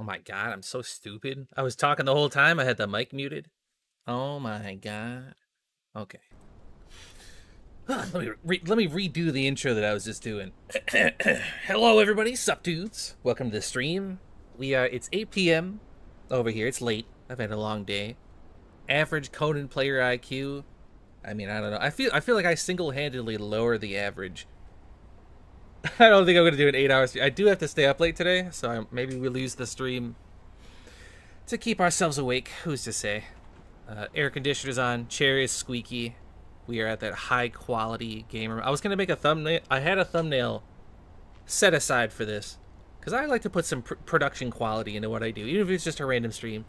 Oh my god, I'm so stupid. I was talking the whole time. I had the mic muted. Oh my god. Okay. let me let me redo the intro that I was just doing. Hello, everybody. Sup, dudes? Welcome to the stream. We are. It's 8 p.m. over here. It's late. I've had a long day. Average Conan player IQ. I mean, I don't know. I feel I feel like I single-handedly lower the average I don't think I'm gonna do an eight hours. I do have to stay up late today, so maybe we lose the stream to keep ourselves awake. Who's to say? Uh, air conditioners on, chair is squeaky. We are at that high quality gamer. I was gonna make a thumbnail. I had a thumbnail set aside for this because I like to put some pr production quality into what I do, even if it's just a random stream.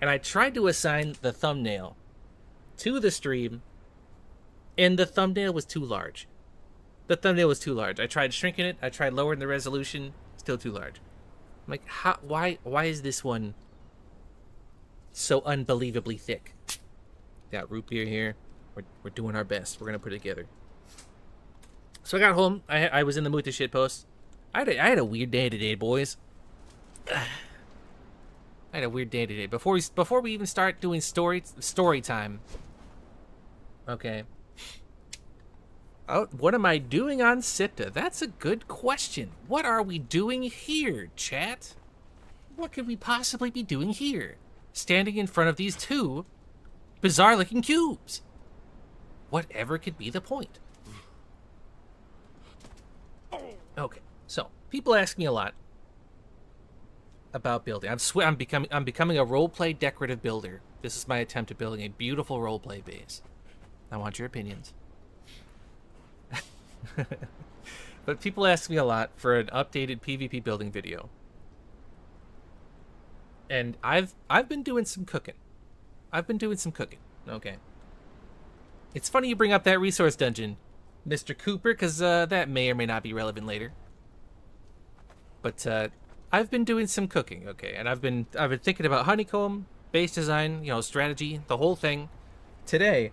And I tried to assign the thumbnail to the stream, and the thumbnail was too large. The thumbnail was too large. I tried shrinking it. I tried lowering the resolution. Still too large. I'm like, how? Why? Why is this one so unbelievably thick? Got root beer here. We're we're doing our best. We're gonna put it together. So I got home. I I was in the mood to shit post. I had a, I had a weird day today, boys. I had a weird day today. Before we before we even start doing story story time. Okay. Oh, what am I doing on Siptah? That's a good question. What are we doing here, chat? What could we possibly be doing here? Standing in front of these two bizarre-looking cubes. Whatever could be the point. Okay, so people ask me a lot about building. I'm sw I'm becoming I'm becoming a role-play decorative builder. This is my attempt at building a beautiful role-play base. I want your opinions. but people ask me a lot for an updated PvP building video. And I've I've been doing some cooking. I've been doing some cooking. Okay. It's funny you bring up that resource dungeon, Mr. Cooper, because uh, that may or may not be relevant later. But uh, I've been doing some cooking, okay, and I've been I've been thinking about honeycomb, base design, you know, strategy, the whole thing. Today,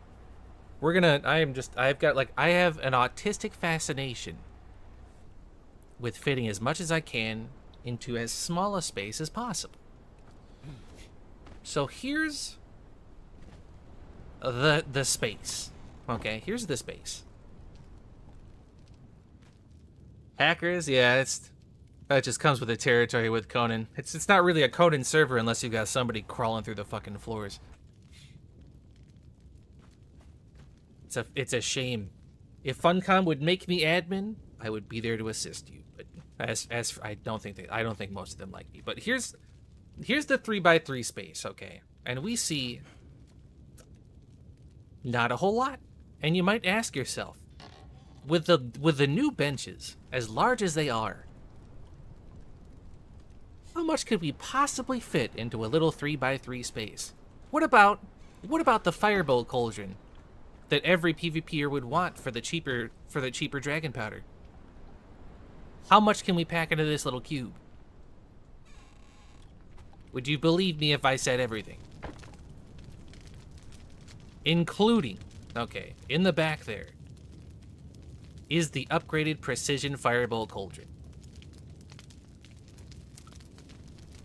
we're gonna, I am just, I've got like, I have an autistic fascination with fitting as much as I can into as small a space as possible. So here's the the space. Okay, here's the space. Hackers, yeah, it's that just comes with the territory with Conan. It's it's not really a Conan server unless you've got somebody crawling through the fucking floors. It's a it's a shame. If Funcom would make me admin, I would be there to assist you. But as as for, I don't think they I don't think most of them like me. But here's here's the three by three space, okay? And we see not a whole lot. And you might ask yourself, with the with the new benches, as large as they are, how much could we possibly fit into a little three by three space? What about what about the firebolt cauldron that every PvPer would want for the cheaper for the cheaper dragon powder. How much can we pack into this little cube? Would you believe me if I said everything? Including, okay, in the back there, is the upgraded Precision Firebolt Cauldron.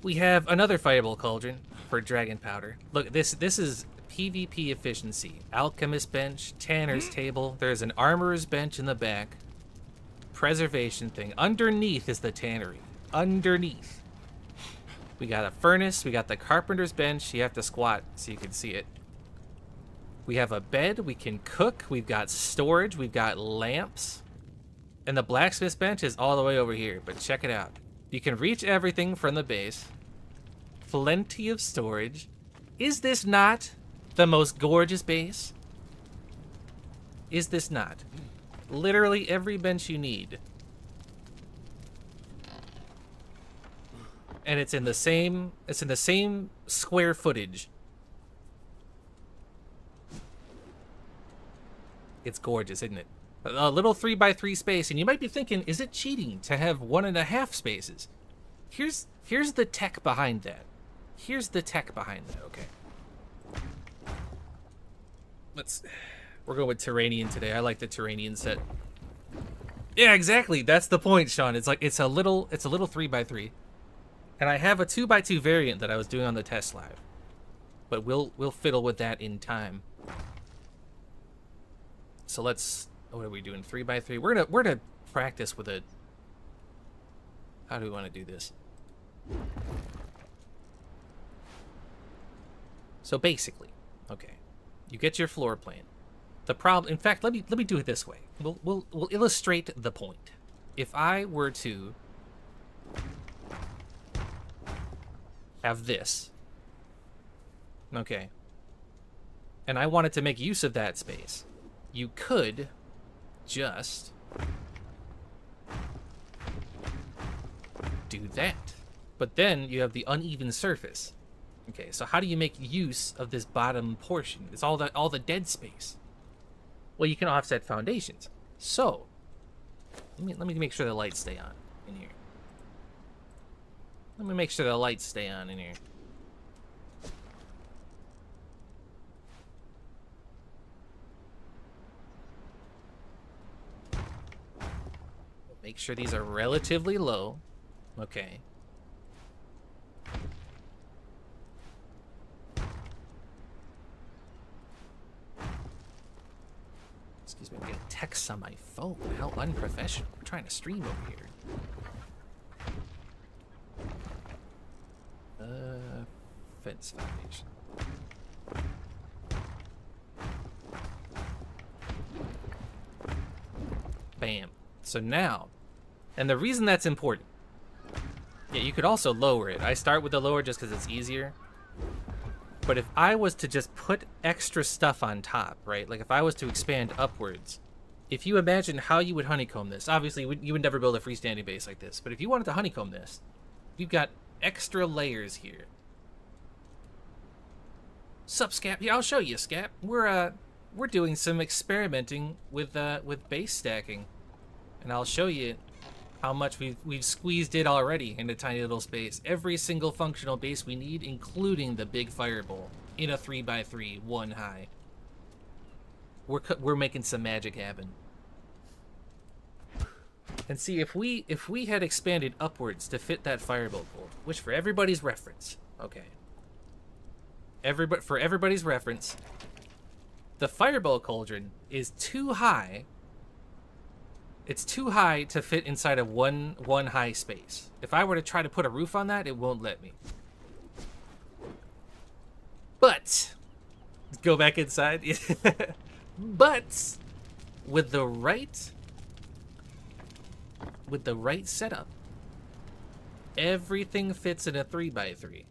We have another Firebolt Cauldron for Dragon Powder. Look, this this is PvP efficiency. Alchemist bench, Tanner's hmm? table. There's an armorer's bench in the back. Preservation thing. Underneath is the tannery. Underneath. We got a furnace. We got the carpenter's bench. You have to squat so you can see it. We have a bed. We can cook. We've got storage. We've got lamps. And the blacksmith's bench is all the way over here. But check it out. You can reach everything from the base. Plenty of storage. Is this not the most gorgeous base? Is this not? Literally every bench you need. And it's in the same it's in the same square footage. It's gorgeous, isn't it? A little three by three space, and you might be thinking, is it cheating to have one and a half spaces? Here's here's the tech behind that. Here's the tech behind that, okay? Let's we're going with Turanian today. I like the Turanian set. Yeah, exactly. That's the point, Sean. It's like it's a little it's a little three by three. And I have a 2x2 variant that I was doing on the test live. But we'll we'll fiddle with that in time. So let's what are we doing? 3x3. We're gonna we're gonna practice with a how do we want to do this? So basically, okay, you get your floor plan. The problem, in fact, let me let me do it this way. We'll we'll we'll illustrate the point. If I were to have this, okay, and I wanted to make use of that space, you could just do that. But then you have the uneven surface. Okay, so how do you make use of this bottom portion? It's all the all the dead space. Well, you can offset foundations. So, let me let me make sure the lights stay on in here. Let me make sure the lights stay on in here. Make sure these are relatively low. Okay. Excuse me, I'm getting texts on my phone. How unprofessional. We're trying to stream over here. Uh, fence foundation. Bam. So now, and the reason that's important, yeah, you could also lower it. I start with the lower just because it's easier. But if I was to just put extra stuff on top, right? Like if I was to expand upwards, if you imagine how you would honeycomb this, obviously you would never build a freestanding base like this, but if you wanted to honeycomb this, you've got extra layers here. Sup, Scap? Yeah, I'll show you, Scap. We're uh, we're doing some experimenting with uh, with base stacking, and I'll show you how much we've, we've squeezed it already in a tiny little space. Every single functional base we need, including the big fireball, in a 3x3, one high. We're, we're making some magic happen. And see, if we if we had expanded upwards to fit that fireball gold, which for everybody's reference, okay. Everybody, for everybody's reference, the fireball cauldron is too high it's too high to fit inside of one one high space. If I were to try to put a roof on that, it won't let me. But go back inside. but with the right with the right setup, everything fits in a 3 by 3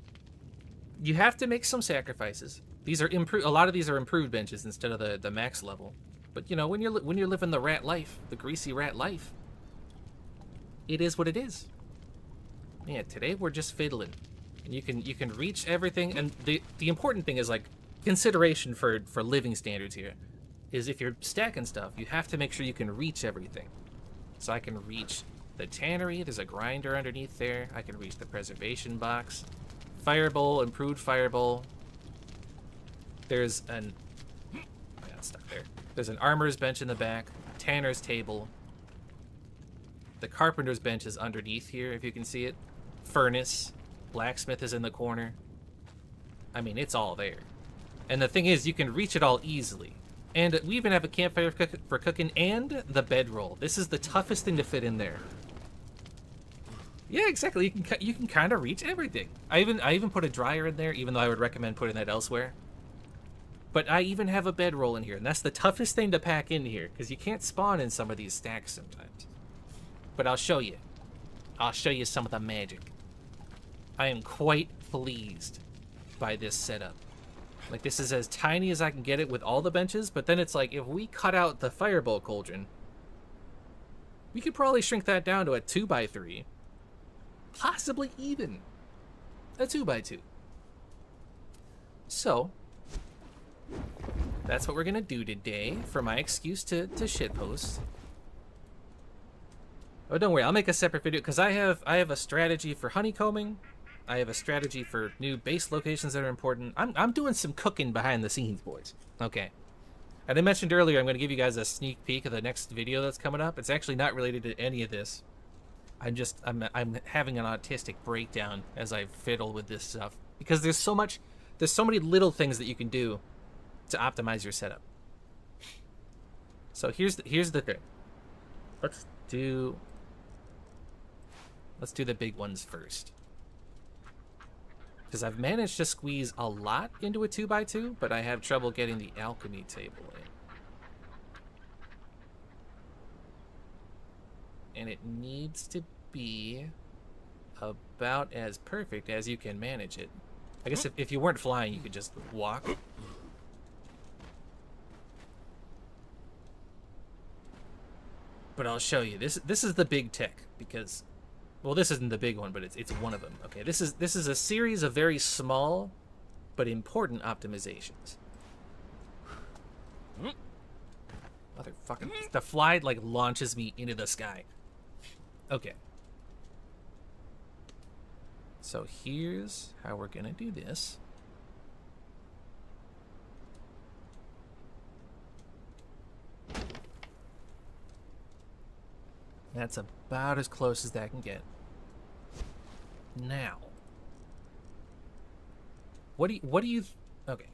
You have to make some sacrifices. These are improved. A lot of these are improved benches instead of the the max level. But you know, when you're when you're living the rat life, the greasy rat life, it is what it is. Yeah, today we're just fiddling, and you can you can reach everything. And the the important thing is like consideration for for living standards here is if you're stacking stuff, you have to make sure you can reach everything. So I can reach the tannery. There's a grinder underneath there. I can reach the preservation box. Fireball, improved fireball. There's an... Got stuck there. There's an armorer's bench in the back, tanner's table. The carpenter's bench is underneath here, if you can see it. Furnace. Blacksmith is in the corner. I mean, it's all there. And the thing is, you can reach it all easily. And we even have a campfire for cooking and the bedroll. This is the toughest thing to fit in there. Yeah, exactly. You can you can kind of reach everything. I even I even put a dryer in there, even though I would recommend putting that elsewhere. But I even have a bedroll in here, and that's the toughest thing to pack in here, because you can't spawn in some of these stacks sometimes. But I'll show you. I'll show you some of the magic. I am quite pleased by this setup. Like, this is as tiny as I can get it with all the benches, but then it's like, if we cut out the fireball cauldron, we could probably shrink that down to a 2x3. Possibly even a 2x2. So, that's what we're gonna do today for my excuse to, to shitpost. Oh, don't worry, I'll make a separate video because I have I have a strategy for honeycombing. I have a strategy for new base locations that are important. I'm, I'm doing some cooking behind the scenes, boys. Okay. And I mentioned earlier, I'm going to give you guys a sneak peek of the next video that's coming up. It's actually not related to any of this. I'm just I'm I'm having an autistic breakdown as I fiddle with this stuff because there's so much there's so many little things that you can do to optimize your setup. So here's the, here's the thing. Let's do let's do the big ones first. Because I've managed to squeeze a lot into a 2x2, but I have trouble getting the alchemy table in. And it needs to be about as perfect as you can manage it. I guess hmm. if, if you weren't flying, you could just walk. But I'll show you. This this is the big tick because well, this isn't the big one, but it's it's one of them. Okay, this is this is a series of very small but important optimizations. Motherfucking the fly like launches me into the sky. Okay. So here's how we're gonna do this. That's about as close as that can get. Now, what do you, what do you, okay,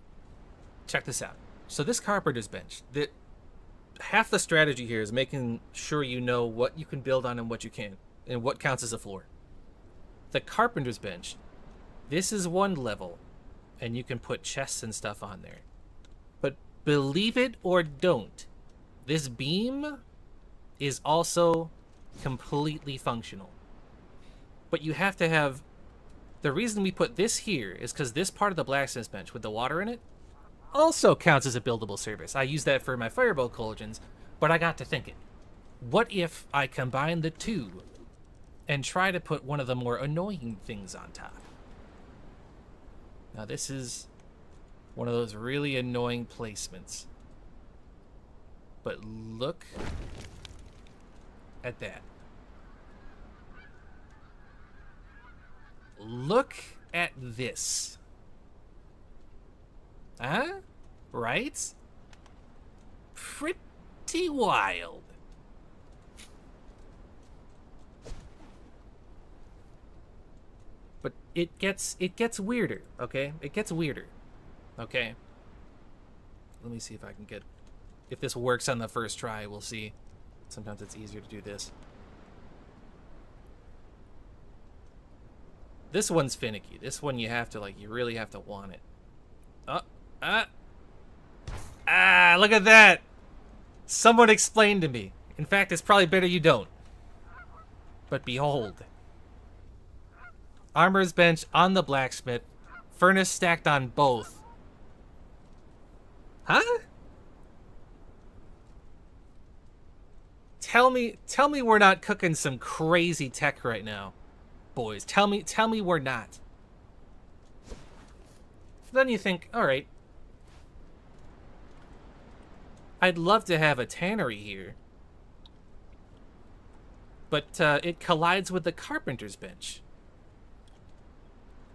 check this out. So this carpenter's bench, the, half the strategy here is making sure you know what you can build on and what you can't, and what counts as a floor. The carpenter's bench, this is one level, and you can put chests and stuff on there. But believe it or don't, this beam is also completely functional. But you have to have... The reason we put this here is because this part of the blacksmith's bench with the water in it also counts as a buildable surface. I use that for my firebolt cauldrons, but I got to thinking, what if I combine the two and try to put one of the more annoying things on top? Now this is one of those really annoying placements. But look at that. Look at this. Huh? Right? Pretty wild. But it gets it gets weirder, okay? It gets weirder. Okay. Let me see if I can get if this works on the first try, we'll see. Sometimes it's easier to do this. This one's finicky. This one you have to, like, you really have to want it. Oh, ah. Ah, look at that! Someone explained to me. In fact, it's probably better you don't. But behold. Armor's bench on the blacksmith. Furnace stacked on both. Huh? Tell me, tell me we're not cooking some crazy tech right now boys. Tell me, tell me we're not. Then you think, all right. I'd love to have a tannery here. But uh, it collides with the carpenter's bench.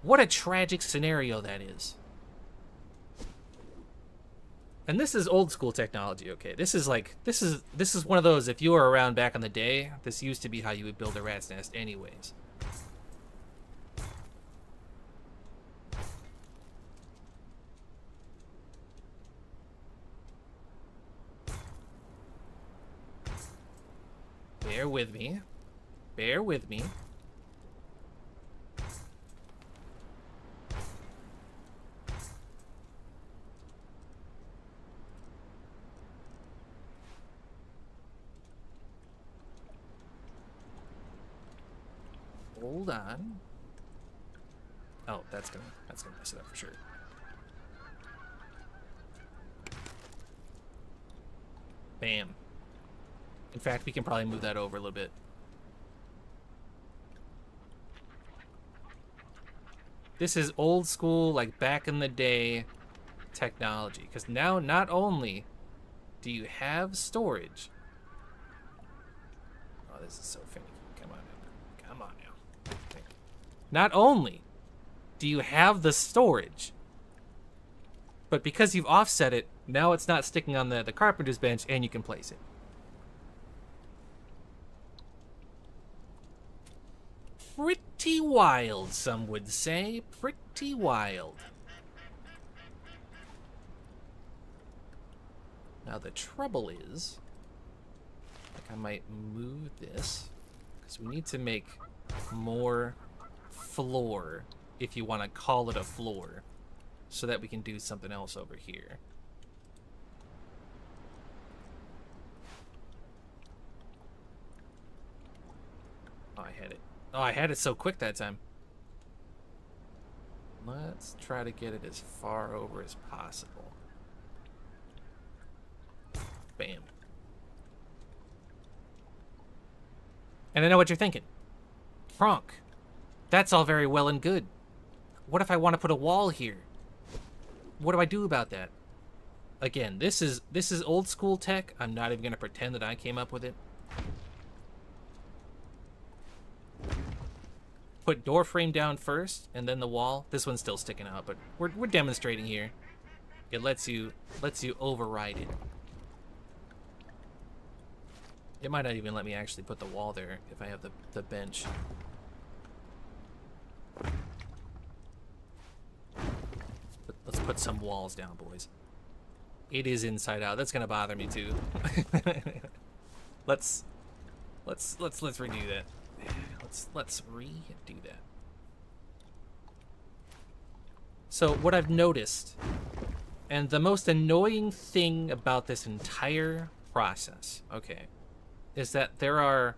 What a tragic scenario that is. And this is old school technology, okay? This is like, this is, this is one of those, if you were around back in the day, this used to be how you would build a rat's nest anyways. Bear with me. Bear with me. Hold on. Oh, that's gonna that's gonna mess it up for sure. Bam. In fact, we can probably move that over a little bit. This is old school, like back in the day technology. Because now, not only do you have storage. Oh, this is so finicky. Come on now. Come on now. Not only do you have the storage, but because you've offset it, now it's not sticking on the, the carpenter's bench and you can place it. pretty wild, some would say. Pretty wild. Now the trouble is, like I might move this, because we need to make more floor, if you want to call it a floor, so that we can do something else over here. Oh, I had it. Oh, I had it so quick that time. Let's try to get it as far over as possible. Bam. And I know what you're thinking. Kronk, that's all very well and good. What if I want to put a wall here? What do I do about that? Again, this is this is old school tech. I'm not even going to pretend that I came up with it. Put door frame down first, and then the wall. This one's still sticking out, but we're, we're demonstrating here. It lets you lets you override it. It might not even let me actually put the wall there if I have the, the bench. Let's put some walls down, boys. It is inside out. That's gonna bother me too. let's let's let's let's redo that. Let's let's redo that. So what I've noticed, and the most annoying thing about this entire process, okay, is that there are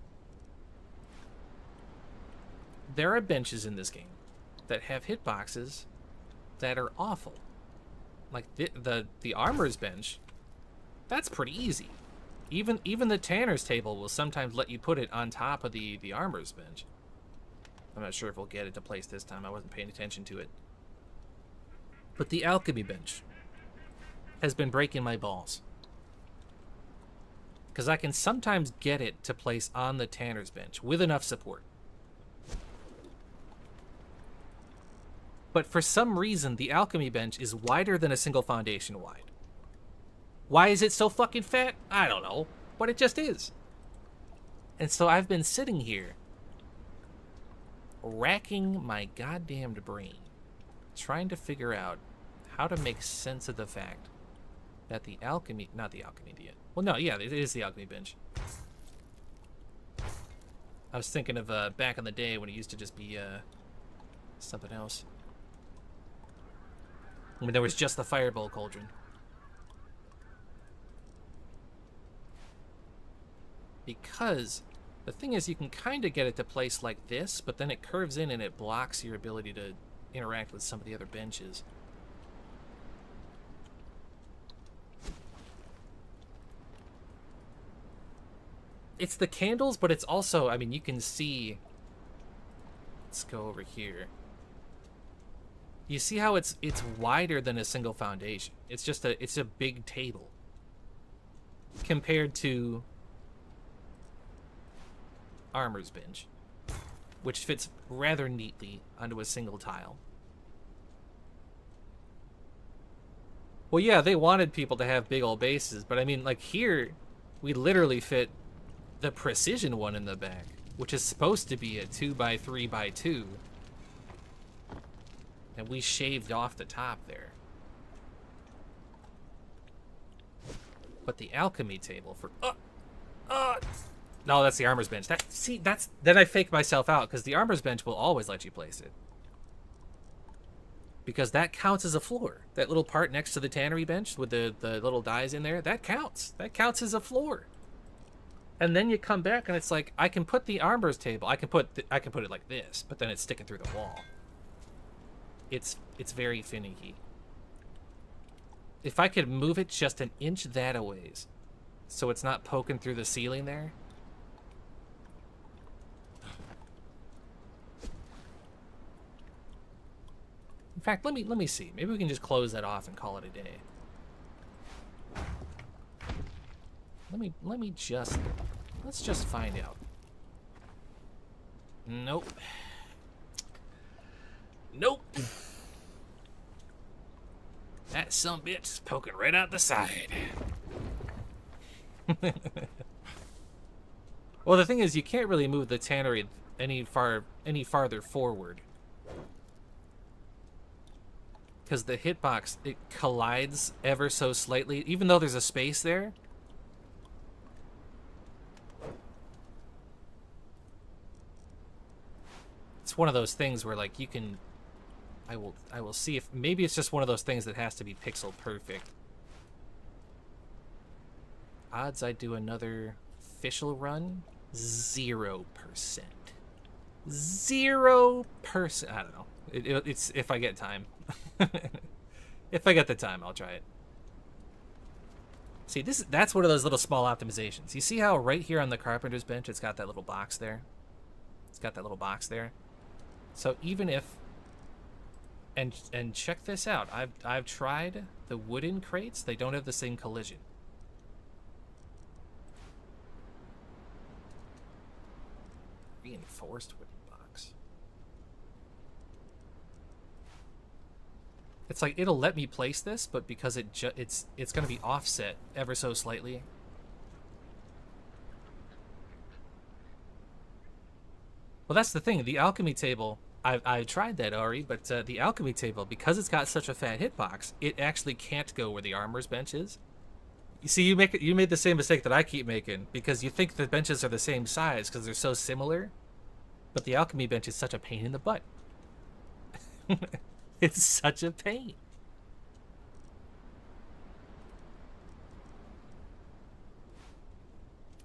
there are benches in this game that have hitboxes that are awful. Like the the, the armor's bench, that's pretty easy. Even even the tanner's table will sometimes let you put it on top of the the armor's bench. I'm not sure if we'll get it to place this time. I wasn't paying attention to it. But the alchemy bench has been breaking my balls because I can sometimes get it to place on the Tanner's bench with enough support. But for some reason, the Alchemy bench is wider than a single foundation wide. Why is it so fucking fat? I don't know, but it just is. And so I've been sitting here, racking my goddamned brain, trying to figure out how to make sense of the fact that the alchemy, not the alchemy, the well, no, yeah, it is the alchemy bench. I was thinking of uh, back in the day when it used to just be uh, something else. When there was just the fireball cauldron. Because the thing is, you can kind of get it to place like this, but then it curves in and it blocks your ability to interact with some of the other benches. it's the candles, but it's also, I mean, you can see. Let's go over here. You see how it's it's wider than a single foundation. It's just a it's a big table compared to armor's bench, which fits rather neatly onto a single tile. Well, yeah, they wanted people to have big old bases, but I mean, like here, we literally fit the precision one in the back, which is supposed to be a 2 by 3 by 2 And we shaved off the top there. But the alchemy table for... Uh, uh, no, that's the armor's bench. That See, that's... Then I fake myself out, because the armor's bench will always let you place it. Because that counts as a floor. That little part next to the tannery bench with the, the little dies in there, that counts. That counts as a floor and then you come back and it's like I can put the armor's table. I can put I can put it like this, but then it's sticking through the wall. It's it's very finicky. If I could move it just an inch that a ways, so it's not poking through the ceiling there. In fact, let me let me see. Maybe we can just close that off and call it a day. Let me let me just let's just find out. Nope. Nope. That some bitch poking right out the side. well, the thing is, you can't really move the tannery any far any farther forward. Because the hitbox, it collides ever so slightly, even though there's a space there. It's one of those things where like you can I will I will see if maybe it's just one of those things that has to be pixel perfect. Odds I do another official run, zero percent. Zero percent. I don't know. It, it, it's if I get time. if I get the time, I'll try it. See, this that's one of those little small optimizations. You see how right here on the carpenter's bench, it's got that little box there. It's got that little box there. So even if and and check this out. I've I've tried the wooden crates. They don't have the same collision. Reinforced wooden box. It's like it'll let me place this, but because it it's it's going to be offset ever so slightly. Well, that's the thing. The alchemy table I, I tried that, Ari, but uh, the alchemy table, because it's got such a fat hitbox, it actually can't go where the armor's bench is. You see, you make you made the same mistake that I keep making because you think the benches are the same size because they're so similar, but the alchemy bench is such a pain in the butt. it's such a pain.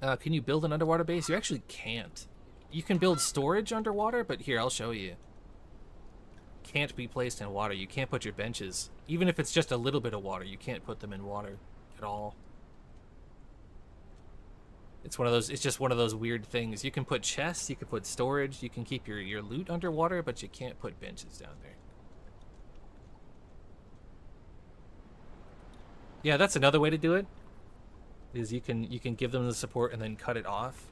Uh, can you build an underwater base? You actually can't. You can build storage underwater, but here, I'll show you can't be placed in water. You can't put your benches, even if it's just a little bit of water, you can't put them in water at all. It's one of those, it's just one of those weird things. You can put chests, you can put storage, you can keep your, your loot underwater, but you can't put benches down there. Yeah, that's another way to do it. Is you can you can give them the support and then cut it off.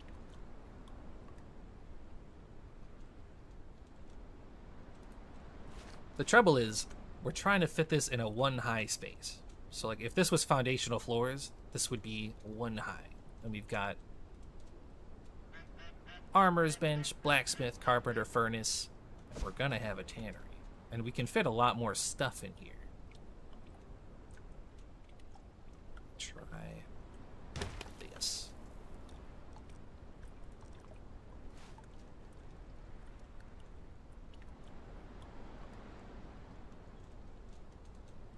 The trouble is, we're trying to fit this in a one high space. So like if this was foundational floors, this would be one high. And we've got armor's bench, blacksmith, carpenter, furnace, we're gonna have a tannery. And we can fit a lot more stuff in here.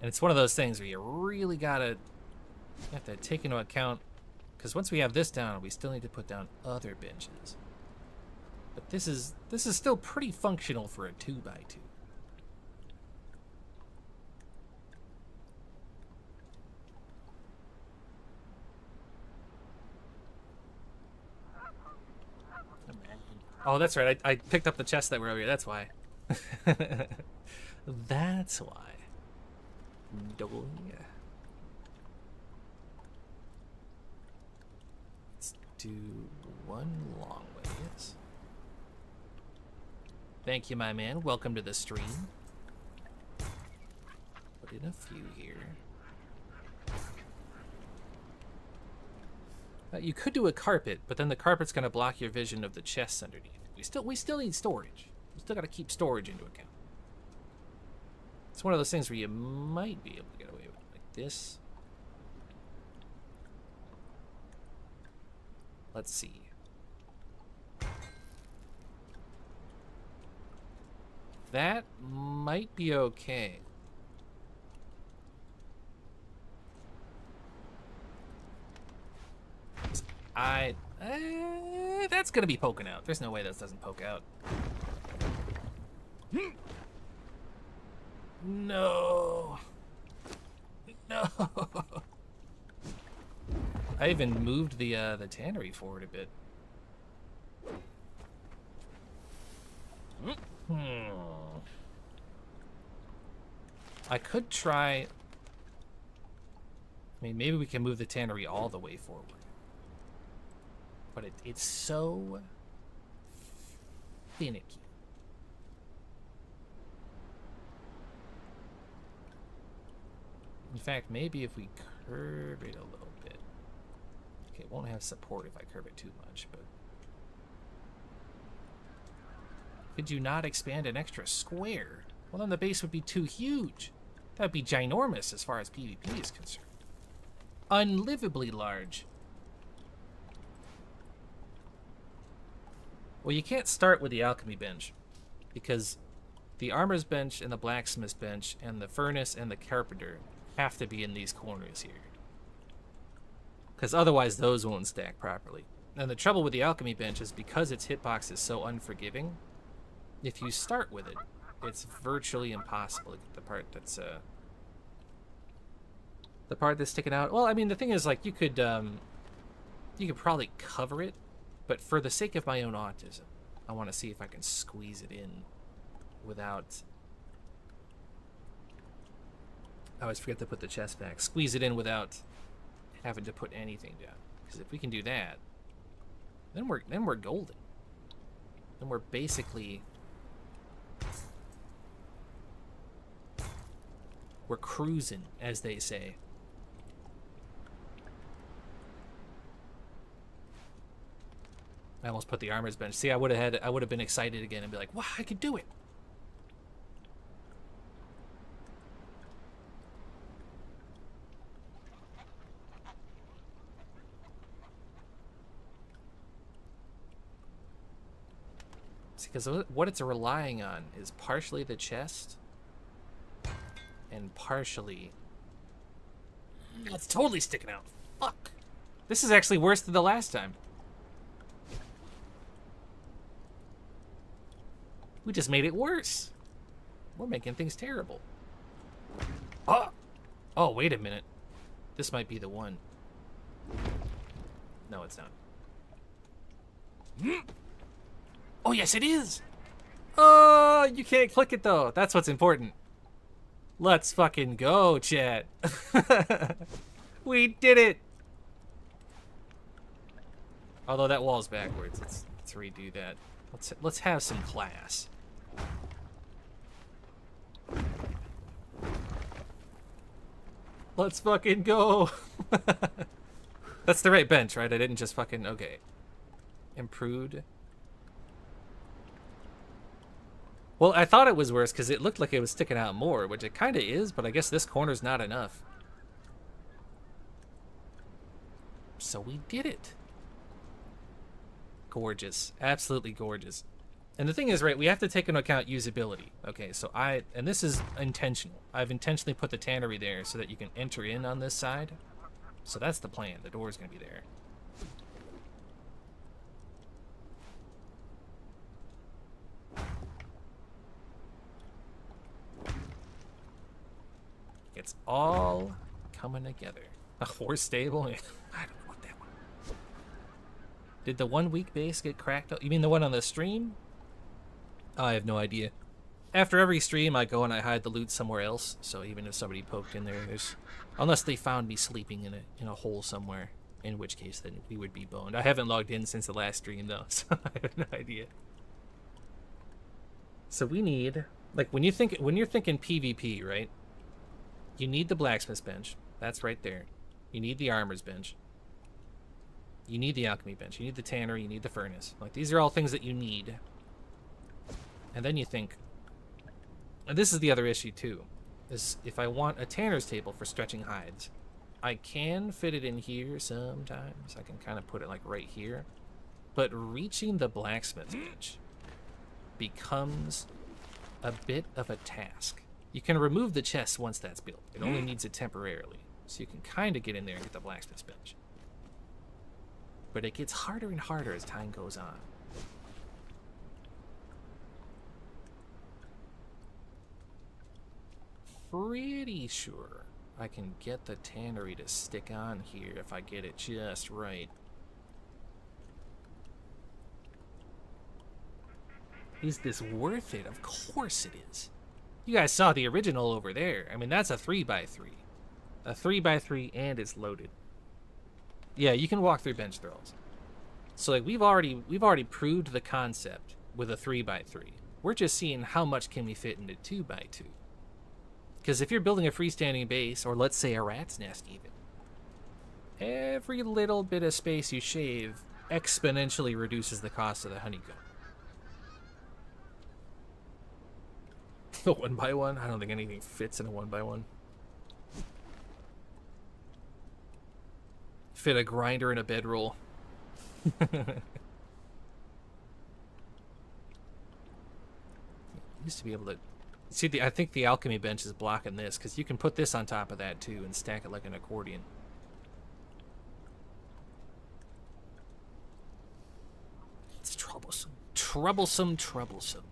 And it's one of those things where you really gotta you have to take into account because once we have this down, we still need to put down other benches. But this is this is still pretty functional for a two by two. Oh, that's right. I, I picked up the chest that were over here. That's why. that's why. Let's do one long way, yes. Thank you, my man. Welcome to the stream. Put in a few here. Uh, you could do a carpet, but then the carpet's going to block your vision of the chests underneath. We still we still need storage. We still got to keep storage into account. It's one of those things where you might be able to get away with it, like this. Let's see. That might be okay. I... Uh, that's gonna be poking out. There's no way this doesn't poke out. No. No. I even moved the uh, the tannery forward a bit. Hmm. I could try. I mean, maybe we can move the tannery all the way forward. But it, it's so finicky. In fact, maybe if we curve it a little bit. Okay, it won't have support if I curve it too much, but... Could you not expand an extra square? Well, then the base would be too huge. That would be ginormous as far as PvP is concerned. Unlivably large. Well, you can't start with the alchemy bench because the armor's bench and the blacksmith's bench and the furnace and the carpenter have to be in these corners here. Because otherwise those won't stack properly. And the trouble with the alchemy bench is because its hitbox is so unforgiving, if you start with it, it's virtually impossible to get the part that's uh the part that's sticking out. Well, I mean the thing is like you could um you could probably cover it, but for the sake of my own autism, I want to see if I can squeeze it in without I always forget to put the chest back. Squeeze it in without having to put anything down. Because if we can do that, then we're then we're golden. Then we're basically we're cruising, as they say. I almost put the armor's bench. See, I would have had I would have been excited again and be like, "Wow, I could do it." Because what it's relying on is partially the chest and partially it's totally sticking out. Fuck. This is actually worse than the last time. We just made it worse. We're making things terrible. Oh oh wait a minute. This might be the one. No it's not Oh, yes, it is. Oh, you can't click it, though. That's what's important. Let's fucking go, chat. we did it. Although that wall's backwards. Let's, let's redo that. Let's, let's have some class. Let's fucking go. That's the right bench, right? I didn't just fucking... Okay. Improved Well, I thought it was worse because it looked like it was sticking out more, which it kind of is, but I guess this corner's not enough. So we did it. Gorgeous. Absolutely gorgeous. And the thing is, right, we have to take into account usability. Okay, so I, and this is intentional. I've intentionally put the tannery there so that you can enter in on this side. So that's the plan. The door is going to be there. It's all coming together. A horse stable? I don't want that one. Did the one week base get cracked? You mean the one on the stream? I have no idea. After every stream, I go and I hide the loot somewhere else. So even if somebody poked in there, there's unless they found me sleeping in a in a hole somewhere, in which case then we would be boned. I haven't logged in since the last stream though, so I have no idea. So we need like when you think when you're thinking PvP, right? You need the blacksmith's bench. That's right there. You need the armor's bench. You need the alchemy bench. You need the tannery. You need the furnace. Like, these are all things that you need. And then you think, and this is the other issue too, is if I want a tanner's table for stretching hides, I can fit it in here sometimes. I can kind of put it like right here. But reaching the blacksmith's bench becomes a bit of a task. You can remove the chest once that's built. It only hmm. needs it temporarily. So you can kind of get in there and get the blacksmith's bench. But it gets harder and harder as time goes on. Pretty sure I can get the tannery to stick on here if I get it just right. Is this worth it? Of course it is. You guys saw the original over there. I mean, that's a 3x3. A 3x3 and it's loaded. Yeah, you can walk through bench throws. So like we've already we've already proved the concept with a 3x3. We're just seeing how much can we fit into 2x2. Because if you're building a freestanding base, or let's say a rat's nest even, every little bit of space you shave exponentially reduces the cost of the honeycomb. the one by one. I don't think anything fits in a one by one. Fit a grinder in a bedroll. used to be able to see the. I think the alchemy bench is blocking this because you can put this on top of that too and stack it like an accordion. It's troublesome, troublesome, troublesome.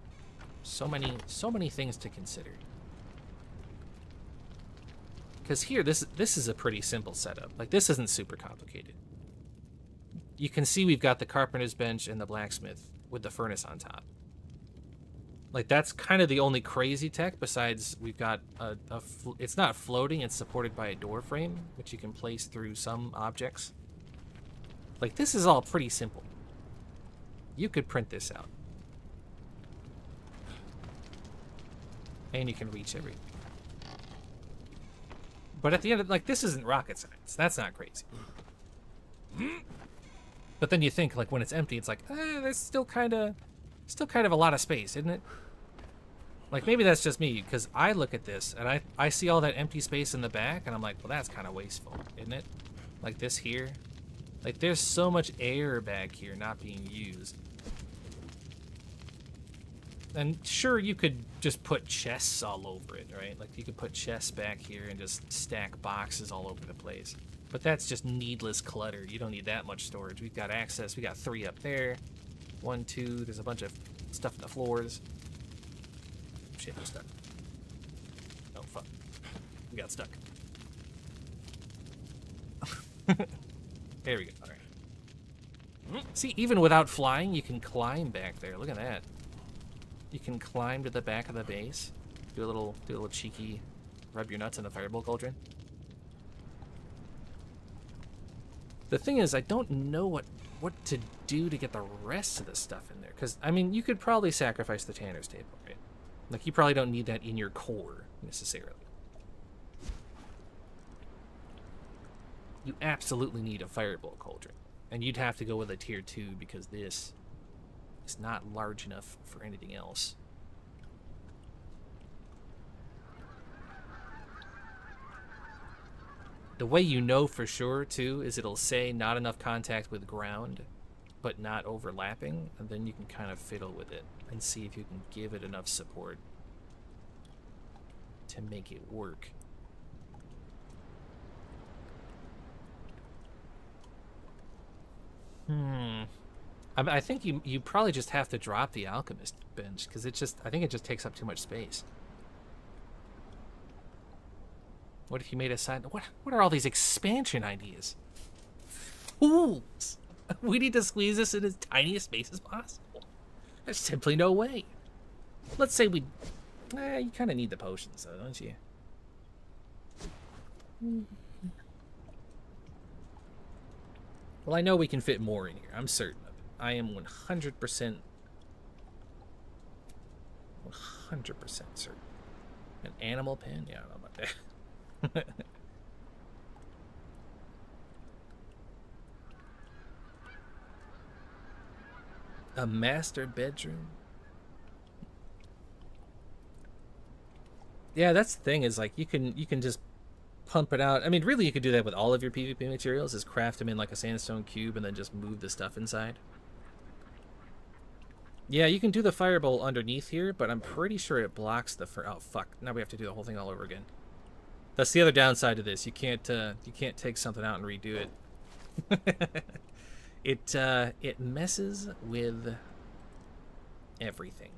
So many, so many things to consider. Because here, this this is a pretty simple setup. Like this isn't super complicated. You can see we've got the carpenter's bench and the blacksmith with the furnace on top. Like that's kind of the only crazy tech. Besides, we've got a, a it's not floating. It's supported by a door frame, which you can place through some objects. Like this is all pretty simple. You could print this out. And you can reach everything. But at the end of like this isn't rocket science. That's not crazy. But then you think like when it's empty, it's like, eh, there's still kind of Still kind of a lot of space, isn't it? Like, maybe that's just me, because I look at this, and I, I see all that empty space in the back, and I'm like, well, that's kind of wasteful, isn't it? Like this here. Like, there's so much air back here not being used. And sure, you could just put chests all over it, right? Like, you could put chests back here and just stack boxes all over the place. But that's just needless clutter. You don't need that much storage. We've got access. We got three up there. One, two, there's a bunch of stuff in the floors. Shit, we're stuck. Oh, fuck. We got stuck. there we go. Alright. See, even without flying, you can climb back there. Look at that. You can climb to the back of the base. Do a little, do a little cheeky rub your nuts in the Firebowl cauldron. The thing is, I don't know what what to do to get the rest of the stuff in there. Because, I mean, you could probably sacrifice the Tanner's table, right? Like, you probably don't need that in your core, necessarily. You absolutely need a Firebowl Cauldron. And you'd have to go with a tier 2 because this is not large enough for anything else. The way you know for sure, too, is it'll say not enough contact with ground, but not overlapping, and then you can kind of fiddle with it and see if you can give it enough support to make it work. Hmm. I, I think you you probably just have to drop the alchemist bench because it just I think it just takes up too much space. What if you made a side? What What are all these expansion ideas? Fools! We need to squeeze this in as tiny a space as possible. There's simply no way. Let's say we. Eh, you kind of need the potions, though, don't you? Well, I know we can fit more in here. I'm certain. I am 100%. 100% certain. An animal pen? Yeah, I don't know about that. a master bedroom? Yeah, that's the thing is like you can you can just pump it out. I mean, really you could do that with all of your PvP materials is craft them in like a sandstone cube and then just move the stuff inside. Yeah, you can do the fireball underneath here, but I'm pretty sure it blocks the fir- Oh, fuck. Now we have to do the whole thing all over again. That's the other downside to this. You can't uh, you can't take something out and redo it. it uh, it messes with everything.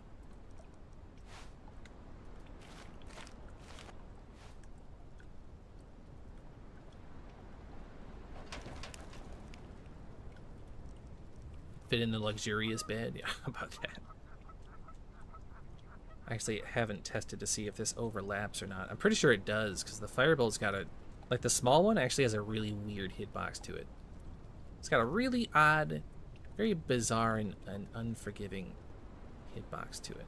Fit in the luxurious bed. Yeah, about that? I actually haven't tested to see if this overlaps or not. I'm pretty sure it does, because the Firebowl's got a... Like, the small one actually has a really weird hitbox to it. It's got a really odd, very bizarre and, and unforgiving hitbox to it.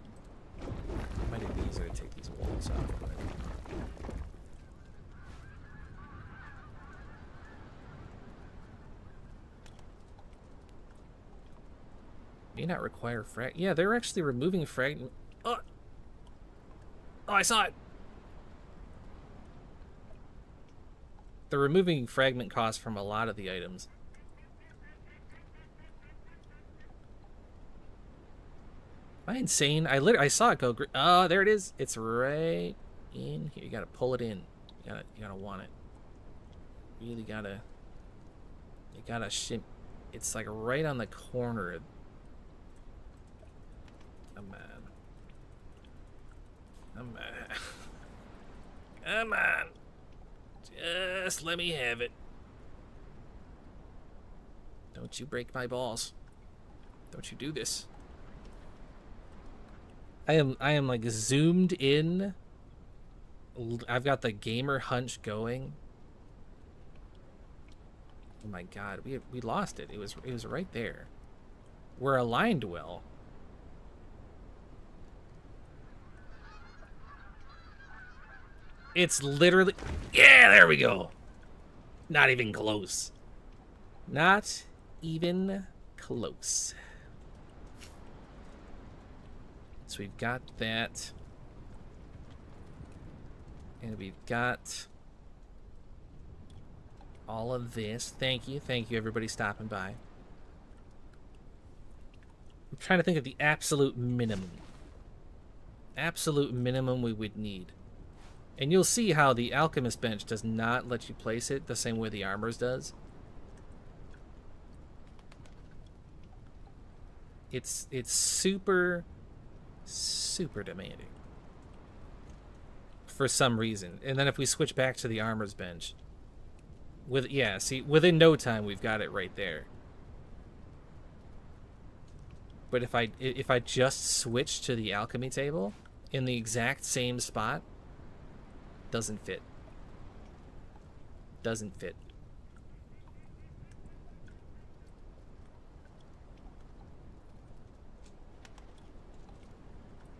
Might be easier to take these walls off. But... May not require frag... Yeah, they're actually removing frag... Oh, uh, Oh, I saw it. They're removing fragment costs from a lot of the items. Am I insane? I lit I saw it go. Oh, there it is. It's right in here. You gotta pull it in. You gotta, you gotta want it. Really gotta. You gotta shim. It's like right on the corner. Come on. Come on. Come on. Just let me have it. Don't you break my balls. Don't you do this. I am I am like zoomed in. I've got the gamer hunch going. Oh my god, we we lost it. It was it was right there. We're aligned well. It's literally Yeah, there we go. Not even close. Not even close. So we've got that. And we've got all of this. Thank you. Thank you, everybody stopping by. I'm trying to think of the absolute minimum. Absolute minimum we would need. And you'll see how the Alchemist bench does not let you place it the same way the Armors does. It's it's super super demanding for some reason. And then if we switch back to the armor's bench, with yeah, see, within no time we've got it right there. But if I if I just switch to the alchemy table in the exact same spot, doesn't fit. Doesn't fit.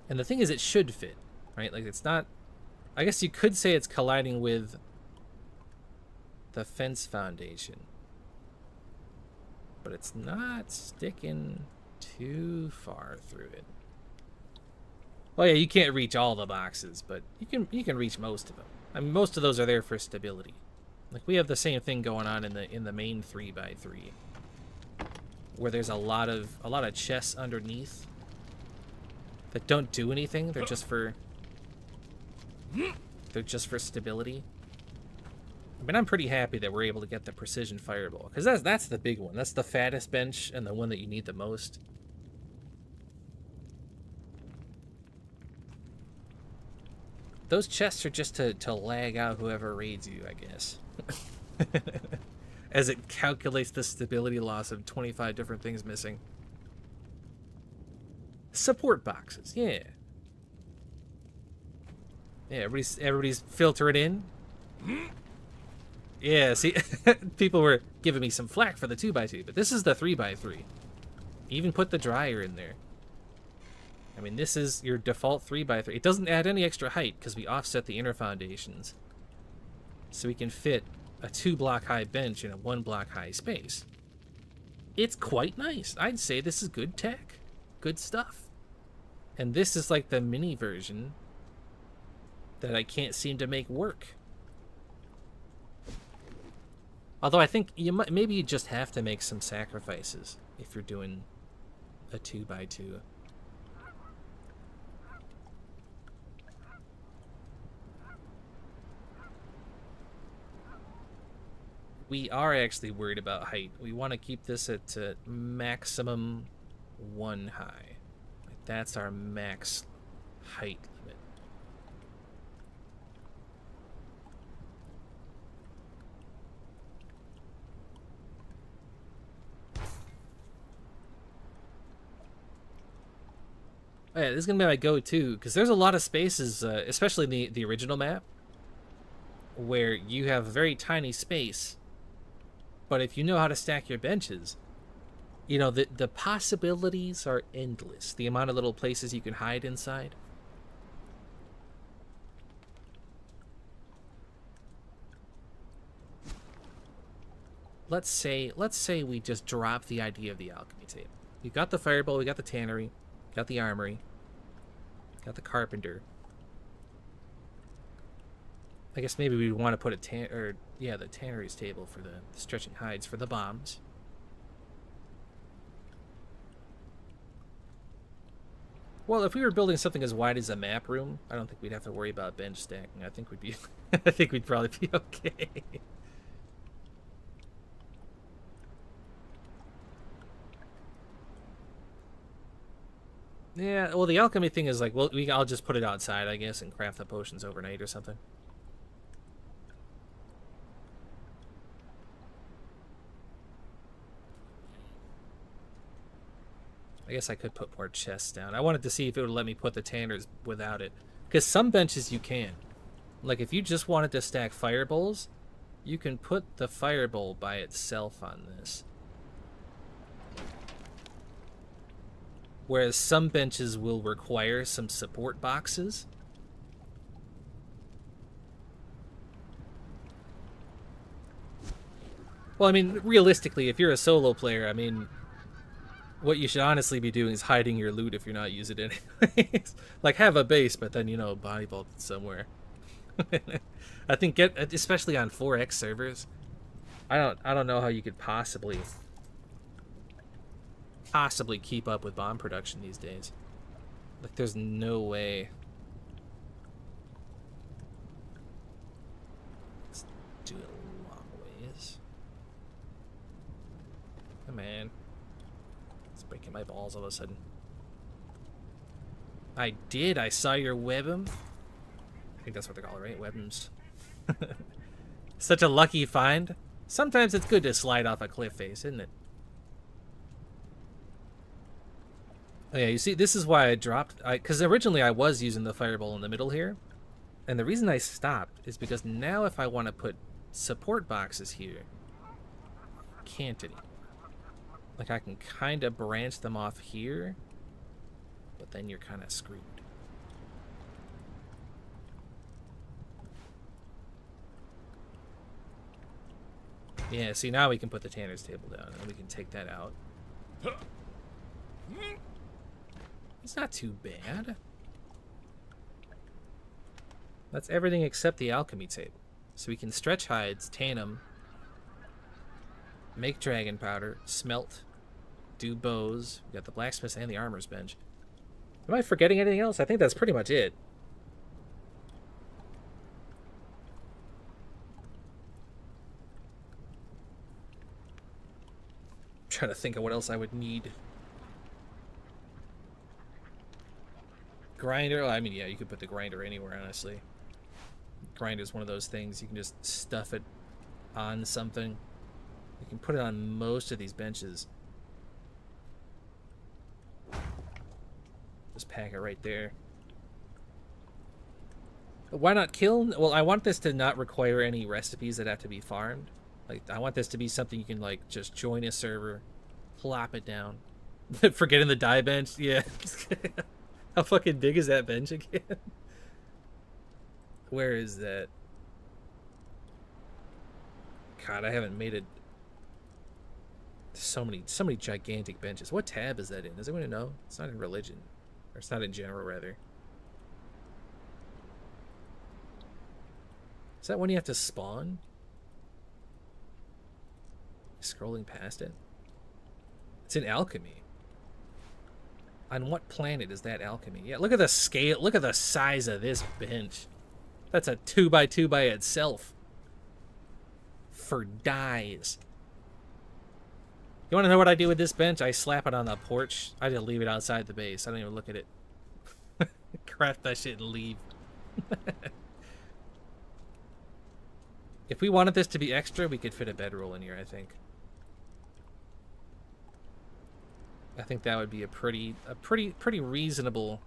And the thing is, it should fit, right? Like, it's not... I guess you could say it's colliding with the fence foundation. But it's not sticking too far through it. Well, yeah, you can't reach all the boxes, but you can you can reach most of them. I mean, most of those are there for stability. Like we have the same thing going on in the in the main three by three, where there's a lot of a lot of chests underneath that don't do anything. They're just for they're just for stability. I mean, I'm pretty happy that we're able to get the precision fireball because that's that's the big one. That's the fattest bench and the one that you need the most. Those chests are just to, to lag out whoever raids you, I guess. As it calculates the stability loss of 25 different things missing. Support boxes, yeah. Yeah, everybody's everybody's filtering in. Yeah, see, people were giving me some flack for the 2x2, but this is the 3x3. Even put the dryer in there. I mean, this is your default 3x3. It doesn't add any extra height because we offset the inner foundations. So we can fit a two block high bench in a one block high space. It's quite nice. I'd say this is good tech. Good stuff. And this is like the mini version that I can't seem to make work. Although I think you might, maybe you just have to make some sacrifices if you're doing a two by two. We are actually worried about height. We want to keep this at uh, maximum one high. That's our max height limit. Oh yeah, this is gonna be my go-to because there's a lot of spaces, uh, especially the the original map, where you have a very tiny space, but if you know how to stack your benches, you know, the, the possibilities are endless. The amount of little places you can hide inside. Let's say, let's say we just drop the idea of the alchemy table. We got the fireball, we got the tannery, got the armory, got the carpenter. I guess maybe we want to put a tan or yeah, the tanneries table for the stretching hides for the bombs. Well, if we were building something as wide as a map room, I don't think we'd have to worry about bench stacking. I think we'd be I think we'd probably be okay. Yeah, well, the alchemy thing is like, well, we, I'll just put it outside, I guess, and craft the potions overnight or something. I guess I could put more chests down. I wanted to see if it would let me put the tanners without it. Because some benches you can. Like, if you just wanted to stack fireballs, you can put the fireball by itself on this. whereas some benches will require some support boxes. Well, I mean, realistically, if you're a solo player, I mean, what you should honestly be doing is hiding your loot if you're not using it anyways. like, have a base, but then, you know, body vault it somewhere. I think get, especially on 4X servers, I don't, I don't know how you could possibly possibly keep up with bomb production these days. Like, there's no way. Let's do it a long ways. Come on. Breaking my balls all of a sudden. I did. I saw your webum. I think that's what they call it, right? Webums. Such a lucky find. Sometimes it's good to slide off a cliff face, isn't it? Oh, yeah, you see, this is why I dropped, because originally I was using the fireball in the middle here, and the reason I stopped is because now if I want to put support boxes here, can't anymore. Like I can kind of branch them off here, but then you're kind of screwed. Yeah, see now we can put the tanner's table down and we can take that out. It's not too bad. That's everything except the alchemy table. So we can stretch hides, tan them, make dragon powder, smelt, do bows. We got the blacksmith and the armor's bench. Am I forgetting anything else? I think that's pretty much it. I'm trying to think of what else I would need. Grinder, I mean, yeah, you could put the grinder anywhere, honestly. Grinder is one of those things, you can just stuff it on something. You can put it on most of these benches. Just pack it right there. Why not kill? Well, I want this to not require any recipes that have to be farmed. Like, I want this to be something you can, like, just join a server, plop it down. Forgetting the die bench? Yeah. How fucking big is that bench again? Where is that? God, I haven't made So many, so many gigantic benches. What tab is that in? Does anyone know? It's not in religion, or it's not in general, rather. Is that when you have to spawn? Scrolling past it. It's in alchemy. On what planet is that alchemy? Yeah, look at the scale. Look at the size of this bench. That's a 2 by 2 by itself. For dyes. You want to know what I do with this bench? I slap it on the porch. I just leave it outside the base. I don't even look at it. Craft that shit and leave. if we wanted this to be extra, we could fit a bedroll in here, I think. I think that would be a pretty a pretty pretty reasonable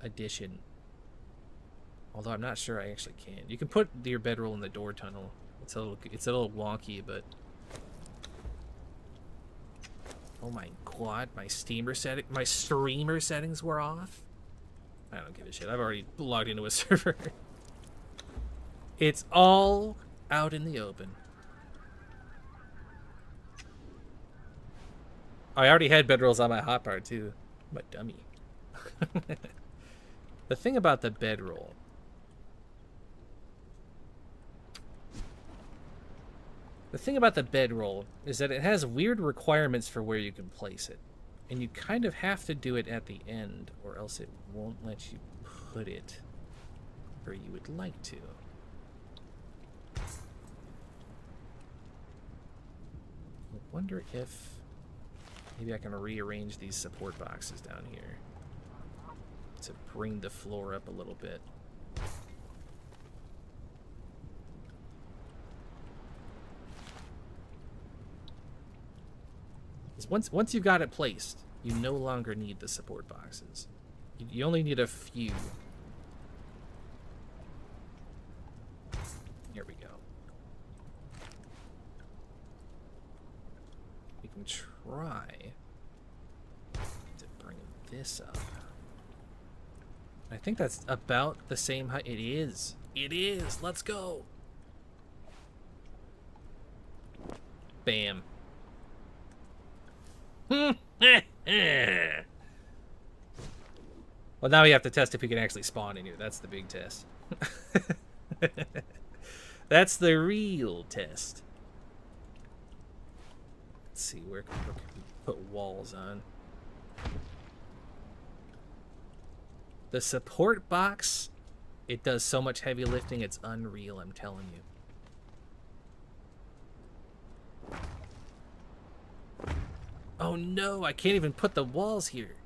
addition. Although I'm not sure I actually can. You can put your bedroll in the door tunnel. It's a little it's a little wonky, but Oh my god, my steamer setting my streamer settings were off. I don't give a shit. I've already logged into a server. it's all out in the open. I already had bedrolls on my hotbar too. A dummy. the thing about the bedroll The thing about the bedroll is that it has weird requirements for where you can place it. And you kind of have to do it at the end, or else it won't let you put it where you would like to. I wonder if maybe I can rearrange these support boxes down here to bring the floor up a little bit. Once once you've got it placed, you no longer need the support boxes. You, you only need a few. Here we go. We can try to bring this up. I think that's about the same height. It is. It is. Let's go. Bam. well, now we have to test if we can actually spawn in here. That's the big test. That's the real test. Let's see, where can, we put walls on? The support box, it does so much heavy lifting, it's unreal, I'm telling you. Oh no, I can't even put the walls here.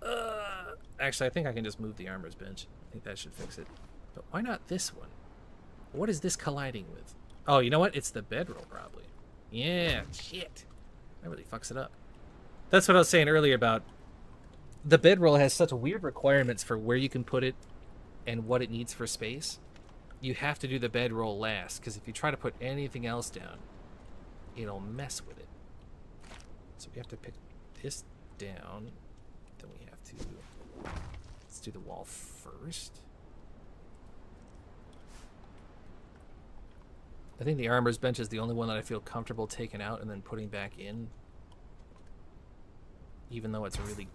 Uh, actually, I think I can just move the armor's bench. I think that should fix it. But why not this one? What is this colliding with? Oh, you know what? It's the bedroll, probably. Yeah, shit. That really fucks it up. That's what I was saying earlier about the bedroll has such weird requirements for where you can put it and what it needs for space. You have to do the bedroll last, because if you try to put anything else down, it'll mess with it. So we have to pick this down. Then we have to... Let's do the wall first. I think the armor's bench is the only one that I feel comfortable taking out and then putting back in. Even though it's really...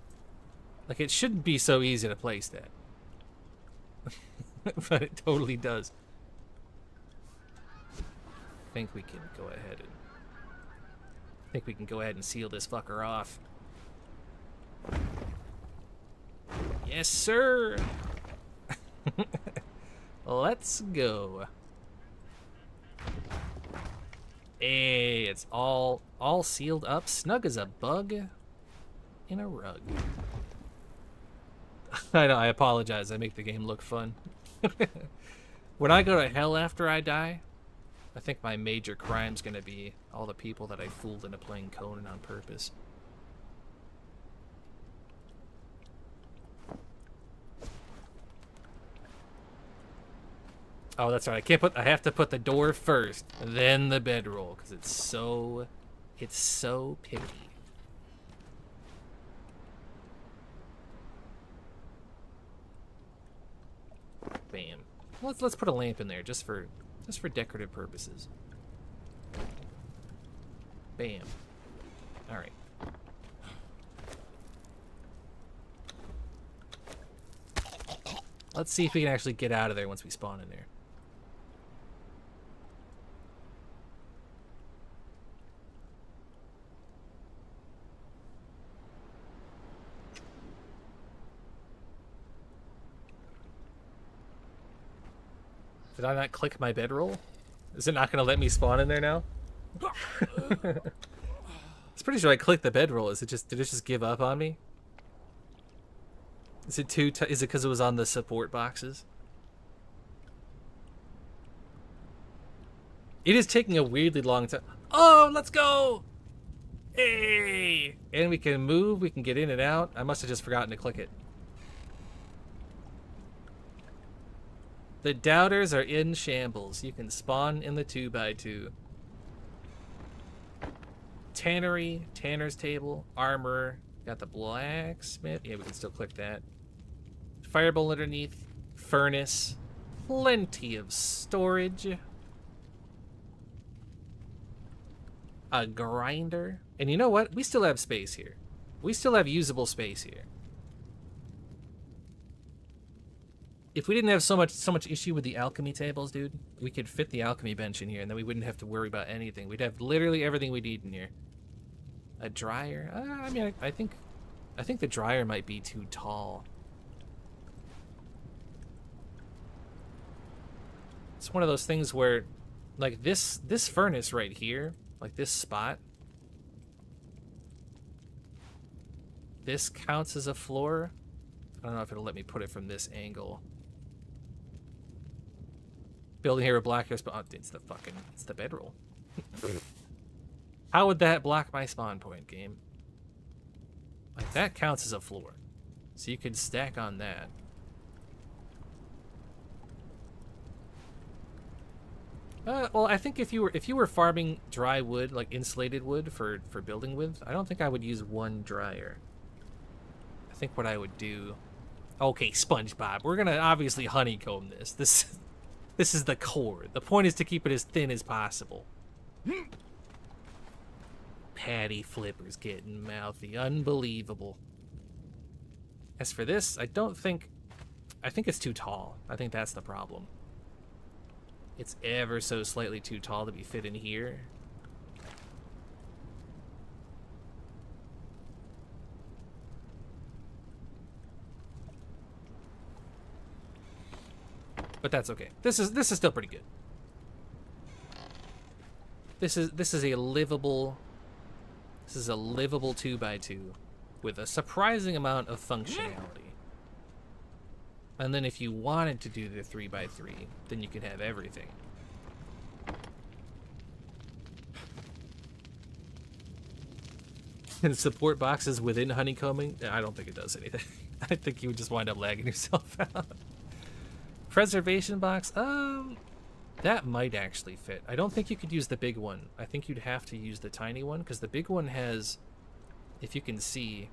Like, it shouldn't be so easy to place that. but it totally does. I think we can go ahead and think we can go ahead and seal this fucker off. Yes, sir. Let's go. Hey, it's all all sealed up, snug as a bug in a rug. I know, I apologize. I make the game look fun. when I go to hell after I die, I think my major crime's gonna be all the people that I fooled into playing Conan on purpose. Oh, that's right. I can't put. I have to put the door first, then the bedroll, because it's so, it's so picky. Bam. Let's let's put a lamp in there just for just for decorative purposes. Bam. Alright. Let's see if we can actually get out of there once we spawn in there. Did I not click my bedroll? Is it not going to let me spawn in there now? it's pretty sure I clicked the bedroll. Is it just did it just give up on me? Is it too? is it because it was on the support boxes? It is taking a weirdly long time. Oh, let's go! Hey! And we can move. We can get in and out. I must have just forgotten to click it. The doubters are in shambles. You can spawn in the 2x2. Tannery, Tanner's table, armor. Got the blacksmith. Yeah, we can still click that. Fireball underneath. Furnace. Plenty of storage. A grinder. And you know what? We still have space here. We still have usable space here. If we didn't have so much so much issue with the alchemy tables, dude, we could fit the alchemy bench in here, and then we wouldn't have to worry about anything. We'd have literally everything we need in here. A dryer? Uh, I mean, I, I think, I think the dryer might be too tall. It's one of those things where, like this this furnace right here, like this spot. This counts as a floor. I don't know if it'll let me put it from this angle. Building here with black spawn. Oh, it's the fucking, it's the bedroll. How would that block my spawn point, game? Like, that counts as a floor. So you can stack on that. Uh, well, I think if you were if you were farming dry wood, like insulated wood for for building with, I don't think I would use one dryer. I think what I would do. Okay, SpongeBob, we're gonna obviously honeycomb this. This this is the core. The point is to keep it as thin as possible. Patty flippers getting mouthy. Unbelievable. As for this, I don't think... I think it's too tall. I think that's the problem. It's ever so slightly too tall to be fit in here. But that's okay. This is this is still pretty good. This is this is a livable this is a livable 2 by 2 with a surprising amount of functionality. And then if you wanted to do the 3 by 3 then you could have everything. And support boxes within honeycombing? I don't think it does anything. I think you would just wind up lagging yourself out. Preservation box? Um, that might actually fit. I don't think you could use the big one. I think you'd have to use the tiny one because the big one has, if you can see,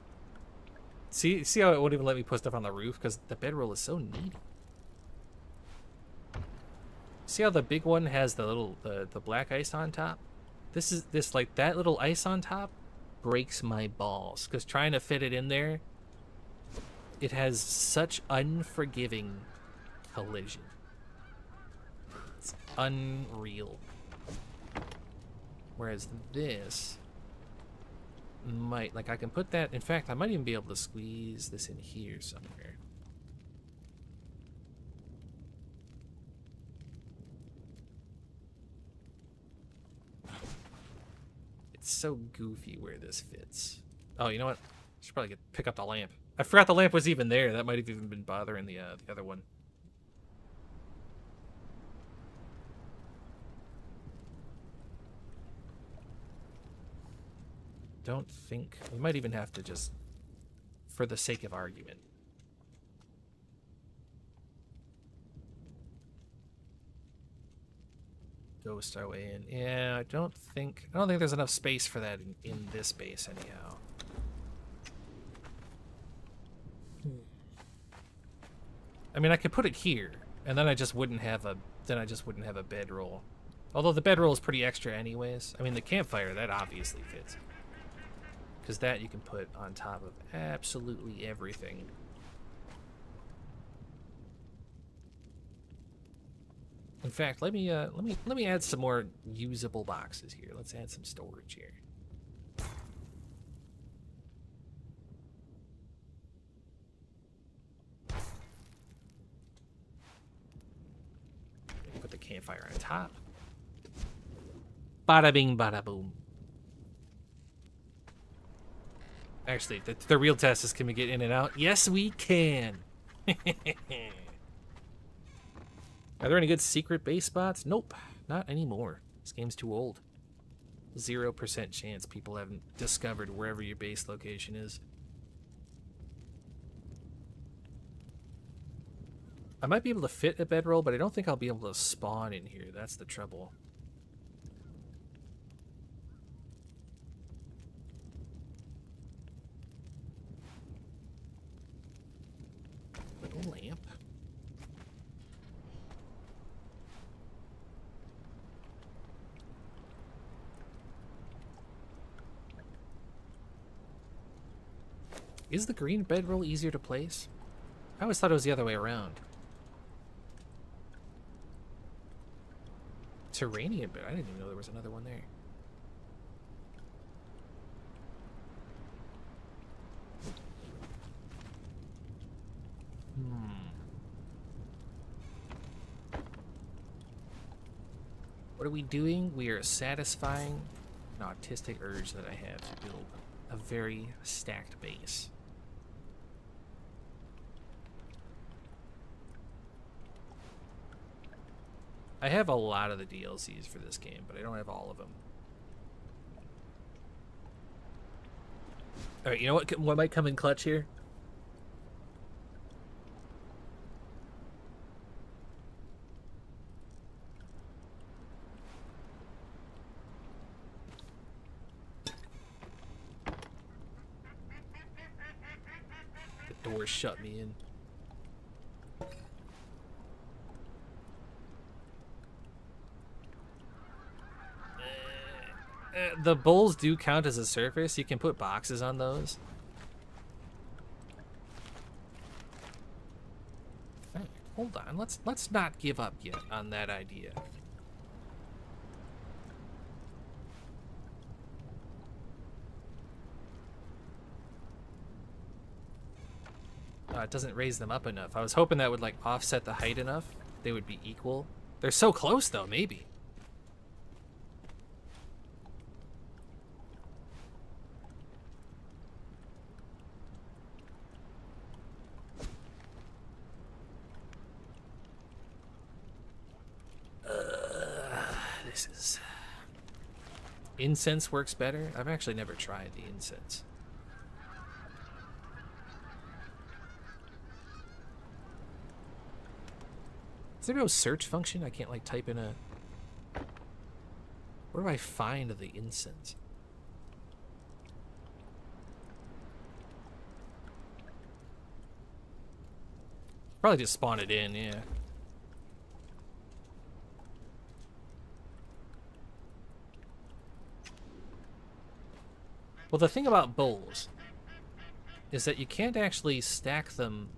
see see how it won't even let me put stuff on the roof because the bedroll is so neat. See how the big one has the little the the black ice on top? This is this like that little ice on top breaks my balls because trying to fit it in there, it has such unforgiving collision. It's unreal. Whereas this might, like I can put that, in fact, I might even be able to squeeze this in here somewhere. It's so goofy where this fits. Oh, you know what? I should probably get pick up the lamp. I forgot the lamp was even there. That might have even been bothering the uh, the other one. Don't think... We might even have to just... For the sake of argument. Ghost our way in. Yeah, I don't think... I don't think there's enough space for that in, in this base, anyhow. Hmm. I mean, I could put it here, and then I just wouldn't have a... Then I just wouldn't have a bedroll. Although the bedroll is pretty extra anyways. I mean, the campfire, that obviously fits. Because that you can put on top of absolutely everything. In fact, let me uh, let me let me add some more usable boxes here. Let's add some storage here. Put the campfire on top. Bada bing, bada boom. Actually, the, the real test is can we get in and out? Yes, we can. Are there any good secret base spots? Nope, not anymore. This game's too old. 0% chance people haven't discovered wherever your base location is. I might be able to fit a bedroll, but I don't think I'll be able to spawn in here. That's the trouble. a lamp? Is the green bedroll easier to place? I always thought it was the other way around. Turanian bed. I didn't even know there was another one there. Hmm. What are we doing? We are satisfying an autistic urge that I have to build a very stacked base. I have a lot of the DLCs for this game, but I don't have all of them. All right, you know what? What might come in clutch here? Shut me in. Uh, the bowls do count as a surface. You can put boxes on those. Hold on. Let's let's not give up yet on that idea. Uh, it doesn't raise them up enough. I was hoping that would like offset the height enough. They would be equal. They're so close though, maybe. this is incense works better. I've actually never tried the incense. Is there no search function? I can't like type in a. Where do I find the incense? Probably just spawn it in, yeah. Well, the thing about bowls is that you can't actually stack them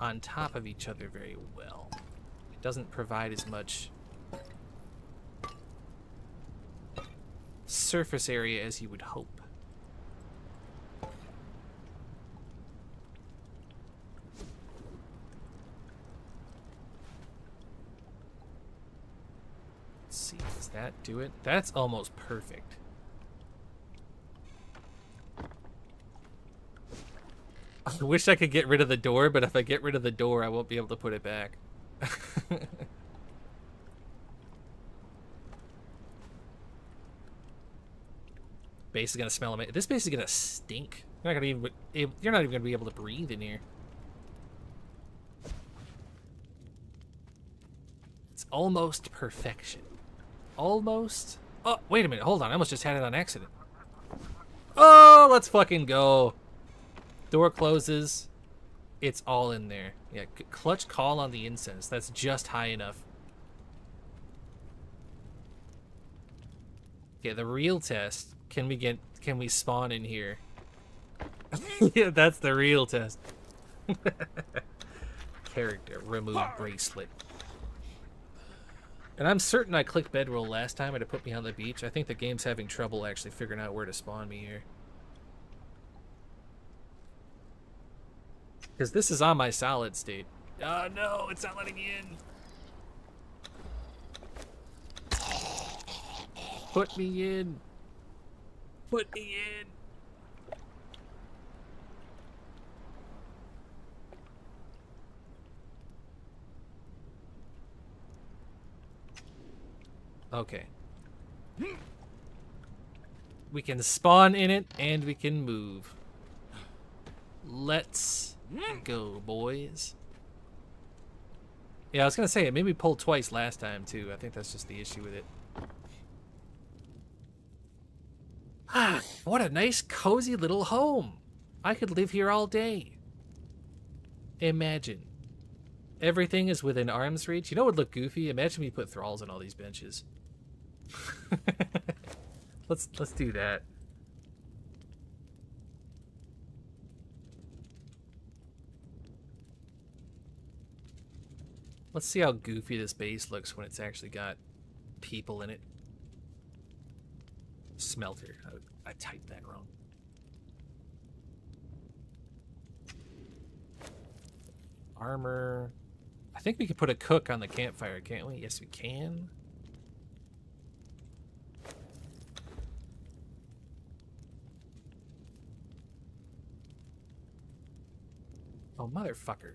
on top of each other very well. It doesn't provide as much surface area as you would hope. Let's see, does that do it? That's almost perfect. I wish I could get rid of the door, but if I get rid of the door, I won't be able to put it back. base is gonna smell amazing. This base is gonna stink. You're not gonna even. You're not even gonna be able to breathe in here. It's almost perfection. Almost. Oh, wait a minute. Hold on. I almost just had it on accident. Oh, let's fucking go. Door closes. It's all in there. Yeah, clutch call on the incense. That's just high enough. Okay, the real test. Can we get can we spawn in here? yeah, that's the real test. Character, remove bracelet. And I'm certain I clicked bedroll last time and it put me on the beach. I think the game's having trouble actually figuring out where to spawn me here. Because this is on my solid state. Oh no, it's not letting me in. Put me in. Put me in. Okay. We can spawn in it and we can move. Let's go, boys. Yeah, I was gonna say it made me pull twice last time too. I think that's just the issue with it. Ah, what a nice, cozy little home. I could live here all day. Imagine. Everything is within arm's reach. You know what would look goofy? Imagine we put thralls on all these benches. let's let's do that. Let's see how goofy this base looks when it's actually got people in it. Smelter. I, I typed that wrong. Armor. I think we could put a cook on the campfire, can't we? Yes, we can. Oh, motherfucker.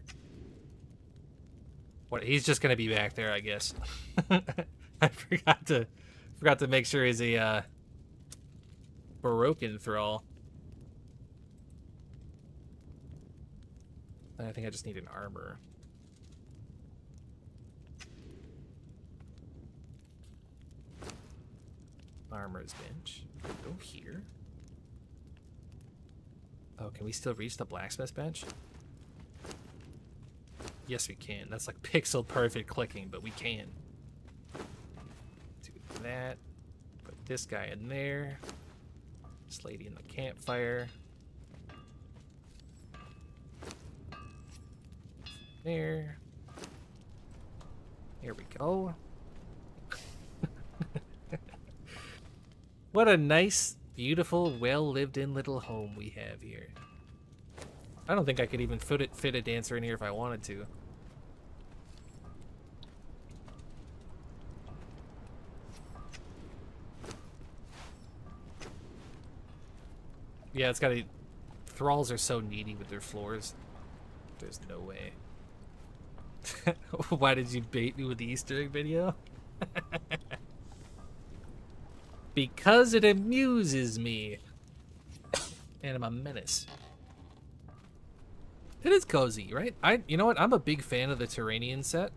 What? He's just gonna be back there, I guess. I forgot to forgot to make sure he's a uh, Baroque thrall. I think I just need an armor. Armor's bench. Go here. Oh, can we still reach the blacksmith bench? Yes, we can. That's like pixel perfect clicking, but we can. Do that. Put this guy in there. This lady in the campfire. There. Here we go. what a nice, beautiful, well lived in little home we have here. I don't think I could even fit, it, fit a dancer in here if I wanted to. Yeah, it's gotta... Thralls are so needy with their floors. There's no way. Why did you bait me with the Easter egg video? because it amuses me. And I'm a menace. It is cozy, right? I, you know what? I'm a big fan of the Turanian set.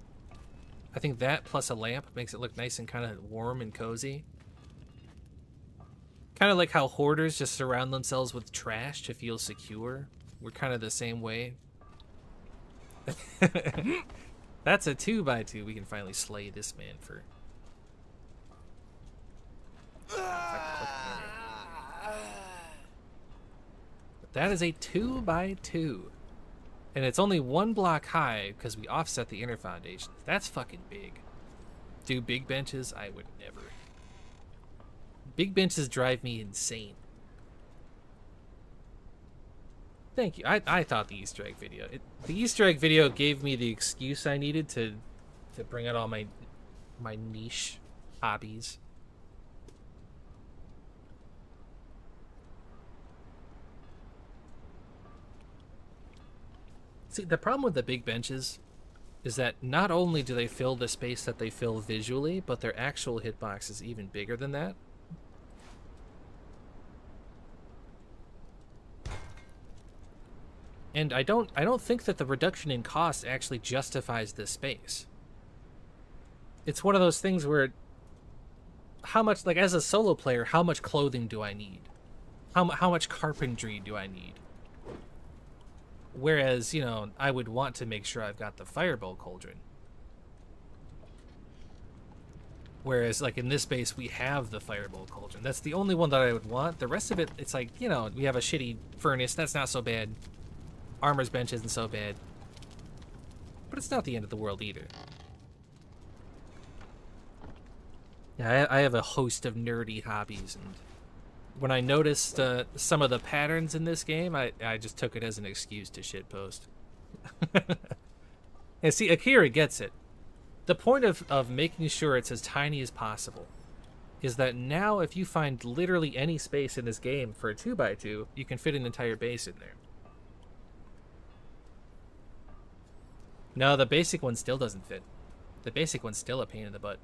I think that plus a lamp makes it look nice and kind of warm and cozy. Kind of like how hoarders just surround themselves with trash to feel secure. We're kind of the same way. That's a two by two. We can finally slay this man for. Ah! That is a two by two. And it's only one block high because we offset the inner foundations. That's fucking big. Do big benches? I would never. Big benches drive me insane. Thank you. I, I thought the Easter egg video. It, the Easter egg video gave me the excuse I needed to to bring out all my my niche hobbies. See, the problem with the big benches is that not only do they fill the space that they fill visually, but their actual hitbox is even bigger than that. And I don't I don't think that the reduction in cost actually justifies this space. It's one of those things where how much like as a solo player, how much clothing do I need? How how much carpentry do I need? Whereas, you know, I would want to make sure I've got the Firebowl cauldron. Whereas, like, in this base, we have the Firebowl cauldron. That's the only one that I would want. The rest of it, it's like, you know, we have a shitty furnace. That's not so bad. Armor's bench isn't so bad. But it's not the end of the world either. Yeah, I, I have a host of nerdy hobbies, and when I noticed uh, some of the patterns in this game, I, I just took it as an excuse to shitpost. and see, Akira gets it. The point of, of making sure it's as tiny as possible is that now if you find literally any space in this game for a 2x2, you can fit an entire base in there. No, the basic one still doesn't fit. The basic one's still a pain in the butt.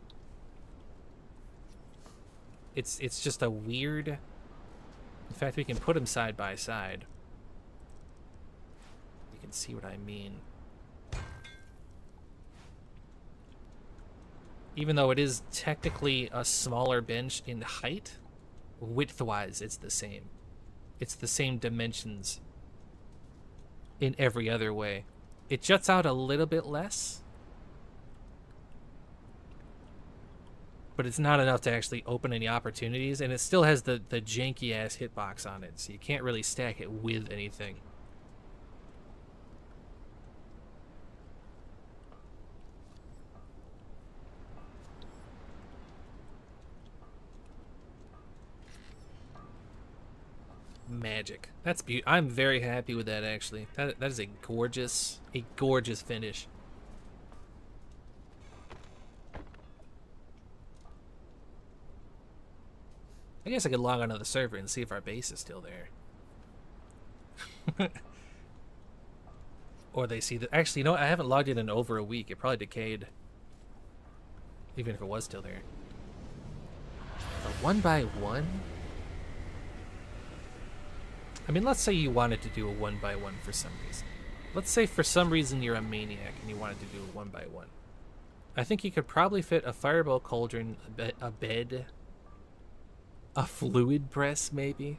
It's it's just a weird in fact, we can put them side by side. You can see what I mean. Even though it is technically a smaller bench in height, width-wise, it's the same. It's the same dimensions in every other way. It juts out a little bit less, but it's not enough to actually open any opportunities, and it still has the, the janky ass hitbox on it, so you can't really stack it with anything. Magic. That's beautiful. I'm very happy with that, actually. That, that is a gorgeous, a gorgeous finish. I guess I could log onto the server and see if our base is still there. or they see that. Actually, you know, what? I haven't logged in in over a week. It probably decayed. Even if it was still there. A one by one? I mean, let's say you wanted to do a one by one for some reason. Let's say for some reason you're a maniac and you wanted to do a one by one. I think you could probably fit a Firebowl cauldron, a, be a bed, a fluid press, maybe.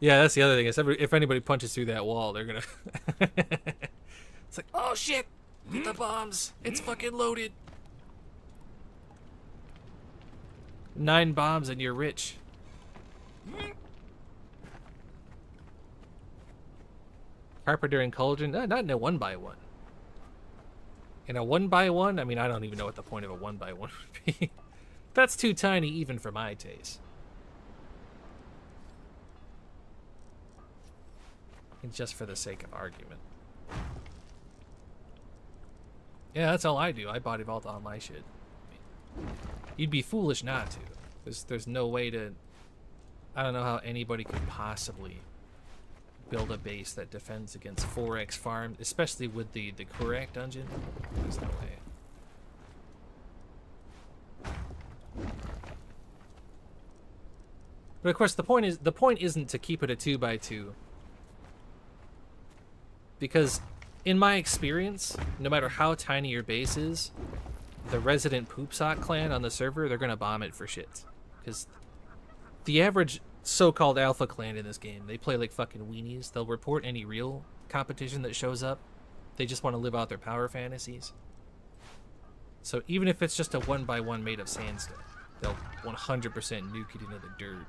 Yeah, that's the other thing. Is every, if anybody punches through that wall, they're gonna. it's like, oh shit! Get the bombs! It's fucking loaded. Nine bombs and you're rich. Carpenter and Cauldron, not in a one by one. In a one by one, I mean, I don't even know what the point of a one by one would be. That's too tiny even for my taste. And just for the sake of argument. Yeah, that's all I do. I body vault all my shit. You'd be foolish not to. There's there's no way to I don't know how anybody could possibly build a base that defends against 4x farm, especially with the, the Kurak dungeon. There's no way. But of course the point is the point isn't to keep it a two by two. Because in my experience, no matter how tiny your base is, the resident poop sock clan on the server, they're gonna bomb it for shit. Because the average so-called alpha clan in this game, they play like fucking weenies. They'll report any real competition that shows up. They just want to live out their power fantasies. So even if it's just a one by one made of sandstone, they'll 100% nuke it into the dirt.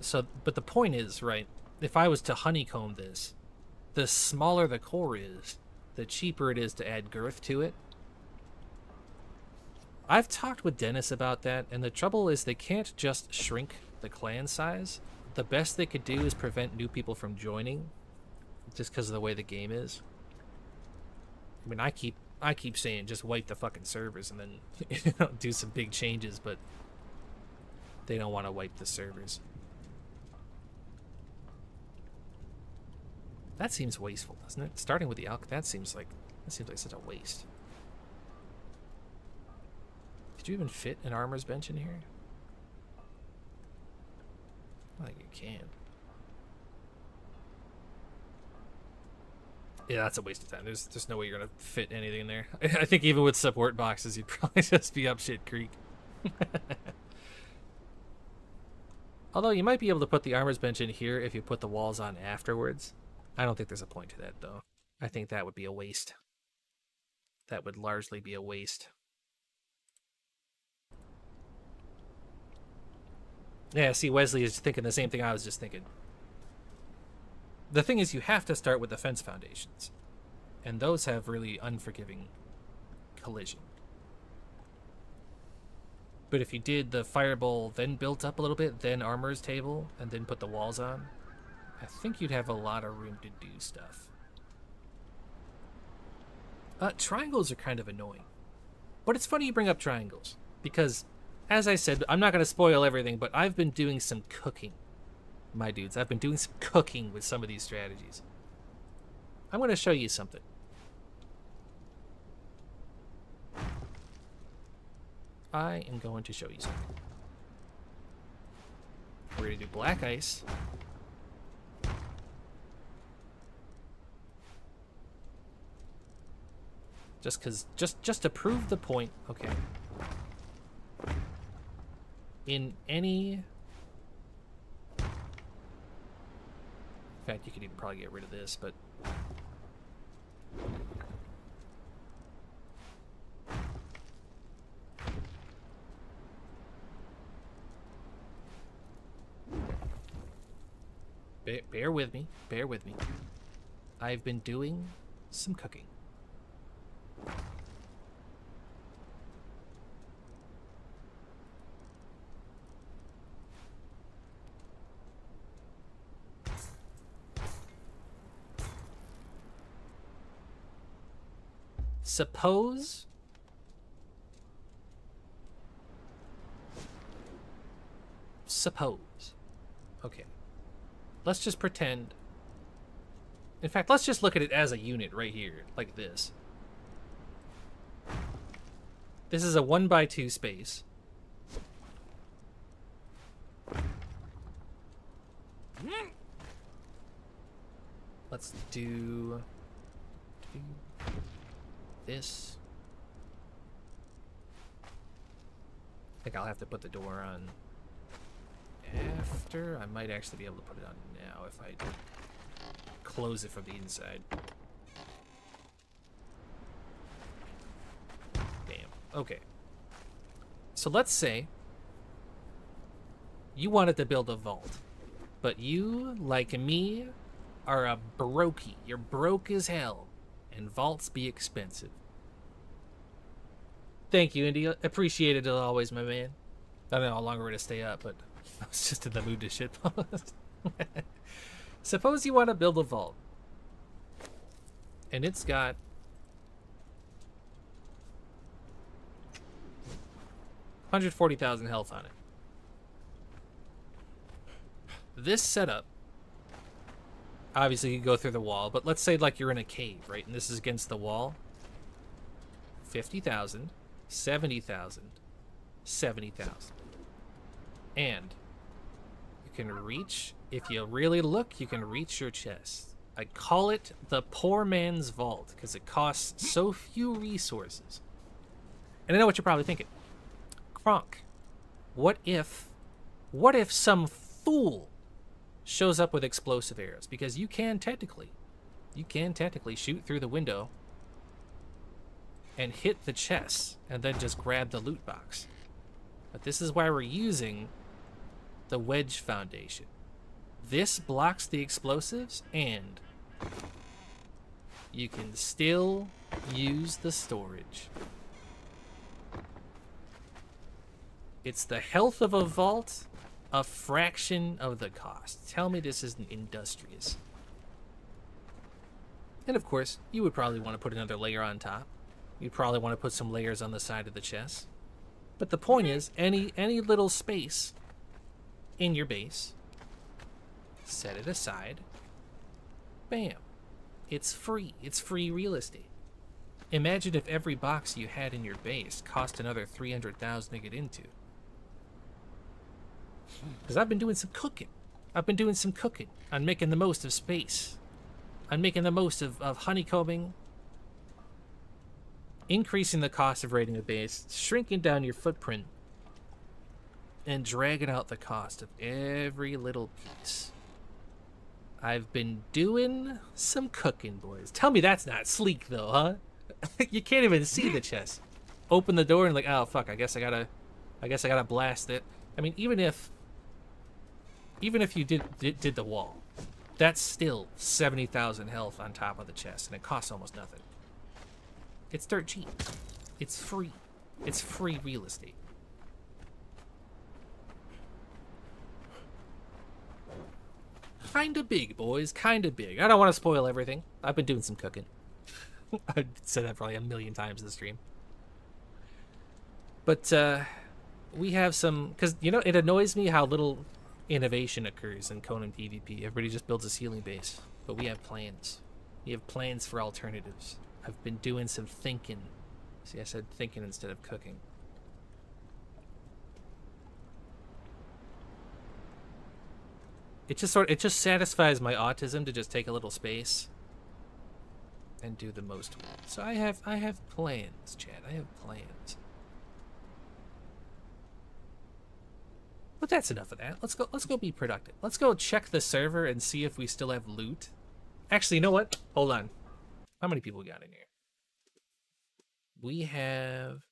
So, but the point is, right, if I was to honeycomb this, the smaller the core is, the cheaper it is to add girth to it. I've talked with Dennis about that, and the trouble is they can't just shrink the clan size. The best they could do is prevent new people from joining, just because of the way the game is. I mean, I keep I keep saying just wipe the fucking servers and then you know, do some big changes, but they don't want to wipe the servers. That seems wasteful, doesn't it? Starting with the alk, that seems like that seems like such a waste. Did you even fit an armor's bench in here? I think you can. Yeah, that's a waste of time. There's there's no way you're gonna fit anything in there. I think even with support boxes, you'd probably just be up shit creek. Although you might be able to put the armor's bench in here if you put the walls on afterwards. I don't think there's a point to that, though. I think that would be a waste. That would largely be a waste. Yeah, see, Wesley is thinking the same thing I was just thinking. The thing is, you have to start with the fence foundations. And those have really unforgiving collision. But if you did the Firebowl, then built up a little bit, then armor's table, and then put the walls on, I think you'd have a lot of room to do stuff. Uh, triangles are kind of annoying. But it's funny you bring up triangles, because, as I said, I'm not going to spoil everything, but I've been doing some cooking, my dudes. I've been doing some cooking with some of these strategies. I'm going to show you something. I am going to show you something. We're going to do black ice. Just cause just just to prove the point, okay. In any fact you could even probably get rid of this, but Bear, bear with me, bear with me. I've been doing some cooking. Suppose suppose. Okay. Let's just pretend. In fact, let's just look at it as a unit right here, like this. This is a one by two space. Let's do, do this. I think I'll have to put the door on after. I might actually be able to put it on now if I close it from the inside. Damn. Okay. So let's say you wanted to build a vault, but you, like me, are a brokey. You're broke as hell, and vaults be expensive. Thank you, India. Appreciate it as always, my man. I don't know how long we're gonna stay up, but I was just in the mood to shit. Suppose you want to build a vault, and it's got hundred forty thousand health on it. This setup obviously you go through the wall, but let's say like you're in a cave, right? And this is against the wall. 50,000, 70,000, 70,000. And you can reach, if you really look, you can reach your chest. I call it the poor man's vault because it costs so few resources. And I know what you're probably thinking. Kronk, what if, what if some fool shows up with explosive arrows because you can technically, you can technically shoot through the window and hit the chest and then just grab the loot box. But this is why we're using the wedge foundation. This blocks the explosives and you can still use the storage. It's the health of a vault a fraction of the cost. Tell me this isn't industrious. And of course, you would probably want to put another layer on top. You'd probably want to put some layers on the side of the chest. But the point is, any any little space in your base, set it aside. Bam. It's free. It's free real estate. Imagine if every box you had in your base cost another 300,000 to get into. Because I've been doing some cooking. I've been doing some cooking on making the most of space. On making the most of, of honeycombing. Increasing the cost of raiding a base. Shrinking down your footprint. And dragging out the cost of every little piece. I've been doing some cooking, boys. Tell me that's not sleek, though, huh? you can't even see the chest. Open the door and like, oh fuck, I guess I gotta, I guess I gotta blast it. I mean, even if even if you did, did, did the wall, that's still 70,000 health on top of the chest, and it costs almost nothing. It's dirt cheap. It's free. It's free real estate. Kinda big, boys. Kinda big. I don't want to spoil everything. I've been doing some cooking. I've said that probably a million times in the stream. But, uh, we have some... Because, you know, it annoys me how little innovation occurs in Conan PvP. Everybody just builds a ceiling base, but we have plans. We have plans for alternatives. I've been doing some thinking. See, I said thinking instead of cooking. It just sort it just satisfies my autism to just take a little space and do the most So I have I have plans, Chad. I have plans. But that's enough of that. Let's go let's go be productive. Let's go check the server and see if we still have loot. Actually, you know what? Hold on. How many people we got in here? We have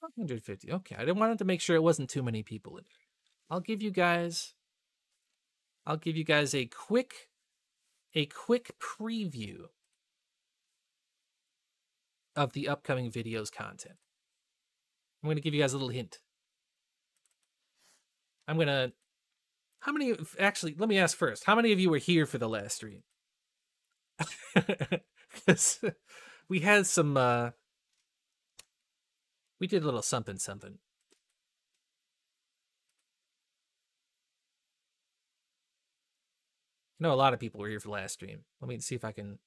150. Okay, I didn't wanted to make sure it wasn't too many people in here. I'll give you guys I'll give you guys a quick a quick preview of the upcoming videos content. I'm going to give you guys a little hint. I'm gonna. How many? Actually, let me ask first. How many of you were here for the last stream? Because we had some uh, We did a little something something. I know a lot of people were here for last stream. Let me see if I can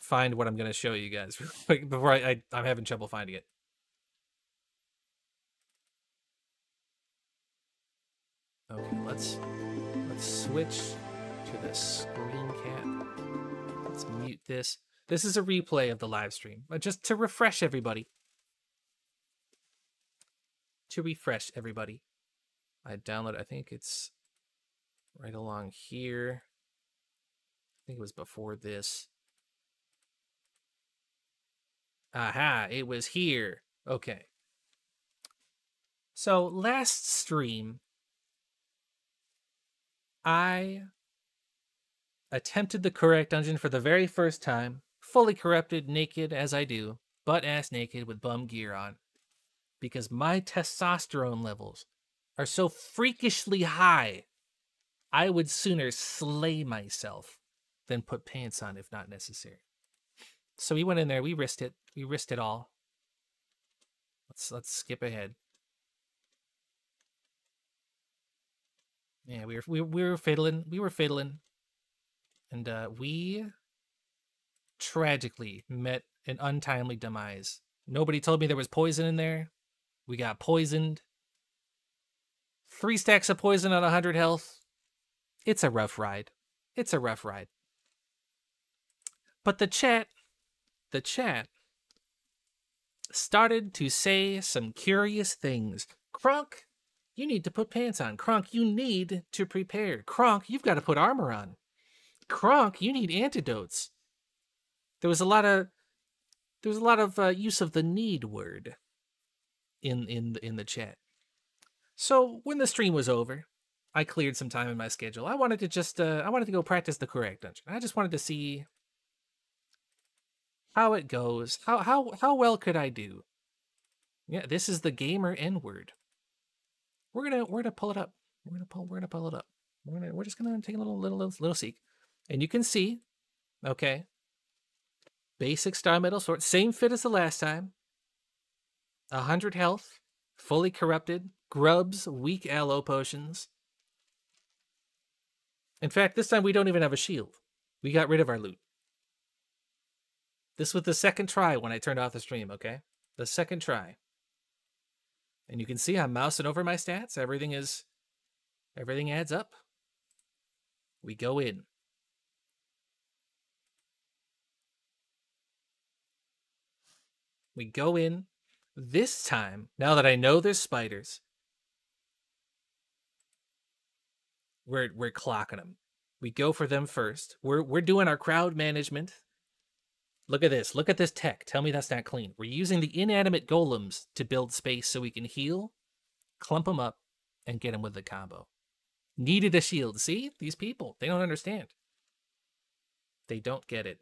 find what I'm going to show you guys before I, I I'm having trouble finding it. Okay, let's let's switch to the screen cap. Let's mute this. This is a replay of the live stream, just to refresh everybody. To refresh everybody. I download I think it's right along here. I think it was before this. Aha, it was here. Okay. So last stream, I attempted the Kurak dungeon for the very first time, fully corrupted, naked as I do, butt ass naked with bum gear on, because my testosterone levels are so freakishly high, I would sooner slay myself than put pants on if not necessary. So we went in there, we risked it, we risked it all. Let's let's skip ahead. Yeah, we were we, we were fiddling, we were fiddling, and uh, we tragically met an untimely demise. Nobody told me there was poison in there. We got poisoned. Three stacks of poison on 100 health. It's a rough ride. It's a rough ride. But the chat, the chat started to say some curious things. Kronk, you need to put pants on. Kronk, you need to prepare. Kronk, you've got to put armor on. Kronk, you need antidotes. There was a lot of there was a lot of uh, use of the need word in in in the chat. So when the stream was over, I cleared some time in my schedule. I wanted to just uh, I wanted to go practice the Kurak dungeon. I just wanted to see how it goes. How how how well could I do? Yeah, this is the gamer N word. We're gonna we're gonna pull it up. We're gonna pull we're gonna pull it up. We're gonna we're just gonna take a little little little, little seek, and you can see, okay. Basic star metal sword, same fit as the last time. A hundred health, fully corrupted, grubs, weak aloe potions. In fact, this time we don't even have a shield. We got rid of our loot. This was the second try when I turned off the stream, okay? The second try. And you can see I'm mousing over my stats. Everything is, everything adds up. We go in. We go in. This time, now that I know there's spiders, we're we're clocking them. We go for them first. We're we're doing our crowd management. Look at this. Look at this tech. Tell me that's not clean. We're using the inanimate golems to build space so we can heal, clump them up, and get them with the combo. Needed a shield. See? These people, they don't understand. They don't get it.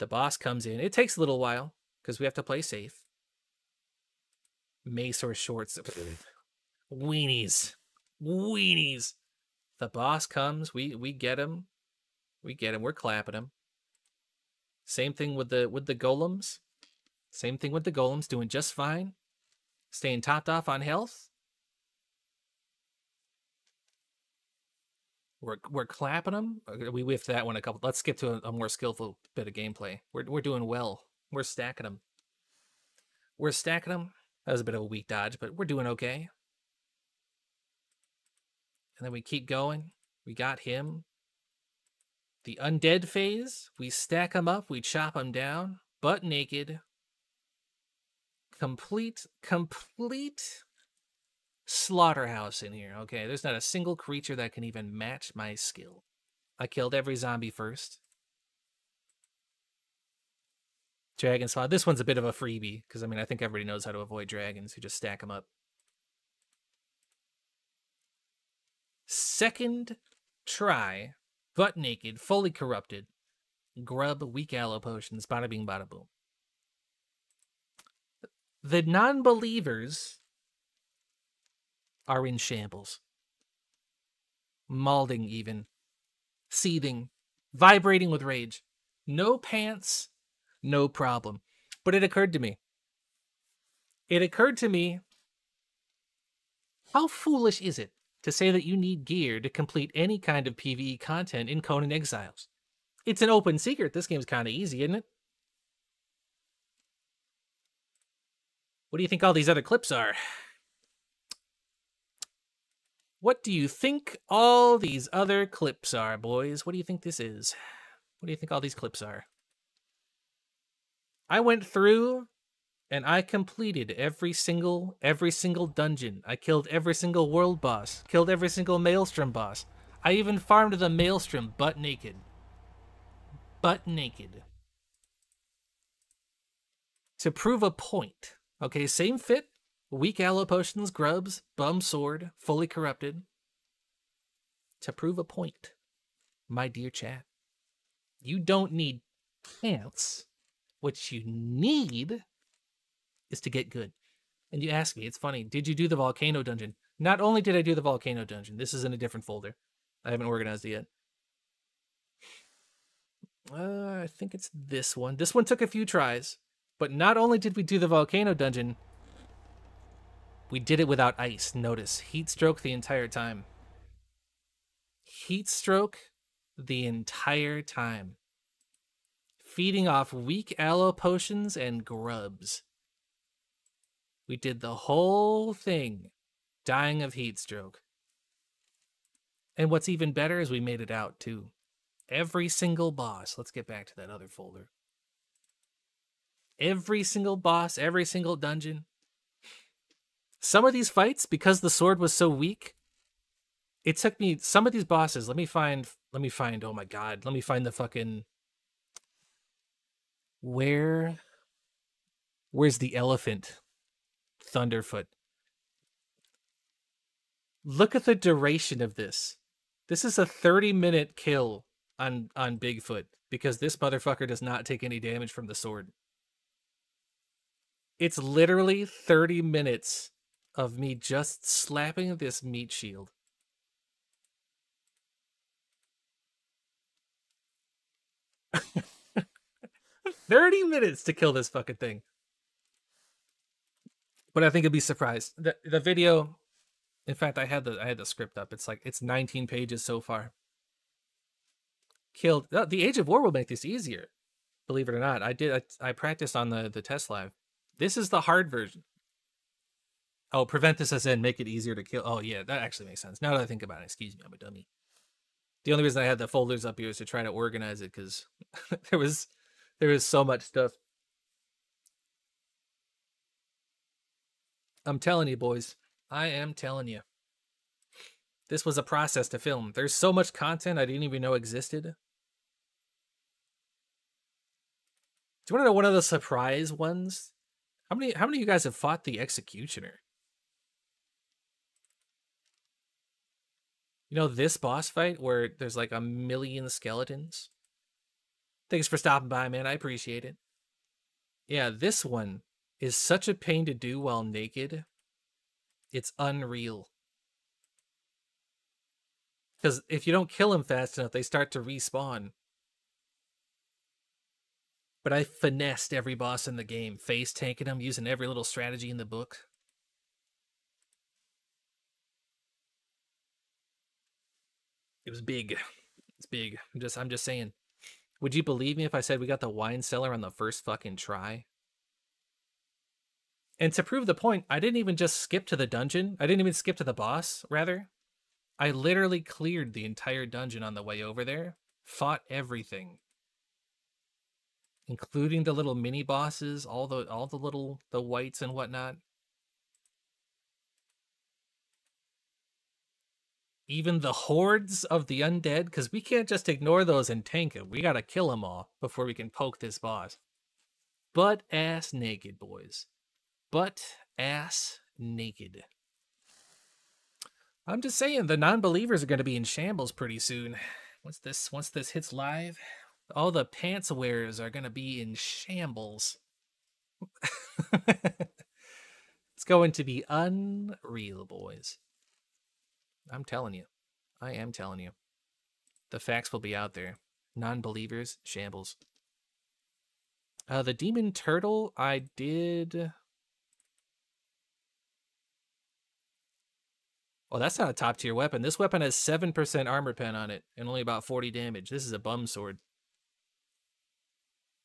The boss comes in. It takes a little while because we have to play safe. Mace or shorts. Weenies. Weenies. The boss comes. We we get him. We get him. We're clapping him. Same thing with the with the golems. Same thing with the golems, doing just fine. Staying topped off on health. We're we're clapping them. Uh, we whiffed that one a couple. Let's skip to a, a more skillful bit of gameplay. We're we're doing well. We're stacking them. We're stacking them. That was a bit of a weak dodge, but we're doing okay. And then we keep going. We got him. The undead phase, we stack them up, we chop them down, butt naked. Complete, complete slaughterhouse in here. Okay, there's not a single creature that can even match my skill. I killed every zombie first. Dragon Slaw. This one's a bit of a freebie, because I mean, I think everybody knows how to avoid dragons. You just stack them up. Second try butt naked, fully corrupted. Grub weak aloe potions, bada bing, bada boom. The non believers are in shambles. Malding, even. Seething. Vibrating with rage. No pants, No problem. But it occurred to me. It occurred to me how foolish is it to say that you need gear to complete any kind of PvE content in Conan Exiles? It's an open secret. This game's kind of easy, isn't it? What do you think all these other clips are? What do you think all these other clips are, boys? What do you think this is? What do you think all these clips are? I went through and I completed every single every single dungeon. I killed every single world boss, killed every single maelstrom boss. I even farmed the maelstrom butt naked. Butt naked. To prove a point. Okay, same fit, weak aloe potions, grubs, bum sword, fully corrupted. To prove a point, my dear chat, you don't need pants. What you need is to get good. And you ask me, it's funny, did you do the volcano dungeon? Not only did I do the volcano dungeon, this is in a different folder. I haven't organized it yet. Uh, I think it's this one. This one took a few tries, but not only did we do the volcano dungeon, we did it without ice. Notice, heat stroke the entire time. Heat stroke the entire time. Feeding off weak aloe potions and grubs. We did the whole thing, dying of heat stroke. And what's even better is we made it out too. Every single boss. Let's get back to that other folder. Every single boss, every single dungeon. Some of these fights, because the sword was so weak, it took me some of these bosses. Let me find. Let me find. Oh my god. Let me find the fucking. Where. Where's the elephant? Thunderfoot. Look at the duration of this. This is a 30 minute kill on on Bigfoot because this motherfucker does not take any damage from the sword. It's literally 30 minutes of me just slapping this meat shield. Thirty minutes to kill this fucking thing but I think you'll be surprised. The the video, in fact, I had the I had the script up. It's like it's 19 pages so far. Killed uh, the Age of War will make this easier. Believe it or not, I did. I, I practiced on the the test live. This is the hard version. Oh, prevent this as in make it easier to kill. Oh yeah, that actually makes sense. Now that I think about it, excuse me, I'm a dummy. The only reason I had the folders up here is to try to organize it because there was there was so much stuff. I'm telling you, boys. I am telling you. This was a process to film. There's so much content I didn't even know existed. Do you want to know one of the surprise ones? How many how many of you guys have fought the executioner? You know this boss fight where there's like a million skeletons? Thanks for stopping by, man. I appreciate it. Yeah, this one is such a pain to do while naked. It's unreal. Because if you don't kill them fast enough, they start to respawn. But I finessed every boss in the game, face tanking them, using every little strategy in the book. It was big. It's big. I'm just I'm just saying. Would you believe me if I said we got the wine cellar on the first fucking try? And to prove the point, I didn't even just skip to the dungeon. I didn't even skip to the boss, rather. I literally cleared the entire dungeon on the way over there, fought everything. Including the little mini bosses, all the all the little the whites and whatnot. Even the hordes of the undead, because we can't just ignore those and tank it. We gotta kill them all before we can poke this boss. Butt ass naked, boys butt ass naked. I'm just saying the non-believers are to be in shambles pretty soon. Once this once this hits live, all the pants wearers are to be in shambles. it's going to be unreal, boys. I'm telling you. I am telling you. The facts will be out there. Non-believers, shambles. Uh, the demon turtle, I did. Oh, that's not a top tier weapon. This weapon has 7% armor pen on it and only about 40 damage. This is a bum sword.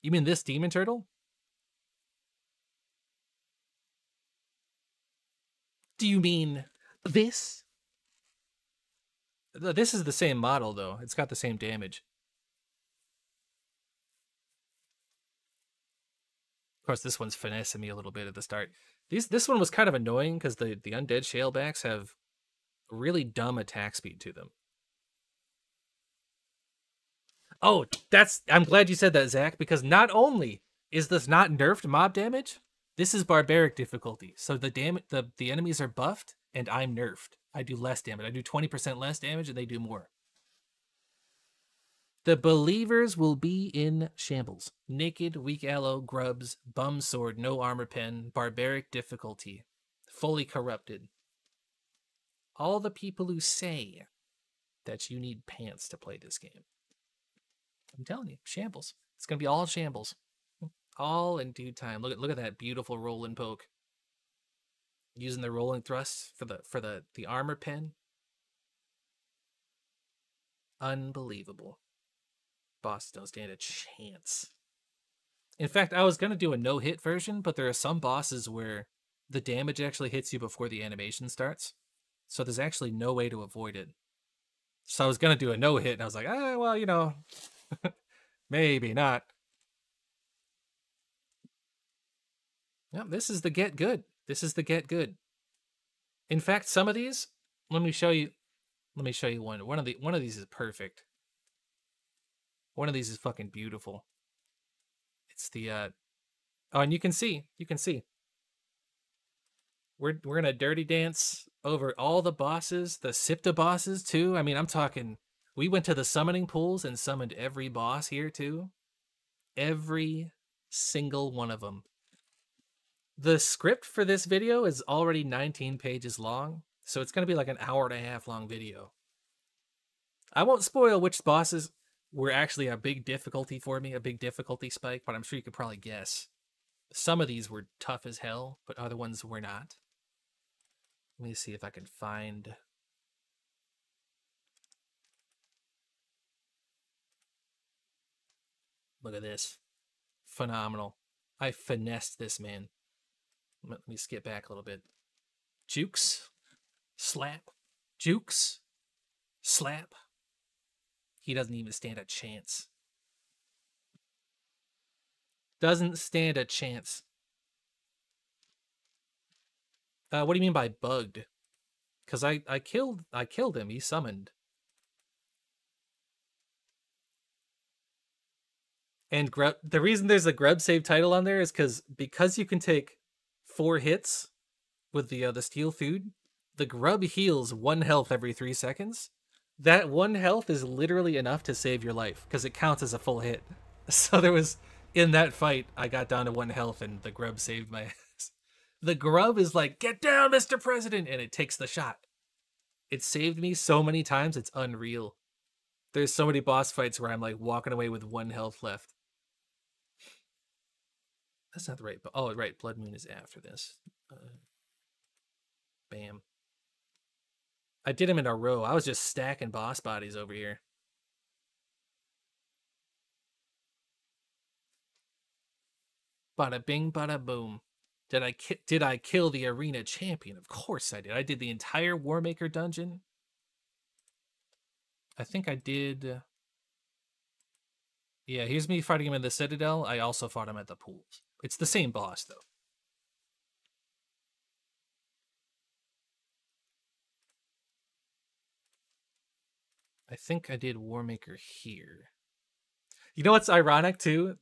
You mean this demon turtle? Do you mean this? This is the same model, though. It's got the same damage. Of course, this one's finessing me a little bit at the start. These this one was kind of annoying because the the undead shalebacks have really dumb attack speed to them. Oh, that's I'm glad you said that, Zach, because not only is this not nerfed mob damage, this is barbaric difficulty. So the dam the, the enemies are buffed and I'm nerfed. I do less damage. I do 20% less damage and they do more. The believers will be in shambles. Naked, weak aloe, grubs, bum sword, no armor pen, barbaric difficulty, fully corrupted. All the people who say that you need pants to play this game. I'm telling you, shambles. It's gonna be all shambles. All in due time. Look at look at that beautiful roll and poke. Using the rolling thrust for the for the the armor pen. Unbelievable. Boss don't stand a chance. In fact, I was gonna do a no hit version, but there are some bosses where the damage actually hits you before the animation starts. So there's actually no way to avoid it. So I was gonna do a no hit, and I was like, ah, well, you know, maybe not. Yeah, this is the get good. This is the get good. In fact, some of these, let me show you. Let me show you one. One of the one of these is perfect. One of these is fucking beautiful. It's the uh oh, and you can see, you can see. We're we're gonna dirty dance over all the bosses, the Siptah bosses too. I mean, I'm talking. We went to the summoning pools and summoned every boss here too. Every single one of them. The script for this video is already 19 pages long, so it's going to be like an hour and a half long video. I won't spoil which bosses were actually a big difficulty for me, a big difficulty spike, but I'm sure you could probably guess. Some of these were tough as hell, but other ones were not. Let me see if I can find... Look at this. Phenomenal. I finessed this man. Let me skip back a little bit. Jukes. Slap. Jukes. Slap. He doesn't even stand a chance. Doesn't stand a chance. Uh, what do you mean by bugged? Because I, I killed I killed him. He summoned. And grub, the reason there's a grub save title on there is because because you can take four hits with the uh, the steel food, the grub heals one health every three seconds. That one health is literally enough to save your life because it counts as a full hit. So there was in that fight, I got down to one health and the grub saved my ass. The grub is like, "Get down, Mr. President," and it takes the shot. It saved me so many times, it's unreal. There's so many boss fights where I'm like walking away with one health left. That's not the right. But oh, right. Blood Moon is after this. Uh, bam. I did them in a row. I was just stacking boss bodies over here. Bada bing, bada boom. Did I did I kill the arena champion? Of course I did. I did the entire Warmaker dungeon. I think I did. Yeah, here's me fighting him in the Citadel. I also fought him at the pools. It's the same boss, though. I think I did Warmaker here. You know what's ironic too?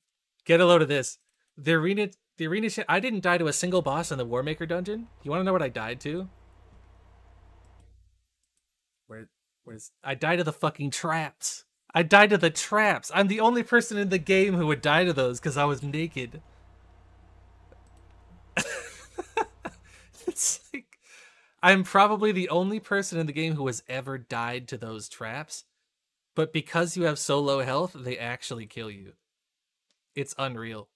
Get a load of this. The arena, the arena. I didn't die to a single boss in the Warmaker dungeon. You want to know what I died to? Where, where's? I died to the fucking traps. I died to the traps. I'm the only person in the game who would die to those because I was naked. it's like I'm probably the only person in the game who has ever died to those traps. But because you have so low health, they actually kill you. It's unreal.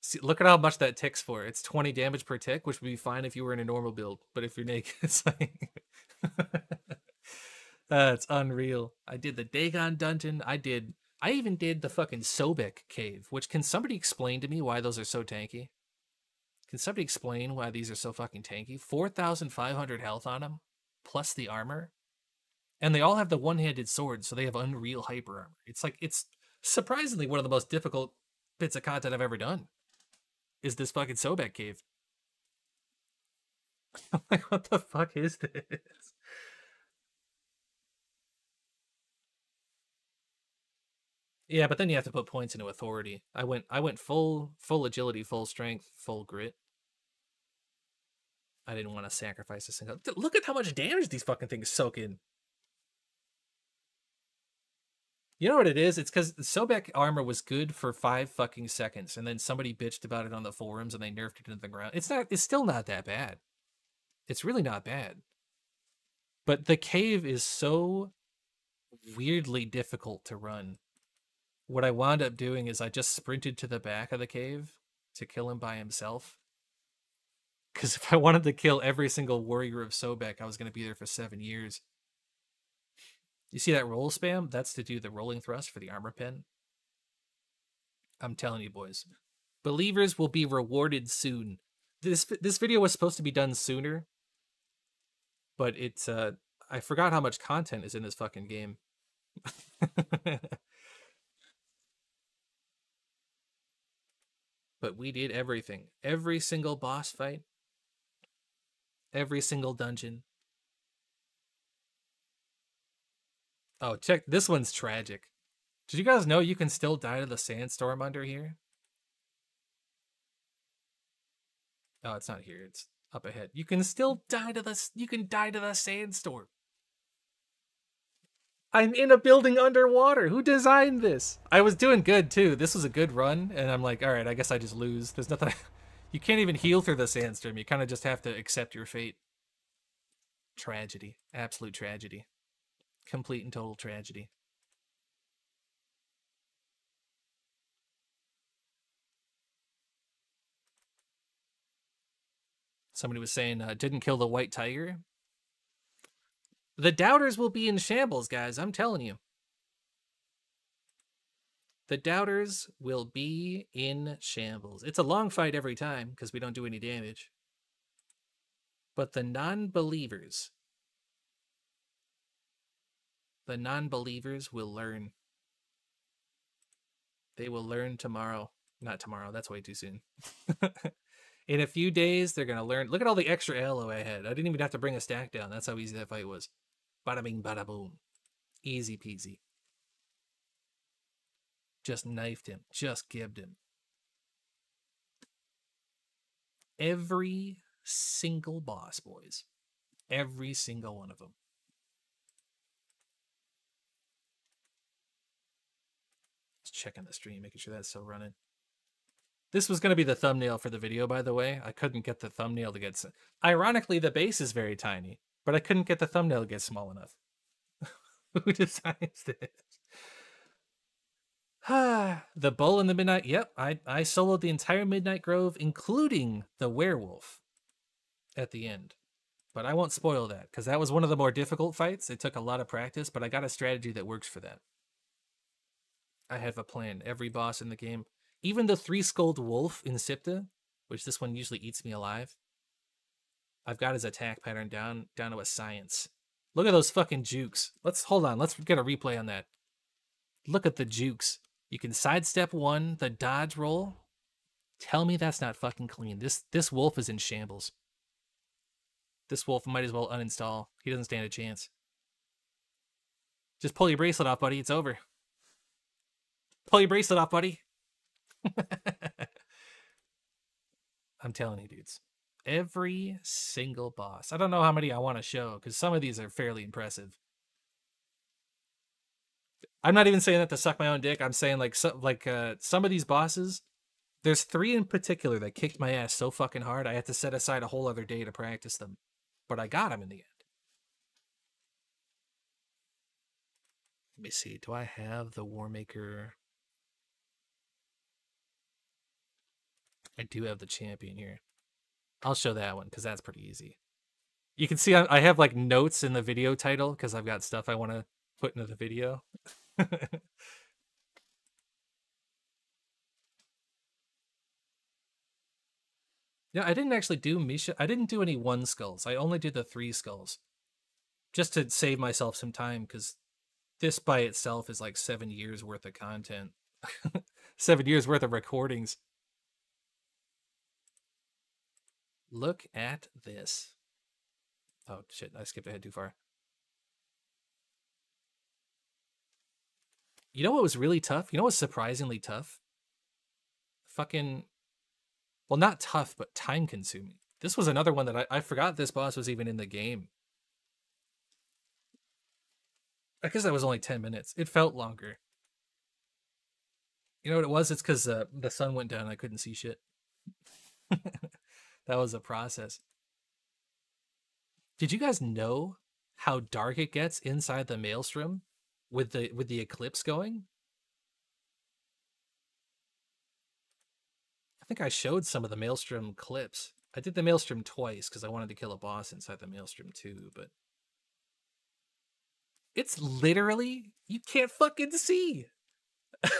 See, look at how much that ticks for. It's 20 damage per tick, which would be fine if you were in a normal build. But if you're naked, it's like. That's unreal. I did the Dagon dungeon. I did. I even did the fucking Sobek cave, which can somebody explain to me why those are so tanky? Can somebody explain why these are so fucking tanky? 4,500 health on them, plus the armor. And they all have the one handed swords, so they have unreal hyper armor. It's like, it's surprisingly one of the most difficult bits of content I've ever done. Is this fucking Sobek cave? I'm like, what the fuck is this? Yeah, but then you have to put points into authority. I went I went full full agility, full strength, full grit. I didn't want to sacrifice a single. Look at how much damage these fucking things soak in. You know what it is? It's because Sobek armor was good for five fucking seconds, and then somebody bitched about it on the forums, and they nerfed it into the ground. It's not. It's still not that bad. It's really not bad. But the cave is so weirdly difficult to run what I wound up doing is I just sprinted to the back of the cave to kill him by himself. Because if I wanted to kill every single warrior of Sobek, I was going to be there for seven years. You see that roll spam? That's to do the rolling thrust for the armor pen. I'm telling you, boys, believers will be rewarded soon. This this video was supposed to be done sooner, but it's uh I forgot how much content is in this fucking game. But we did everything. Every single boss fight. Every single dungeon. Oh, check. This one's tragic. Did you guys know you can still die to the sandstorm under here? Oh, it's not here. It's up ahead. You can still die to the you can die to the sandstorm. I'm in a building underwater. Who designed this? I was doing good too. This was a good run, and I'm like, all right, I guess I just lose. There's nothing. you can't even heal through the sandstorm. You kind of just have to accept your fate. Tragedy. Absolute tragedy. Complete and total tragedy. Somebody was saying, uh, didn't kill the white tiger. The doubters will be in shambles, guys. I'm telling you. The doubters will be in shambles. It's a long fight every time because we don't do any damage. But the non-believers, the non-believers will learn. They will learn tomorrow. Not tomorrow, that's way too soon. in a few days, they're going to learn. Look at all the extra aloe I had. I didn't even have to bring a stack down. That's how easy that fight was. Bada bing, bada boom. Easy peasy. Just knifed him. Just gibbed him. Every single boss, boys. Every single one of them. Just checking the stream, making sure that's still running. This was going to be the thumbnail for the video, by the way. I couldn't get the thumbnail to get... Ironically, the base is very tiny but I couldn't get the thumbnail to get small enough. Who designs this? the bull in the midnight. Yep, I I soloed the entire Midnight Grove, including the werewolf, at the end. But I won't spoil that because that was one of the more difficult fights. It took a lot of practice, but I got a strategy that works for that. I have a plan. Every boss in the game, even the three skulled wolf in Siptah, which this one usually eats me alive. I've got his attack pattern down down to a science. Look at those fucking jukes. Let's hold on. Let's get a replay on that. Look at the jukes. You can sidestep one, the dodge roll. Tell me that's not fucking clean. This this wolf is in shambles. This wolf might as well uninstall. He doesn't stand a chance. Just pull your bracelet off, buddy. It's over. Pull your bracelet off, buddy. I'm telling you, dudes every single boss. I don't know how many I want to show because some of these are fairly impressive. I'm not even saying that to suck my own dick. I'm saying like so, like uh, some of these bosses. There's three in particular that kicked my ass so fucking hard I had to set aside a whole other day to practice them, but I got them in the end. Let me see. Do I have the Warmaker? I do have the champion here. I'll show that one because that's pretty easy. You can see I have like notes in the video title because I've got stuff I want to put into the video. yeah, I didn't actually do Misha. I didn't do any one skulls. I only did the three skulls just to save myself some time because this by itself is like seven years worth of content, seven years worth of recordings. Look at this. Oh shit, I skipped ahead too far. You know what was really tough? You know what's surprisingly tough? Fucking well, not tough, but time consuming. This was another one that I, I forgot this boss was even in the game. I guess that was only 10 minutes. It felt longer. You know what it was? It's because uh, the sun went down I couldn't see shit. that was a process. Did you guys know how dark it gets inside the maelstrom with the with the eclipse going? I think I showed some of the maelstrom clips. I did the maelstrom twice because I wanted to kill a boss inside the maelstrom too, but it's literally you can't fucking see. I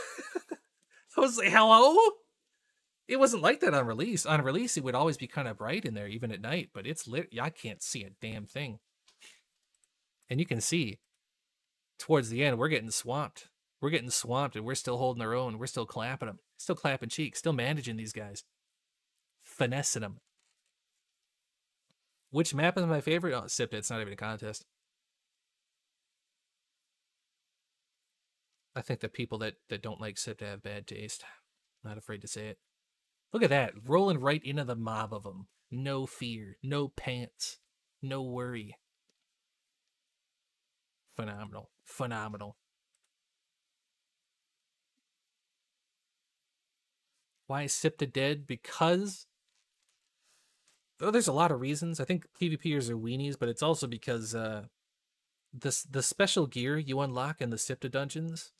was like, hello? It wasn't like that on release. On release, it would always be kind of bright in there, even at night, but it's lit. I can't see a damn thing. And you can see towards the end, we're getting swamped. We're getting swamped, and we're still holding our own. We're still clapping them, still clapping cheeks, still managing these guys, finessing them. Which map is my favorite? Oh, Siptah. It's not even a contest. I think the people that, that don't like Siptah have bad taste. Not afraid to say it. Look at that, rolling right into the mob of them. No fear, no pants, no worry. Phenomenal. Phenomenal. Why is Siptah dead? Because oh, there's a lot of reasons. I think PvPers are weenies, but it's also because uh, this the special gear you unlock in the Siptah dungeons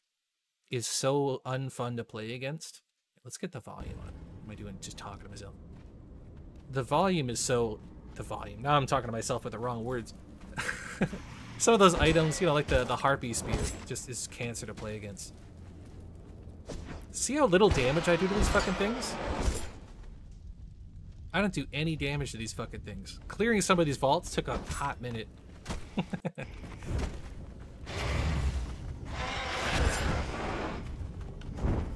is so unfun to play against. Let's get the volume on. Am I doing? Just talking to myself. The volume is so... The volume. Now I'm talking to myself with the wrong words. Some of those items, you know, like the, the Harpy Spear, just is cancer to play against. See how little damage I do to these fucking things? I don't do any damage to these fucking things. Clearing some of these vaults took a hot minute.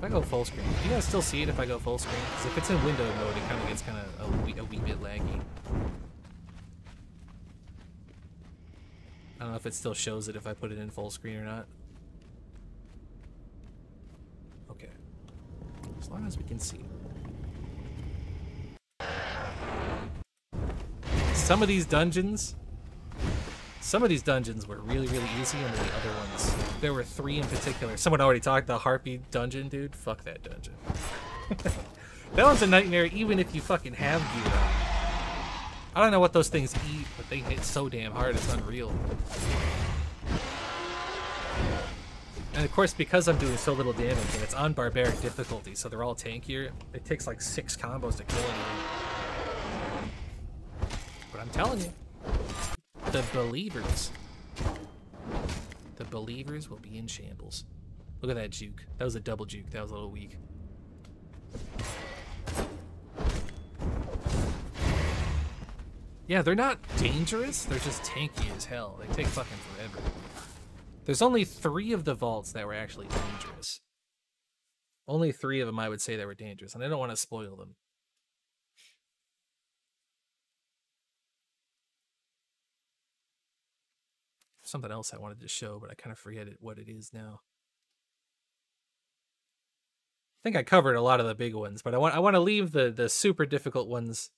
If I go full screen, do you guys still see it if I go full screen? Because if it's in window mode, it kind of gets kind of a, a wee bit laggy. I don't know if it still shows it if I put it in full screen or not. Okay. As long as we can see. Some of these dungeons some of these dungeons were really, really easy, and then the other ones, there were three in particular. Someone already talked the Harpy dungeon, dude. Fuck that dungeon. that one's a nightmare, even if you fucking have gear. I don't know what those things eat, but they hit so damn hard, it's unreal. And of course, because I'm doing so little damage, and it's on barbaric difficulty, so they're all tankier, it takes like six combos to kill anything. But I'm telling you, the believers. The believers will be in shambles. Look at that juke. That was a double juke. That was a little weak. Yeah, they're not dangerous. They're just tanky as hell. They take fucking forever. There's only three of the vaults that were actually dangerous. Only three of them I would say that were dangerous, and I don't want to spoil them. Something else I wanted to show, but I kind of forget it, what it is now. I think I covered a lot of the big ones, but I want I want to leave the the super difficult ones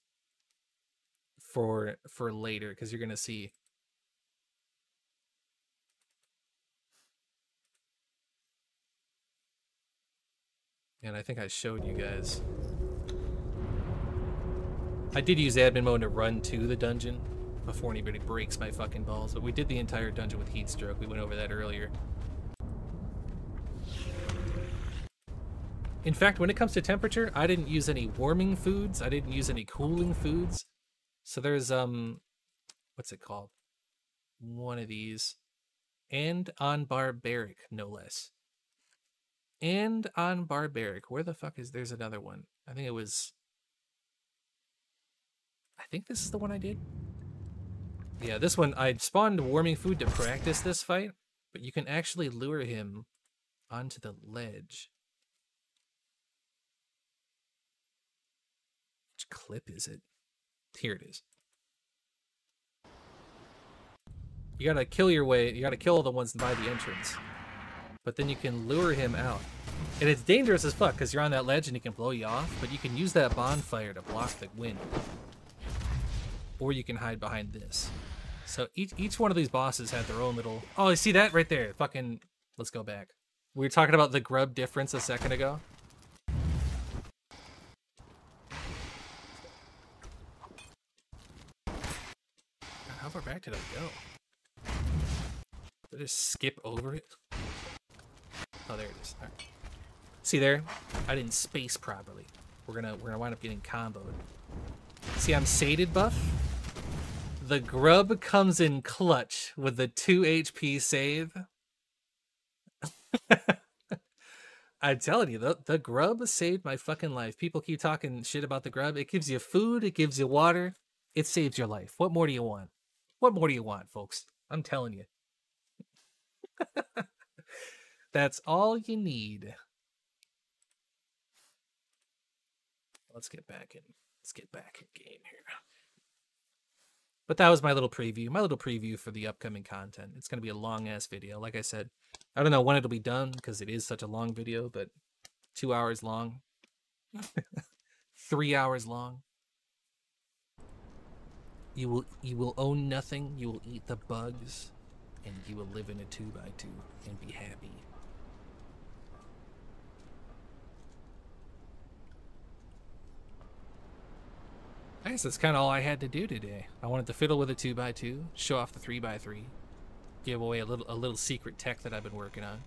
for for later because you're gonna see. And I think I showed you guys. I did use admin mode to run to the dungeon, before anybody breaks my fucking balls, but we did the entire dungeon with heat stroke. We went over that earlier. In fact, when it comes to temperature, I didn't use any warming foods. I didn't use any cooling foods. So there's um, what's it called? One of these, and on barbaric, no less. And on barbaric, where the fuck is? There's another one. I think it was. I think this is the one I did. Yeah, this one I spawned warming food to practice this fight, but you can actually lure him onto the ledge. Which clip is it? Here it is. You gotta kill your way, you gotta kill all the ones by the entrance. But then you can lure him out. And it's dangerous as fuck because you're on that ledge and he can blow you off, but you can use that bonfire to block the wind. Or you can hide behind this. So each each one of these bosses had their own little Oh, you see that right there? Fucking let's go back. We were talking about the grub difference a second ago. how far back did I go? Did I just skip over it? Oh, there it is. See there? I didn't space properly. We're gonna we're gonna wind up getting comboed. See, I'm sated buff. The grub comes in clutch with the 2 HP save. I'm telling you, the, the grub saved my fucking life. People keep talking shit about the grub. It gives you food, it gives you water, it saves your life. What more do you want? What more do you want, folks? I'm telling you. That's all you need. Let's get back in. Let's get back in game here. But that was my little preview, my little preview for the upcoming content. It's going to be a long ass video. Like I said, I don't know when it'll be done because it is such a long video, but two hours long, three hours long. You will you will own nothing. You will eat the bugs, and you will live in a two by two and be happy. I guess that's kind of all I had to do today. I wanted to fiddle with a 2x2, show off the 3x3, give away a little a little secret tech that I've been working on.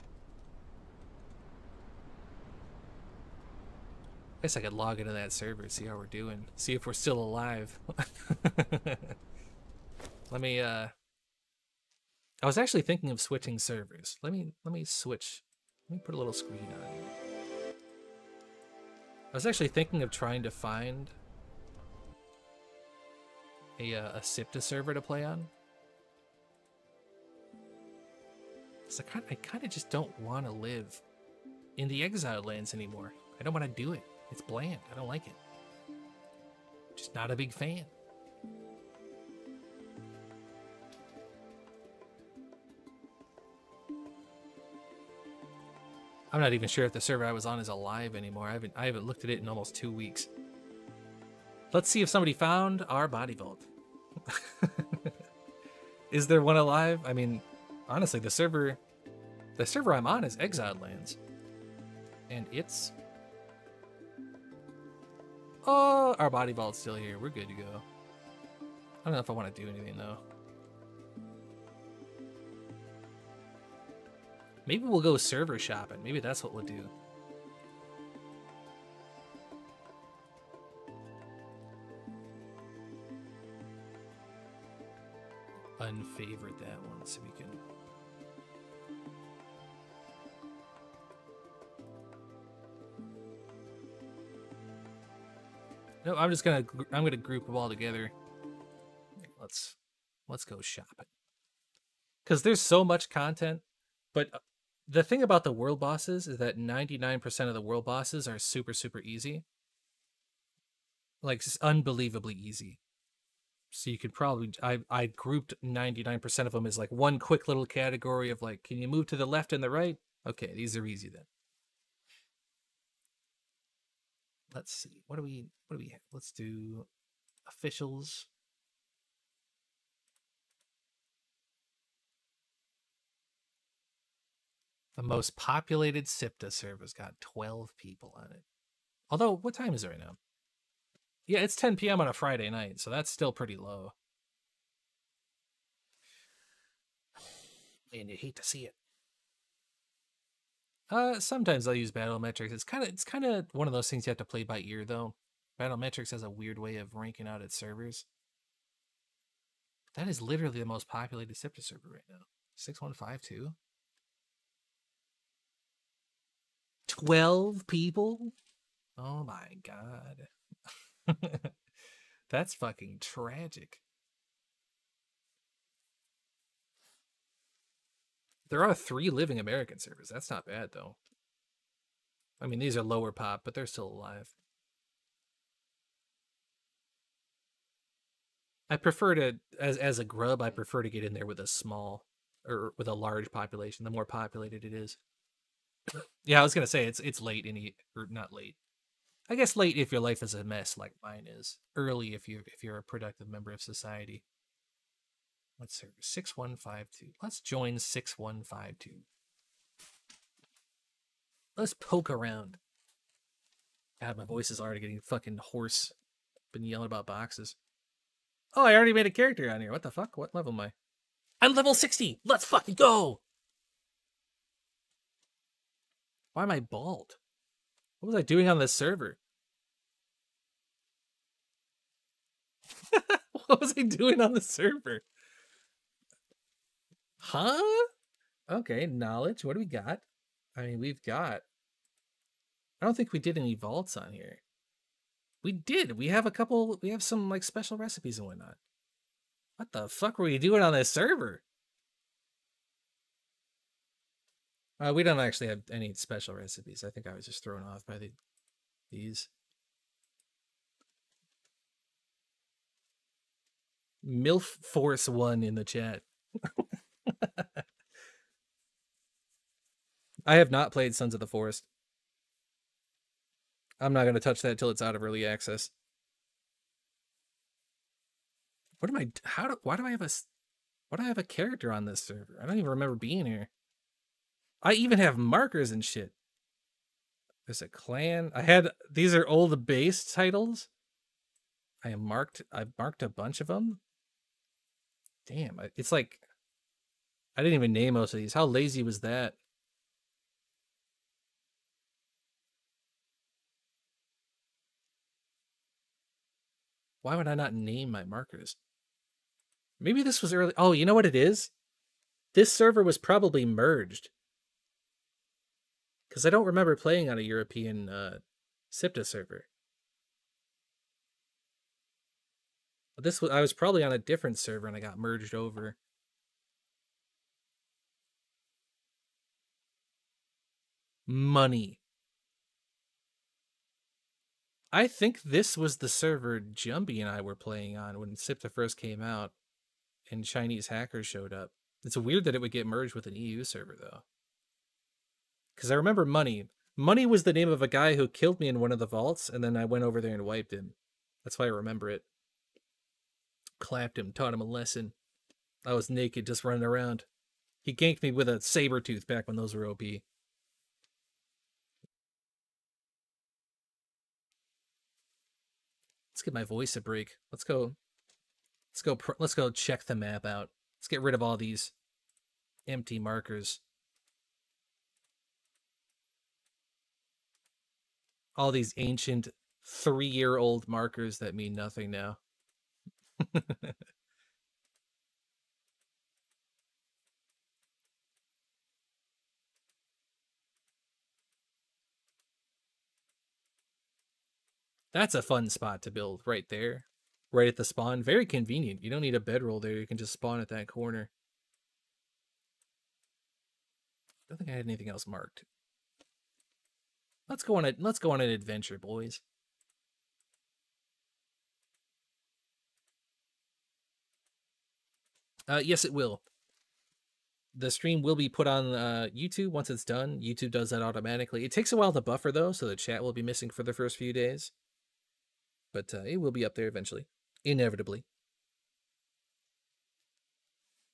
I guess I could log into that server, see how we're doing, see if we're still alive. let me uh I was actually thinking of switching servers. Let me let me switch. Let me put a little screen on. I was actually thinking of trying to find a, a Siptah server to play on. Cause I kind I kind of just don't want to live in the Exile lands anymore. I don't want to do it. It's bland. I don't like it. Just not a big fan. I'm not even sure if the server I was on is alive anymore. I haven't I haven't looked at it in almost two weeks. Let's see if somebody found our body vault. is there one alive? I mean, honestly, the server the server I'm on is Exiled Lands. And it's Oh, our body vault's still here. We're good to go. I don't know if I want to do anything though. Maybe we'll go server shopping. Maybe that's what we'll do. Unfavorite that one so we can. No, I'm just gonna I'm gonna group them all together. Let's let's go shopping. Cause there's so much content, but uh, the thing about the world bosses is that 99% of the world bosses are super super easy. Like unbelievably easy. So you could probably I I grouped 99% of them as like one quick little category of like can you move to the left and the right? Okay, these are easy then. Let's see. What do we what do we have? Let's do officials. The most populated Siptah server's got 12 people on it. Although, what time is it right now? Yeah, it's 10 p.m. on a Friday night, so that's still pretty low. And you hate to see it. Uh, sometimes I'll use Battlemetrics. It's kind of it's kind of one of those things you have to play by ear, though. Battlemetrics has a weird way of ranking out its servers. That is literally the most populated Siptah server right now. 6152. 12 people? Oh my god. That's fucking tragic. There are three living American servers. That's not bad, though. I mean, these are lower pop, but they're still alive. I prefer to, as as a grub, I prefer to get in there with a small or with a large population. The more populated it is. yeah, I was gonna say it's it's late in the or not late. I guess late if your life is a mess like mine is. Early if you if you're a productive member of society. Let's see, six one five two. Let's join six one five two. Let's poke around. God, my voice is already getting fucking hoarse. Been yelling about boxes. Oh, I already made a character on here. What the fuck? What level am I? I'm level 60. Let's fucking go. Why am I bald? What was I doing on this server? what was I doing on the server? Huh? Okay, knowledge. What do we got? I mean, we've got. I don't think we did any vaults on here. We did. We have a couple. We have some like special recipes and whatnot. What the fuck were you doing on this server? Uh, we don't actually have any special recipes. I think I was just thrown off by the these. MILF Force One in the chat. I have not played Sons of the Forest. I'm not going to touch that till it's out of early access. What am I? How do? Why do I have a? Why do I have a character on this server? I don't even remember being here. I even have markers and shit. There's a clan. I had these are old base titles. I marked. I've marked a bunch of them. Damn, it's like I didn't even name most of these. How lazy was that? Why would I not name my markers? Maybe this was early. Oh, you know what it is? This server was probably merged. Because I don't remember playing on a European uh, Siptah server. But this was I was probably on a different server and I got merged over. Money. I think this was the server Jumpy and I were playing on when Siptah first came out and Chinese hackers showed up. It's weird that it would get merged with an EU server though. Because I remember Money. Money was the name of a guy who killed me in one of the vaults, and then I went over there and wiped him. That's why I remember it. Clapped him, taught him a lesson. I was naked, just running around. He ganked me with a saber tooth back when those were OP. Let's give my voice a break. Let's go. Let's go. Let's go check the map out. Let's get rid of all these empty markers. All these ancient three-year-old markers that mean nothing now. That's a fun spot to build right there. Right at the spawn. Very convenient. You don't need a bedroll there. You can just spawn at that corner. I don't think I had anything else marked. Let's go on a let's go on an adventure, boys. Uh, yes, it will. The stream will be put on uh, YouTube once it's done. YouTube does that automatically. It takes a while to buffer though, so the chat will be missing for the first few days but uh, it will be up there eventually, inevitably.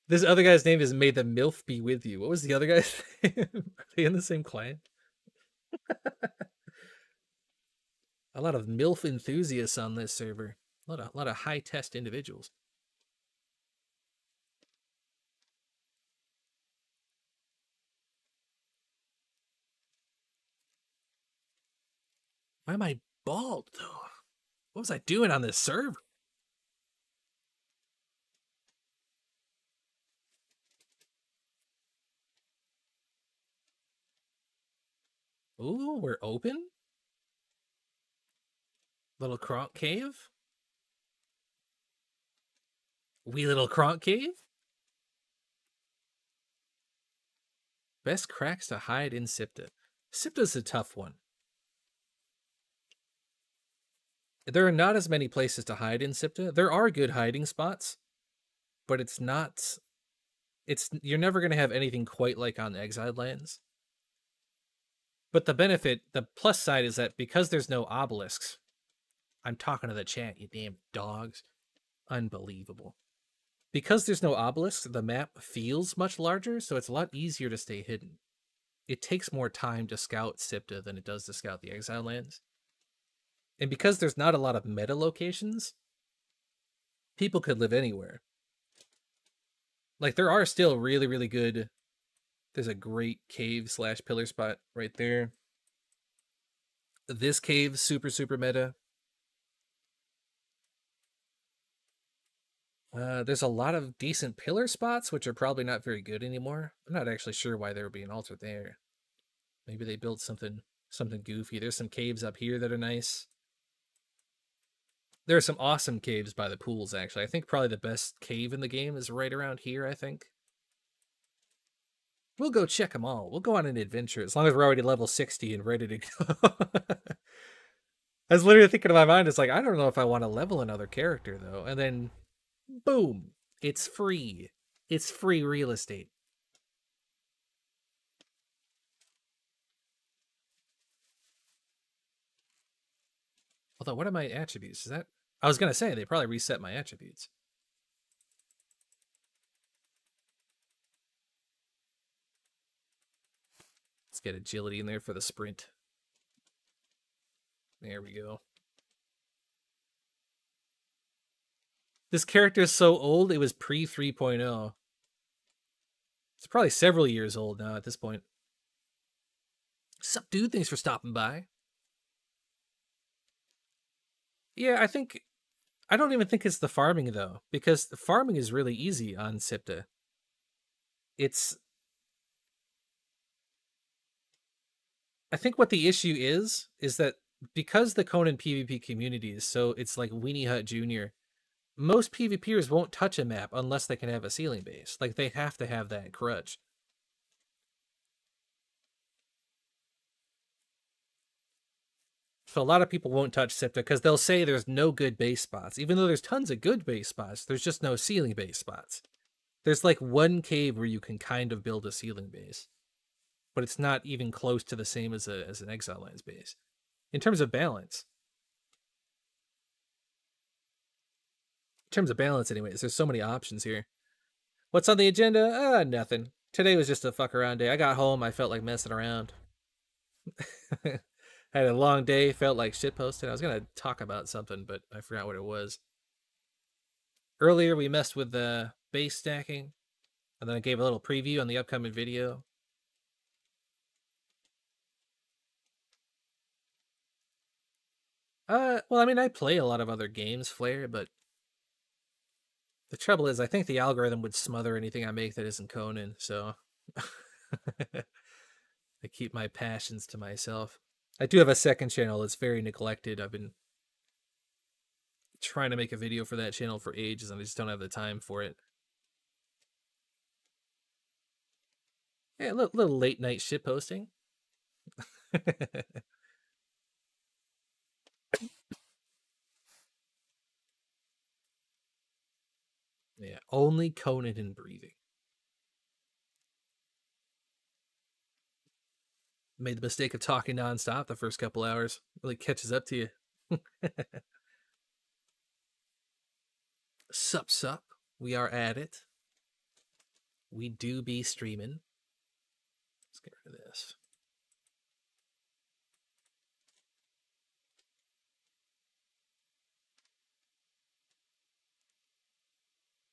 This other guy's name is May the MILF be with you. What was the other guy's name? Are they in the same client? a lot of MILF enthusiasts on this server. A lot of, a lot of high test individuals. Why am I bald though? What was I doing on this server? Ooh, we're open? Little Kronk Cave? Wee Little Kronk Cave? Best cracks to hide in Siptah. Siptah's a tough one. There are not as many places to hide in Siptah. There are good hiding spots, but it's not it's you're never going to have anything quite like on Exiled Lands. But the benefit, the plus side is that because there's no obelisks, I'm talking to the chat, you damn dogs. Unbelievable. Because there's no obelisks, the map feels much larger, so it's a lot easier to stay hidden. It takes more time to scout Siptah than it does to scout the Exile lands. And because there's not a lot of meta locations, people could live anywhere. Like there are still really, really good. There's a great cave slash pillar spot right there. This cave, super, super meta. Uh, there's a lot of decent pillar spots, which are probably not very good anymore. I'm not actually sure why there would be an altar there. Maybe they built something something goofy. There's some caves up here that are nice. There are some awesome caves by the pools, actually. I think probably the best cave in the game is right around here, I think. We'll go check them all. We'll go on an adventure as long as we're already level 60 and ready to go. I was literally thinking in my mind, it's like, I don't know if I want to level another character, though. And then, boom, it's free. It's free real estate. Although, what are my attributes? Is that I was gonna say they probably reset my attributes. Get agility in there for the sprint. There we go. This character is so old, it was pre 3.0. It's probably several years old now at this point. Sup, dude? Thanks for stopping by. Yeah, I think I don't even think it's the farming though, because the farming is really easy on Siptah. It's I think what the issue is is that because the Conan PvP community is so it's like Weenie Hut Jr. Most PvPers won't touch a map unless they can have a ceiling base. Like they have to have that crutch. So a lot of people won't touch Siptah because they'll say there's no good base spots. Even though there's tons of good base spots, there's just no ceiling base spots. There's like one cave where you can kind of build a ceiling base. But it's not even close to the same as a as an Exile Lands base. In terms of balance. In terms of balance, anyways, there's so many options here. What's on the agenda? Ah, uh, nothing. Today was just a fuck around day. I got home, I felt like messing around. Had a long day, felt like shit posting. I was gonna talk about something, but I forgot what it was. Earlier we messed with the base stacking, and then I gave a little preview on the upcoming video. Uh, well, I mean, I play a lot of other games, Flare, but the trouble is, I think the algorithm would smother anything I make that isn't Conan, so I keep my passions to myself. I do have a second channel that's very neglected. I've been trying to make a video for that channel for ages and I just don't have the time for it. Yeah, a little, little late night shit posting. only Conan and breathing. made the mistake of talking nonstop the first couple hours. Really catches up to you. sup, sup. We are at it. We do be streaming. Let's get rid of this.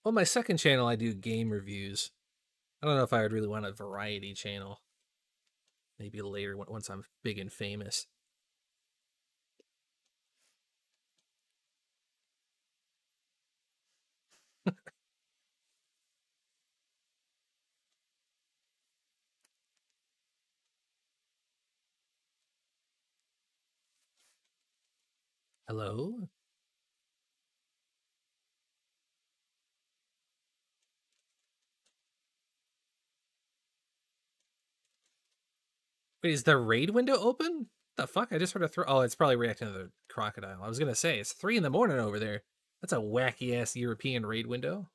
Well, my second channel, I do game reviews. I don't know if I would really want a variety channel. Maybe later, once I'm big and famous. Hello? Wait, is the raid window open? The fuck? I just heard a throw. Oh, it's probably reacting to the crocodile. I was gonna say it's three in the morning over there. That's a wacky ass European raid window.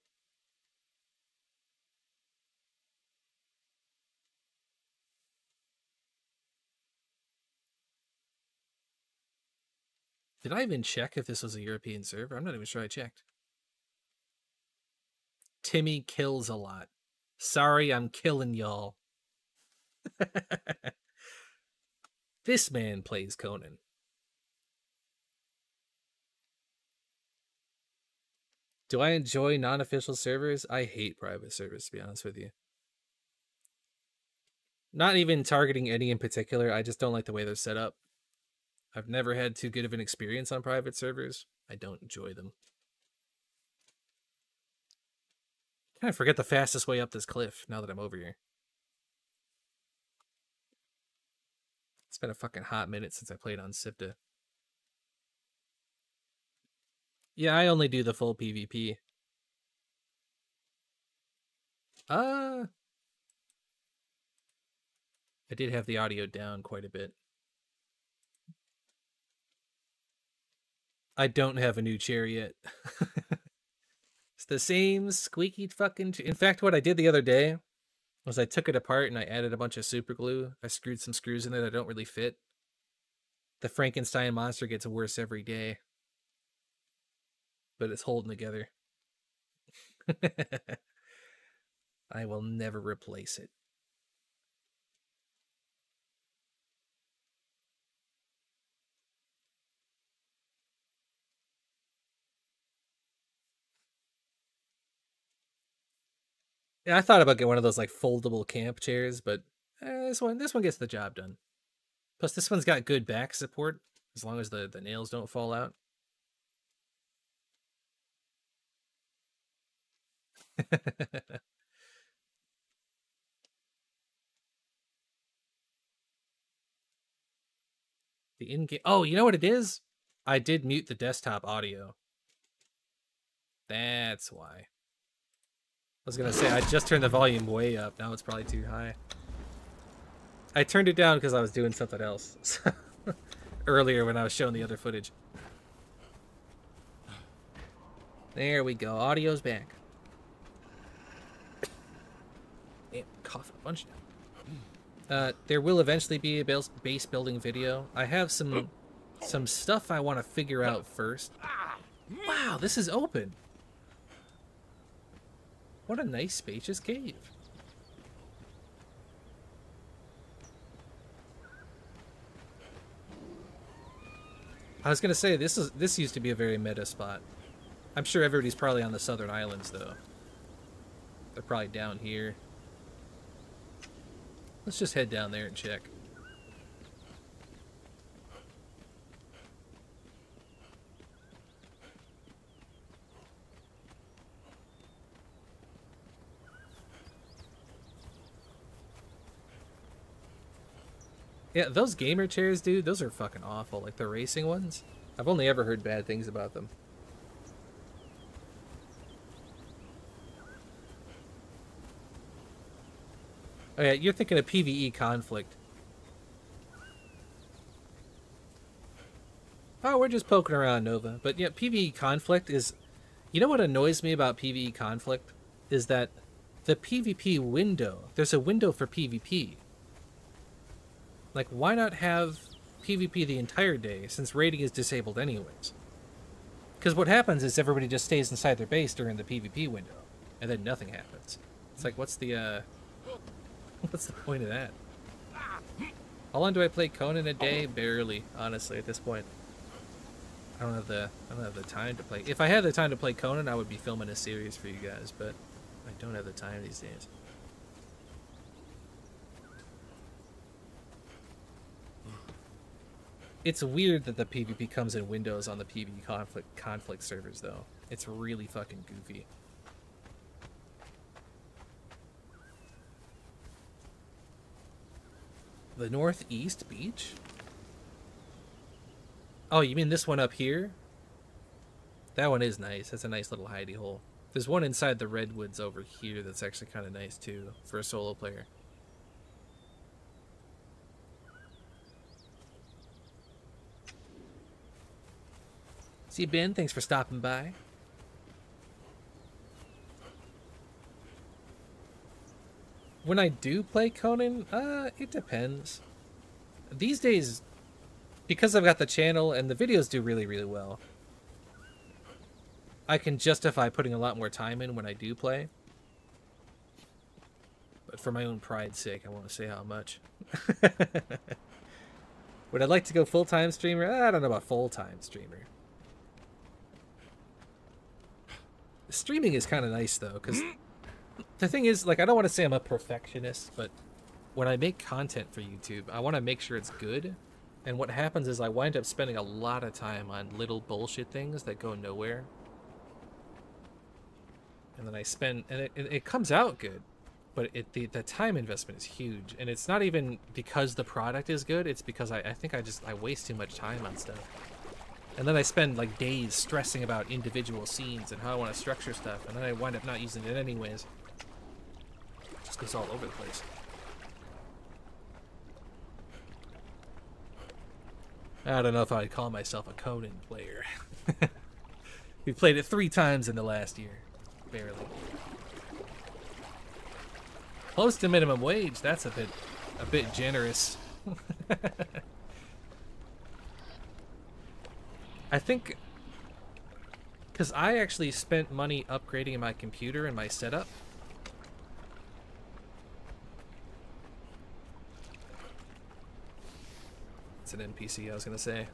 Did I even check if this was a European server? I'm not even sure I checked. Timmy kills a lot. Sorry, I'm killing y'all. this man plays Conan. Do I enjoy non official servers? I hate private servers, to be honest with you. Not even targeting any in particular, I just don't like the way they're set up. I've never had too good of an experience on private servers. I don't enjoy them. Kind of forget the fastest way up this cliff now that I'm over here. It's been a fucking hot minute since I played on Siptah. Yeah, I only do the full PvP. Uh I did have the audio down quite a bit. I don't have a new chair yet. it's the same squeaky fucking. In fact, what I did the other day was I took it apart and I added a bunch of super glue. I screwed some screws in there that don't really fit. The Frankenstein monster gets worse every day, but it's holding together. I will never replace it. Yeah, I thought about getting one of those like foldable camp chairs, but eh, this one this one gets the job done. Plus, this one's got good back support as long as the the nails don't fall out. the in-game. Oh, you know what it is? I did mute the desktop audio. That's why. I was gonna say, I just turned the volume way up. Now it's probably too high. I turned it down because I was doing something else. Earlier when I was showing the other footage. There we go. Audio's back. Damn, a bunch now. Uh, there will eventually be a base building video. I have some some stuff I want to figure out first. Wow, this is open. What a nice spacious cave. I was gonna say this is this used to be a very meta spot. I'm sure everybody's probably on the southern islands though. They're probably down here. Let's just head down there and check. Yeah, those gamer chairs, dude, those are fucking awful. Like the racing ones. I've only ever heard bad things about them. Oh yeah, you're thinking of PvE conflict. Oh, we're just poking around Nova. But yeah, PvE conflict is... You know what annoys me about PvE conflict? Is that the PvP window, there's a window for PvP. Like, why not have PvP the entire day since raiding is disabled anyways? Because what happens is everybody just stays inside their base during the PvP window, and then nothing happens. It's like, what's the, uh... What's the point of that? How long do I play Conan a day? Barely, honestly, at this point. I don't have the I don't have the time to play. If I had the time to play Conan, I would be filming a series for you guys, but I don't have the time these days. It's weird that the PvP comes in Windows on the PvP conflict conflict servers, though. It's really fucking goofy. The Northeast Beach? Oh, you mean this one up here? That one is nice. That's a nice little hidey hole. There's one inside the redwoods over here that's actually kind of nice too for a solo player. See Ben, thanks for stopping by. When I do play Conan, uh, it depends. These days, because I've got the channel and the videos do really, really well, I can justify putting a lot more time in when I do play. But for my own pride's sake, I won't say how much. Would I like to go full-time streamer? I don't know about full-time streamer. Streaming is kind of nice, though, because the thing is, like, I don't want to say I'm a perfectionist, but when I make content for YouTube, I want to make sure it's good. And what happens is I wind up spending a lot of time on little bullshit things that go nowhere and then I spend and it, it, it comes out good, but it the, the time investment is huge, and it's not even because the product is good. It's because I, I think I just I waste too much time on stuff, and then I spend like days stressing about individual scenes and how I want to structure stuff, and then I wind up not using it anyways. It just goes all over the place. I don't know if I'd call myself a Conan player. we played it three times in the last year. Barely. Close to minimum wage, that's a bit a bit generous. I think because I actually spent money upgrading my computer and my setup. It's an NPC, I was gonna say.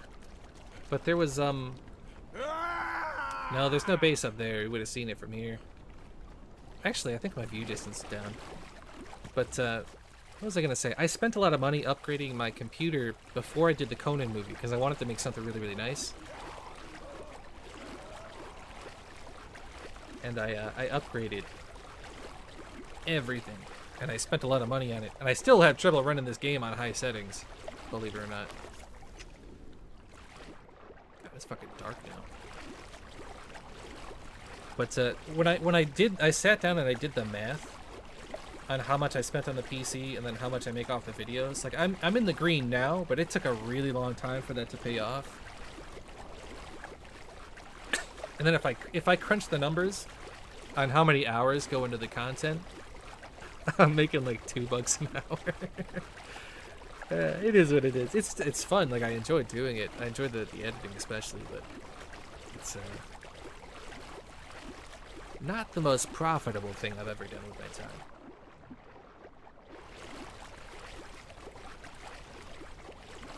but there was, um... No, there's no base up there. You would have seen it from here. Actually, I think my view distance is down. But, uh, what was I gonna say? I spent a lot of money upgrading my computer before I did the Conan movie, because I wanted to make something really, really nice. And I, uh, I upgraded everything. And I spent a lot of money on it. And I still have trouble running this game on high settings, believe it or not. God, it's fucking dark now. But uh, when I when I did, I sat down and I did the math on how much I spent on the PC and then how much I make off the videos. Like I'm I'm in the green now, but it took a really long time for that to pay off. And then if I if I crunch the numbers on how many hours go into the content, I'm making like two bucks an hour. uh, it is what it is. It's it's fun. Like I enjoy doing it. I enjoy the, the editing especially, but it's uh, not the most profitable thing I've ever done with my time.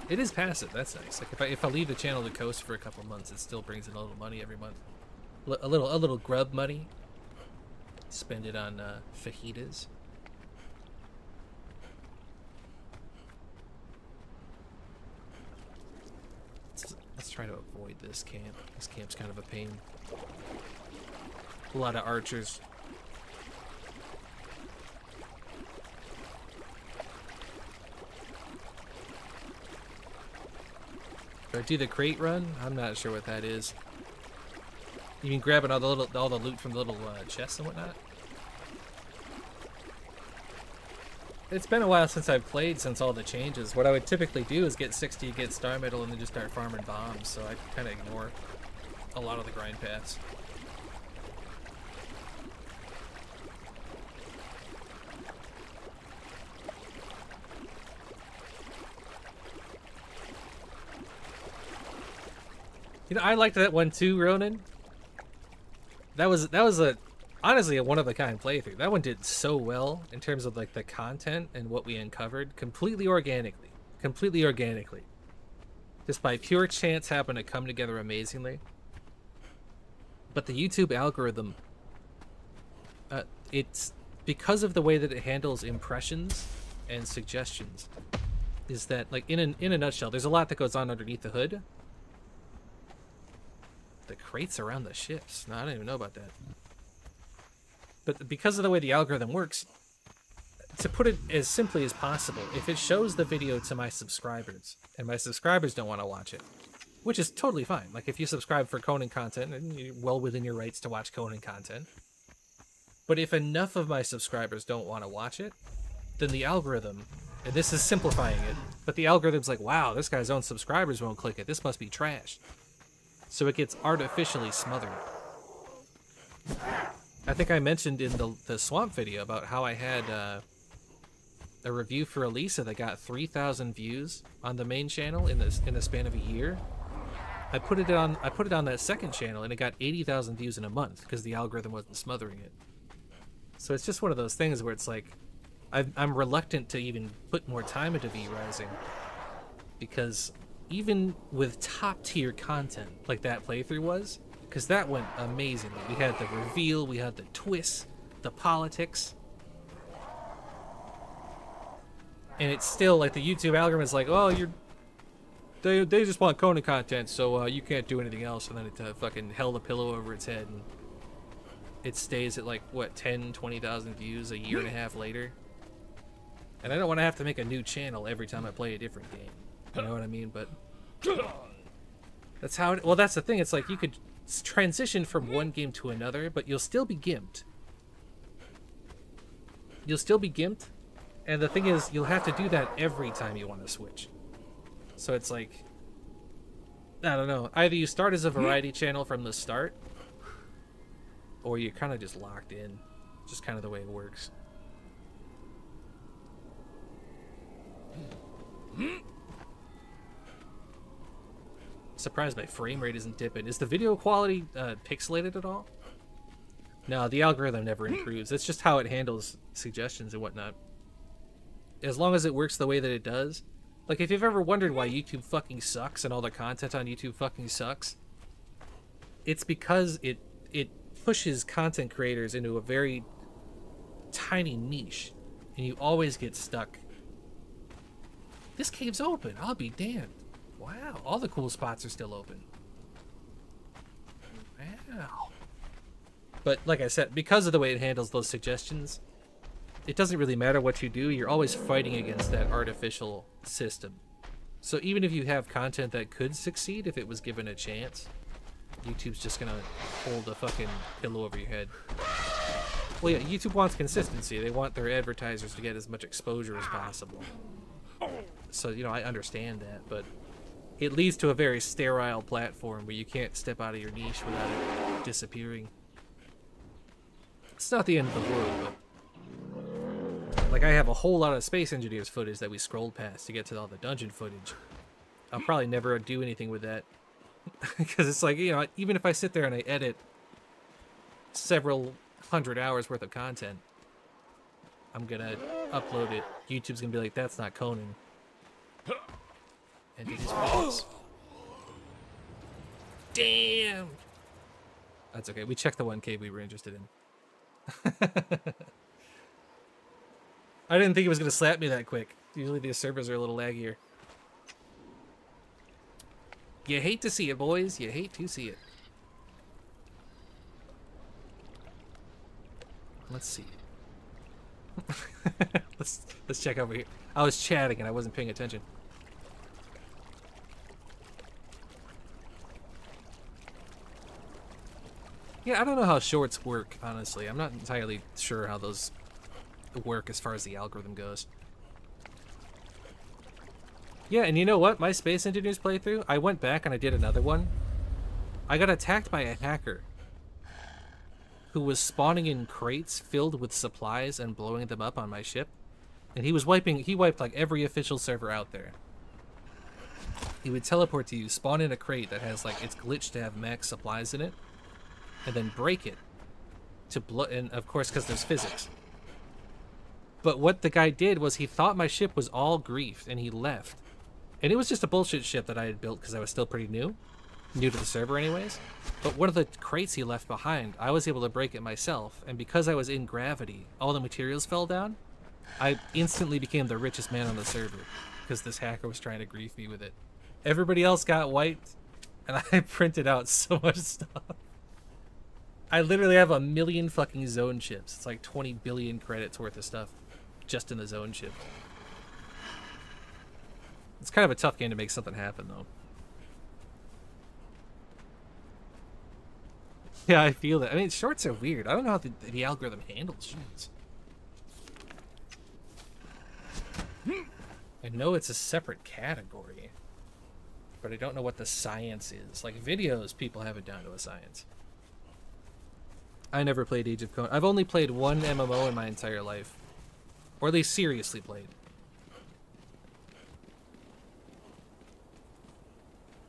It is passive. That's nice. Like if I if I leave the channel to coast for a couple months, it still brings in a little money every month. L a little a little grub money. Spend it on uh, fajitas. Let's, let's try to avoid this camp. This camp's kind of a pain. A lot of archers. Do the crate run? I'm not sure what that is. You mean grabbing all the little all the loot from the little uh, chests and whatnot? It's been a while since I've played since all the changes. What I would typically do is get 60, get star metal, and then just start farming bombs. So I kind of ignore a lot of the grind paths. You know, I liked that one too, Ronan. That was that was a honestly a one of a kind playthrough. That one did so well in terms of like the content and what we uncovered, completely organically, completely organically, just by pure chance, happened to come together amazingly. But the YouTube algorithm, uh, it's because of the way that it handles impressions and suggestions. Is that like in a, in a nutshell? There's a lot that goes on underneath the hood, the crates around the ships. No, I don't even know about that. But because of the way the algorithm works, to put it as simply as possible, if it shows the video to my subscribers and my subscribers don't want to watch it, which is totally fine. Like if you subscribe for Conan content, and you're well within your rights to watch Conan content. But if enough of my subscribers don't want to watch it, then the algorithm, and this is simplifying it, but the algorithm's like, wow, this guy's own subscribers won't click it. This must be trash. So it gets artificially smothered. I think I mentioned in the, the swamp video about how I had uh, a review for Elisa that got 3,000 views on the main channel in the in the span of a year. I put it on I put it on that second channel and it got 80,000 views in a month because the algorithm wasn't smothering it. So it's just one of those things where it's like i I'm reluctant to even put more time into V Rising because even with top tier content like that playthrough was, because that went amazingly. We had the reveal, we had the twist, the politics. And it's still like the YouTube algorithm is like, oh, you're. They, they just want Conan content, so uh, you can't do anything else. And then it uh, fucking held a pillow over its head. And it stays at like, what, 10, 20,000 views a year and a half later. And I don't want to have to make a new channel every time I play a different game. You know what I mean? But that's how it. Well, that's the thing. It's like you could transition from one game to another, but you'll still be gimped. You'll still be gimped, and the thing is, you'll have to do that every time you want to switch. So it's like, I don't know. Either you start as a variety channel from the start, or you're kind of just locked in. Just kind of the way it works. Surprised my frame rate isn't dipping. Is the video quality uh, pixelated at all? No, the algorithm never improves. It's just how it handles suggestions and whatnot. As long as it works the way that it does. Like, if you've ever wondered why YouTube fucking sucks and all the content on YouTube fucking sucks, it's because it it pushes content creators into a very tiny niche, and you always get stuck. This cave's open. I'll be damned. Wow, all the cool spots are still open. Wow. But like I said, because of the way it handles those suggestions, it doesn't really matter what you do. You're always fighting against that artificial system. So even if you have content that could succeed if it was given a chance, YouTube's just gonna hold a fucking pillow over your head. Well, yeah, YouTube wants consistency. They want their advertisers to get as much exposure as possible. So, you know, I understand that, but it leads to a very sterile platform where you can't step out of your niche without it disappearing. It's not the end of the world, but like I have a whole lot of Space Engineers footage that we scrolled past to get to all the dungeon footage. I'll probably never do anything with that because it's like you know even if I sit there and I edit several hundred hours worth of content, I'm gonna upload it. YouTube's gonna be like, that's not Conan. And it is what it is. Damn! That's okay. We checked the one cave we were interested in. I didn't think it was going to slap me that quick. Usually these servers are a little laggier. You hate to see it, boys. You hate to see it. Let's see. let's let's check over here. I was chatting and I wasn't paying attention. Yeah, I don't know how shorts work, honestly. I'm not entirely sure how those work as far as the algorithm goes. Yeah, and you know what? My Space Engineers playthrough, I went back and I did another one. I got attacked by a hacker who was spawning in crates filled with supplies and blowing them up on my ship. And he was wiping, he wiped like every official server out there. He would teleport to you, spawn in a crate that has like, it's glitched to have max supplies in it, and then break it to blow, and of course, because there's physics. But what the guy did was he thought my ship was all griefed and he left. And it was just a bullshit ship that I had built because I was still pretty new. New to the server anyways. But one of the crates he left behind, I was able to break it myself. And because I was in gravity, all the materials fell down. I instantly became the richest man on the server. Because this hacker was trying to grief me with it. Everybody else got wiped. And I printed out so much stuff. I literally have a million fucking zone chips. It's like 20 billion credits worth of stuff. just in the zone chip. It's kind of a tough game to make something happen, though. Yeah, I feel that. I mean, shorts are weird. I don't know how the, the algorithm handles shorts. I know it's a separate category, but I don't know what the science is. Like videos, people have it down to a science. I never played Age of Conan. I've only played one MMO in my entire life, or at least seriously played.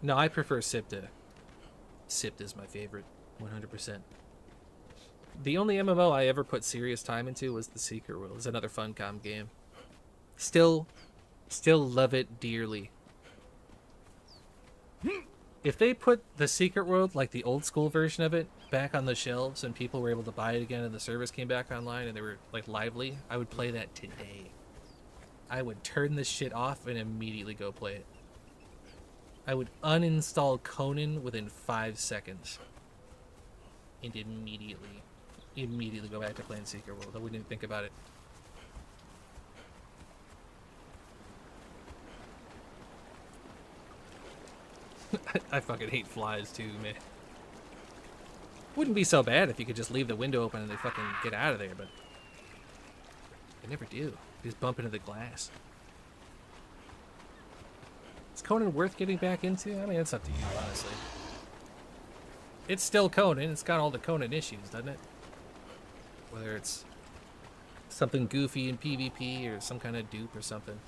No, I prefer Siptah. Sipt is my favorite, 100%. The only MMO I ever put serious time into was The Secret World. It's another Funcom game. Still, still love it dearly. If they put The Secret World, like the old school version of it, back on the shelves and people were able to buy it again and the service came back online and they were like lively, I would play that today. I would turn this shit off and immediately go play it. I would uninstall Conan within five seconds. And immediately, immediately go back to playing Secret World. I wouldn't even think about it. I fucking hate flies too, man. Wouldn't be so bad if you could just leave the window open and they fucking get out of there, but they never do. They just bump into the glass. Is Conan worth getting back into? I mean, it's up to you, honestly. It's still Conan. It's got all the Conan issues, doesn't it? Whether it's something goofy in PvP or some kind of dupe or something.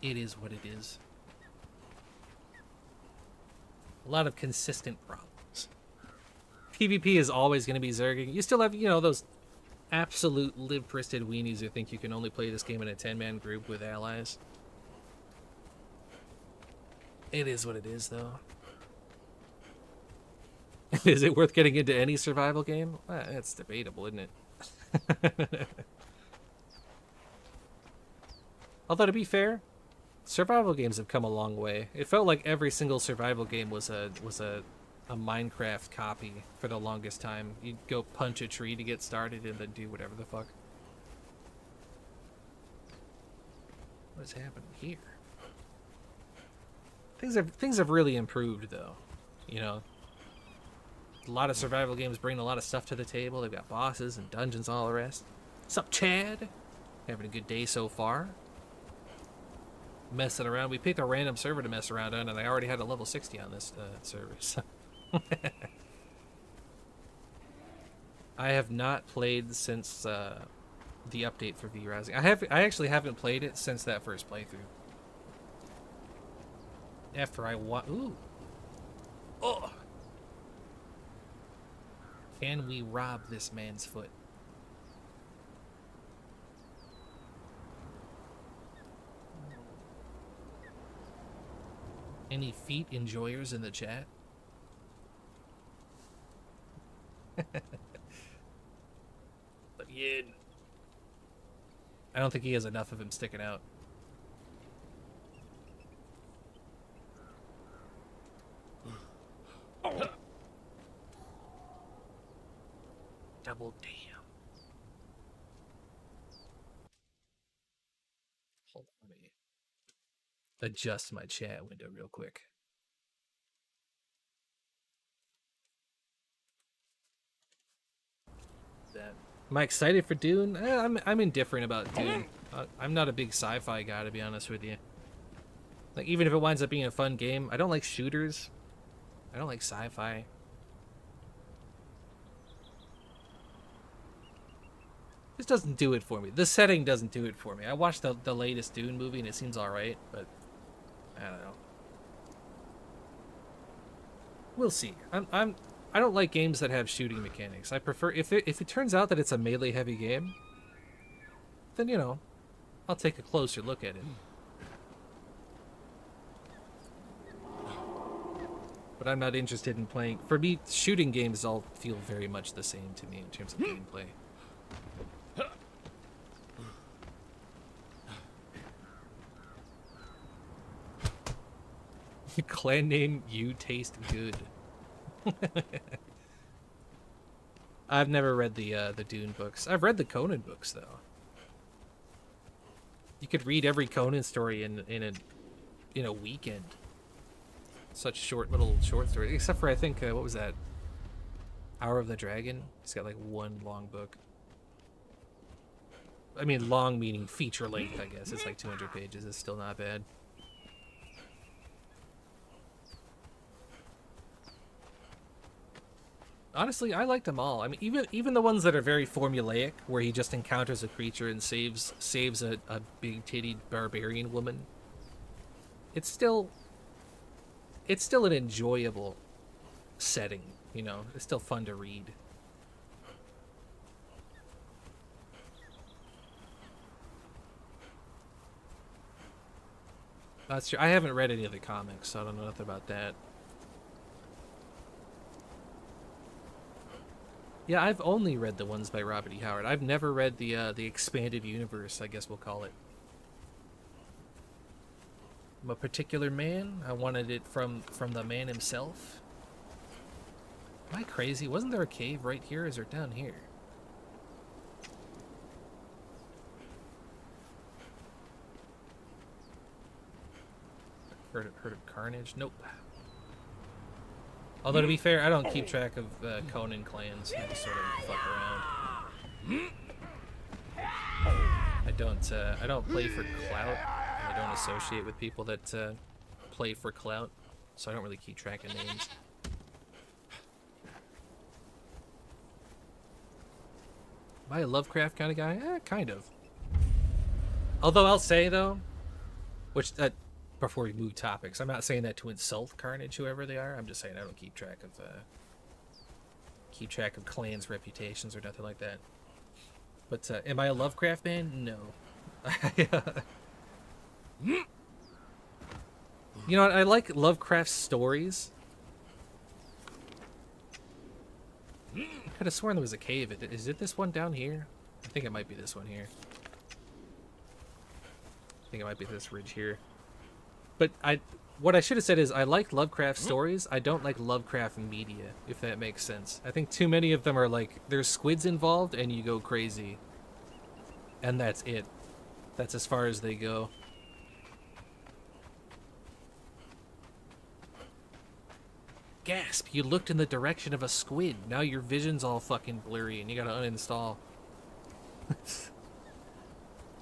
It is what it is. A lot of consistent problems. PvP is always going to be zerging. You still have, you know, those absolute live-pristed weenies who think you can only play this game in a 10-man group with allies. It is what it is, though. is it worth getting into any survival game? Well, that's debatable, isn't it? Although, to be fair, survival games have come a long way. It felt like every single survival game was a was a a Minecraft copy for the longest time. You'd go punch a tree to get started and then do whatever the fuck. What is happening here? Things have things have really improved though. You know, a lot of survival games bring a lot of stuff to the table. They've got bosses and dungeons and all the rest. What's up, Chad? Having a good day so far. Messing around. We picked a random server to mess around on, and I already had a level 60 on this uh, server. So. I have not played since uh, the update for V Rising. I have. I actually haven't played it since that first playthrough. After I wa- ooh, oh, can we rob this man's foot? Any feet enjoyers in the chat? but yeah, I don't think he has enough of him sticking out. Double damn. Hold on, let me adjust my chat window real quick. that. Am I excited for Dune? Eh, I'm I'm indifferent about Dune. Uh, I'm not a big sci-fi guy to be honest with you. Like even if it winds up being a fun game, I don't like shooters. I don't like sci-fi. This doesn't do it for me. The setting doesn't do it for me. I watched the the latest Dune movie and it seems all right, but I don't know. We'll see. I'm I'm I don't like games that have shooting mechanics. I prefer if it if it turns out that it's a melee heavy game, then you know, I'll take a closer look at it. But I'm not interested in playing. For me, shooting games all feel very much the same to me in terms of gameplay. Clan name, you taste good. I've never read the uh, the Dune books. I've read the Conan books though. You could read every Conan story in in a in a weekend. Such short little short stories, except for I think uh, what was that? Hour of the Dragon. It's got like one long book. I mean, long meaning feature length. I guess it's like 200 pages. It's still not bad. Honestly, I like them all. I mean, even even the ones that are very formulaic, where he just encounters a creature and saves saves a, a big titted barbarian woman. It's still it's still an enjoyable setting, you know. It's still fun to read. That's true. I haven't read any of the comics, so I don't know nothing about that. Yeah, I've only read the ones by Robert E. Howard. I've never read the uh, the expanded universe. I guess we'll call it. I'm a particular man. I wanted it from from the man himself. Am I crazy? Wasn't there a cave right here? Is it down here? Heard of, heard of carnage? Nope. Although to be fair, I don't keep track of uh, Conan clans. I just sort of fuck around. I don't. Uh, I don't play for clout. I don't associate with people that uh, play for clout, so I don't really keep track of names. Am I a Lovecraft kind of guy? Eh, kind of. Although I'll say though, which that before we move topics. I'm not saying that to insult Carnage, whoever they are. I'm just saying I don't keep track of uh, keep track of clans' reputations or nothing like that. But uh, am I a Lovecraft man? No. you know? I like Lovecraft stories. I could have sworn there was a cave. Is it this one down here? I think it might be this one here. I think it might be this ridge here. But I, what I should have said is I like Lovecraft stories. I don't like Lovecraft media, if that makes sense. I think too many of them are like there's squids involved and you go crazy. And that's it. That's as far as they go. Gasp, you looked in the direction of a squid. Now your vision's all fucking blurry and you gotta uninstall.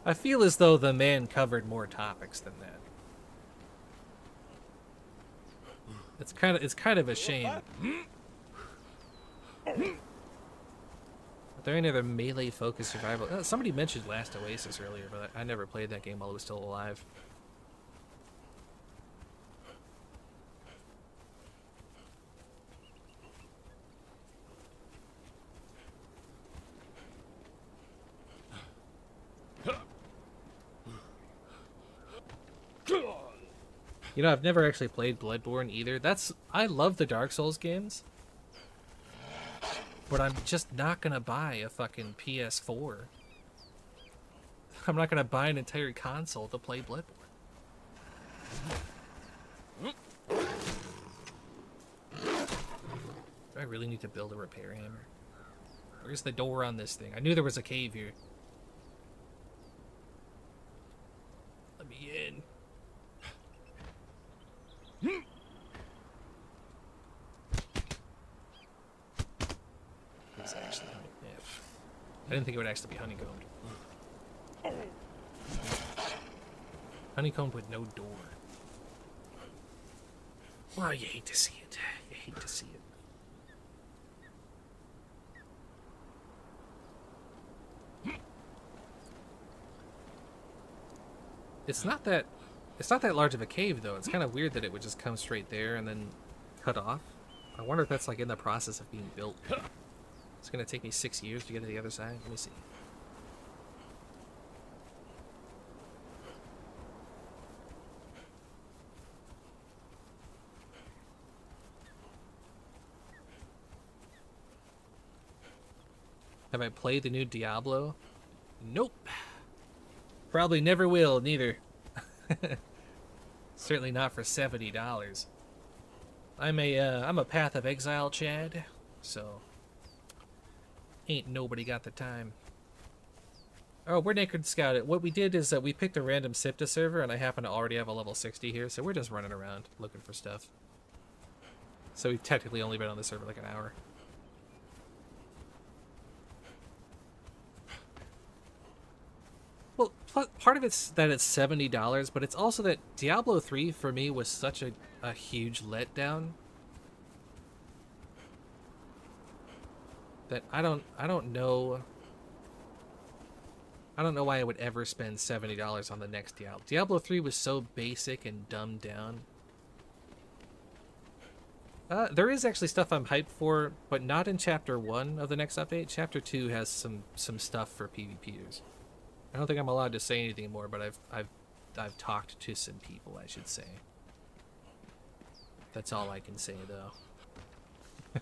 I feel as though the man covered more topics than that. It's kind of it's kind of a shame. Are there any other melee focused survival? Uh, somebody mentioned Last Oasis earlier, but I, I never played that game while it was still alive. You know, I've never actually played Bloodborne either. That's I love the Dark Souls games. But I'm just not gonna buy a fucking PS4. I'm not gonna buy an entire console to play Bloodborne. Do I really need to build a repair hammer? Where's the door on this thing? I knew there was a cave here. Let me in. It's actually yeah. I didn't think it would actually be honeycombed. Honeycombed with no door. Well, you hate to see it. You hate to see it. It's not that it's not that large of a cave though. It's kind of weird that it would just come straight there and then cut off. I wonder if that's like in the process of being built. It's gonna take me six years to get to the other side. Let me see. Have I played the new Diablo? Nope. Probably never will, neither. Certainly not for $70. I'm a uh, I'm a Path of Exile Chad, so ain't nobody got the time. Oh, we're Naked Scouted. What we did is that we picked a random Siptah server, and I happen to already have a level 60 here, so we're just running around looking for stuff. So we've technically only been on the server like an hour. Well, part of it's that it's seventy dollars, but it's also that Diablo three for me was such a, a huge letdown that I don't I don't know I don't know why I would ever spend seventy dollars on the next Diablo. Diablo three was so basic and dumbed down. Uh, there is actually stuff I'm hyped for, but not in chapter one of the next update. Chapter two has some some stuff for PvPers. I don't think I'm allowed to say anything more, but I've I've I've talked to some people, I should say. That's all I can say though. I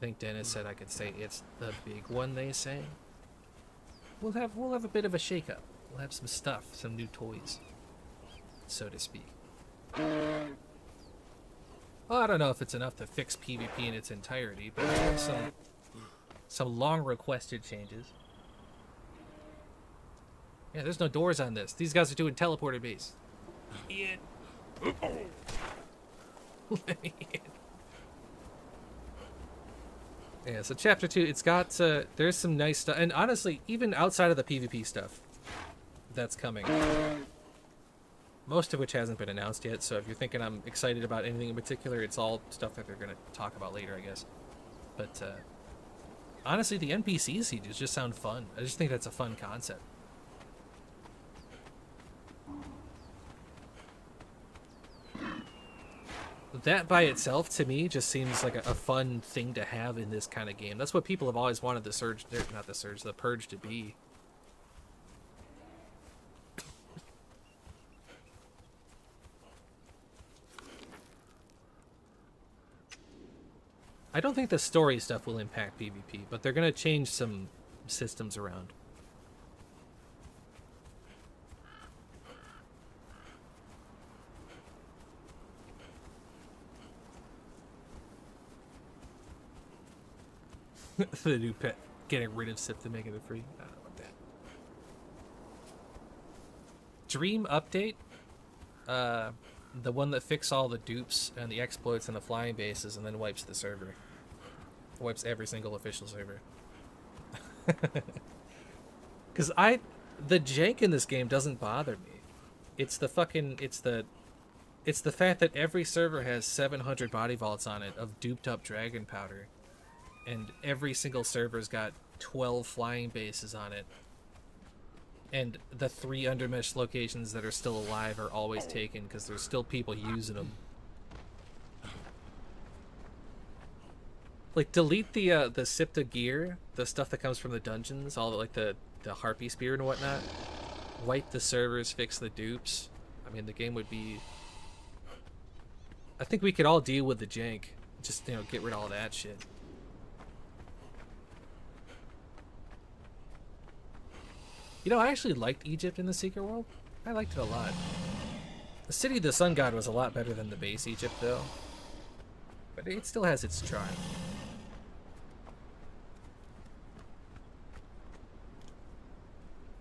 think Dennis said I could say it's the big one they say. We'll have we'll have a bit of a shakeup. We'll have some stuff, some new toys, so to speak. Well, I don't know if it's enough to fix PvP in its entirety, but some some long requested changes. Yeah, there's no doors on this. These guys are doing teleporter base. Ian. yeah, so chapter two, it's got uh, there's some nice stuff, and honestly, even outside of the PvP stuff, that's coming. Most of which hasn't been announced yet. So if you're thinking I'm excited about anything in particular, it's all stuff that they're gonna talk about later, I guess. But uh, honestly, the NPC sieges just sound fun. I just think that's a fun concept. That by itself to me just seems like a, a, fun thing to have in this kind of game. That's what people have always wanted the surge, not the surge, the purge to be. I don't think the story stuff will impact PvP, but they're going to change some systems around. the new pet. Getting rid of Siptah make it free. I don't want that. Dream update. Uh, the one that fixes all the dupes and the exploits and the flying bases and then wipes the server. Wipes every single official server. Because I... The jank in this game doesn't bother me. It's the fucking... It's the... It's the fact that every server has 700 body vaults on it of duped up dragon powder and every single server's got 12 flying bases on it. And the three undermesh locations that are still alive are always taken because there's still people using them. Like delete the uh, the Siptah gear, the stuff that comes from the dungeons, all the, like the the harpy spear and whatnot. Wipe the servers, fix the dupes. I mean, the game would be. I think we could all deal with the jank. Just you know, get rid of all that shit. You know, I actually liked Egypt in the Secret World. I liked it a lot. The City of the Sun God was a lot better than the base Egypt, though. But it still has its charm.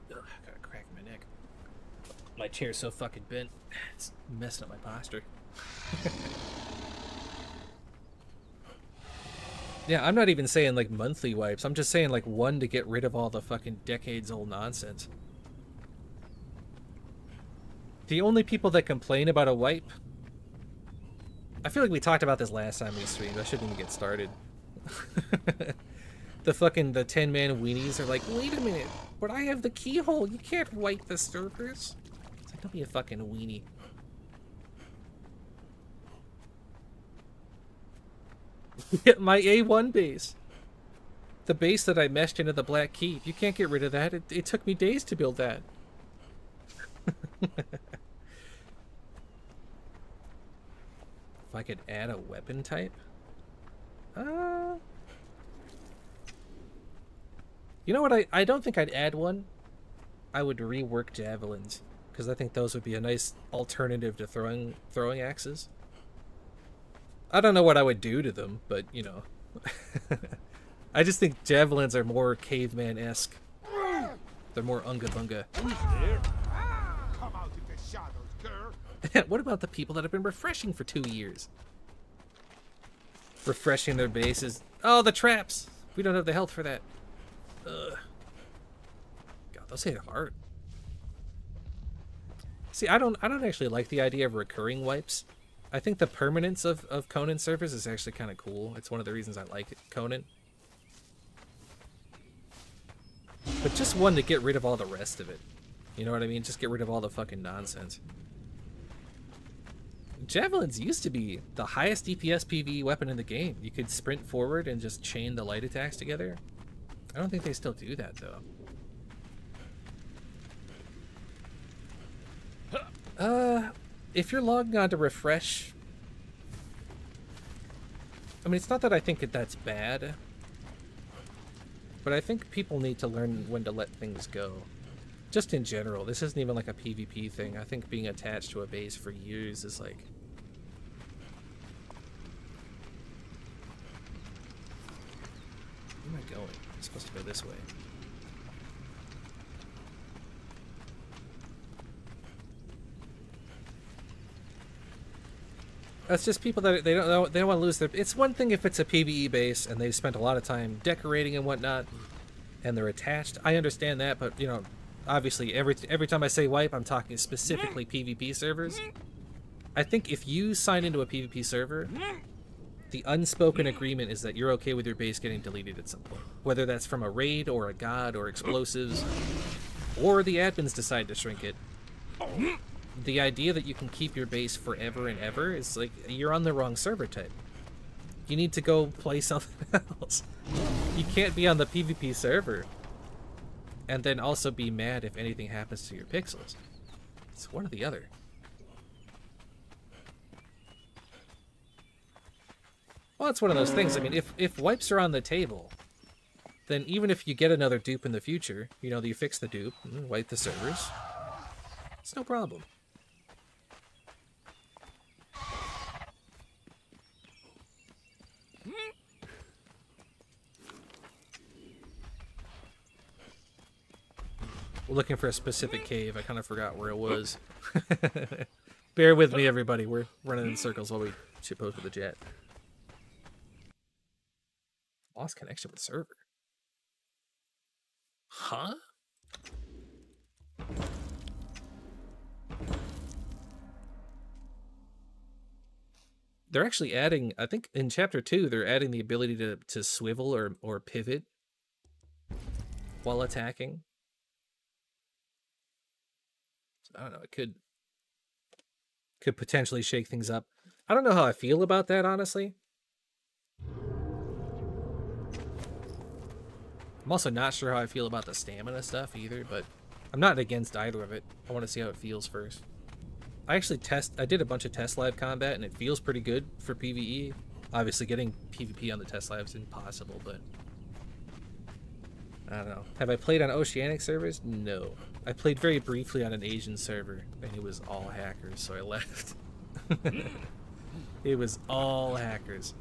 Ugh, I gotta crack my neck. My chair's so fucking bent. It's messing up my posture. Yeah, I'm not even saying like monthly wipes. I'm just saying like one to get rid of all the fucking decades old nonsense. The only people that complain about a wipe... I feel like we talked about this last time we streamed. I shouldn't even get started. the fucking the 10 man weenies are like, wait a minute, but I have the keyhole. You can't wipe the servers. It's like, don't be a fucking weenie. my A1 base. The base that I meshed into the Black Keep. You can't get rid of that. It, it took me days to build that. if I could add a weapon type? Uh... You know what? I, I don't think I'd add one. I would rework javelins because I think those would be a nice alternative to throwing throwing axes. I don't know what I would do to them, but you know. I just think javelins are more caveman esque. They're more unga bunga. What about the people that have been refreshing for two years? Refreshing their bases. Oh, the traps! We don't have the health for that. Ugh. God, those hit hard. See, I don't I don't actually like the idea of recurring wipes. I think the permanence of, of Conan servers is actually kind of cool. It's one of the reasons I like Conan. But just one to get rid of all the rest of it. You know what I mean? Just get rid of all the fucking nonsense. Javelins used to be the highest DPS PvE weapon in the game. You could sprint forward and just chain the light attacks together. I don't think they still do that, though. Uh, if you're logging on to refresh... I mean, it's not that I think that that's bad. But I think people need to learn when to let things go. Just in general. This isn't even like a PvP thing. I think being attached to a base for years is like... Where am I going? I'm supposed to go this way. That's just people that they don't know, they don't want to lose their. It's one thing if it's a PVE base and they've spent a lot of time decorating and whatnot, and they're attached. I understand that, but you know, obviously every every time I say wipe, I'm talking specifically PvP servers. I think if you sign into a PvP server, the unspoken agreement is that you're okay with your base getting deleted at some point, whether that's from a raid or a god or explosives, or the admins decide to shrink it the idea that you can keep your base forever and ever is like you're on the wrong server type. You need to go play something else. You can't be on the PvP server and then also be mad if anything happens to your pixels. It's one or the other. Well, it's one of those things. I mean, if, if wipes are on the table, then even if you get another dupe in the future, you know, you fix the dupe, wipe the servers, it's no problem. Looking for a specific cave. I kind of forgot where it was. Bear with me, everybody. We're running in circles while we ship post with the jet. Lost connection with server. Huh? They're actually adding, I think in chapter two, they're adding the ability to, to swivel or, or pivot while attacking. I don't know. It could could potentially shake things up. I don't know how I feel about that, honestly. I'm also not sure how I feel about the stamina stuff either, but I'm not against either of it. I want to see how it feels first. I actually test, I did a bunch of test live combat and it feels pretty good for PvE. Obviously getting PvP on the test live is impossible, but I don't know. Have I played on Oceanic servers? No. I played very briefly on an Asian server, and it was all hackers, so I left. it was all hackers.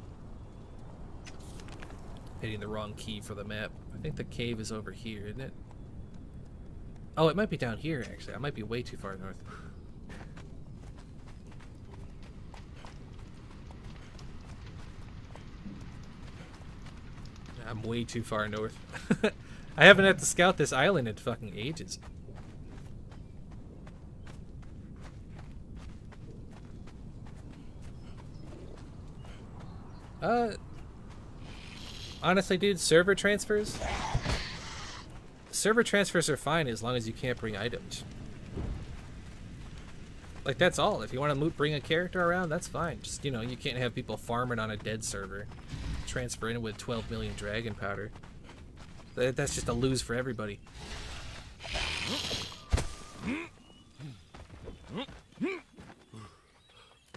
Hitting the wrong key for the map. I think the cave is over here, isn't it? Oh, it might be down here, actually. I might be way too far north. I'm way too far north. I haven't had to scout this island in fucking ages. Uh, honestly, dude, server transfers? Server transfers are fine as long as you can't bring items. Like, that's all. If you want to bring a character around, that's fine. Just, you know, you can't have people farming on a dead server. Transfer in with 12 million dragon powder. That's just a lose for everybody.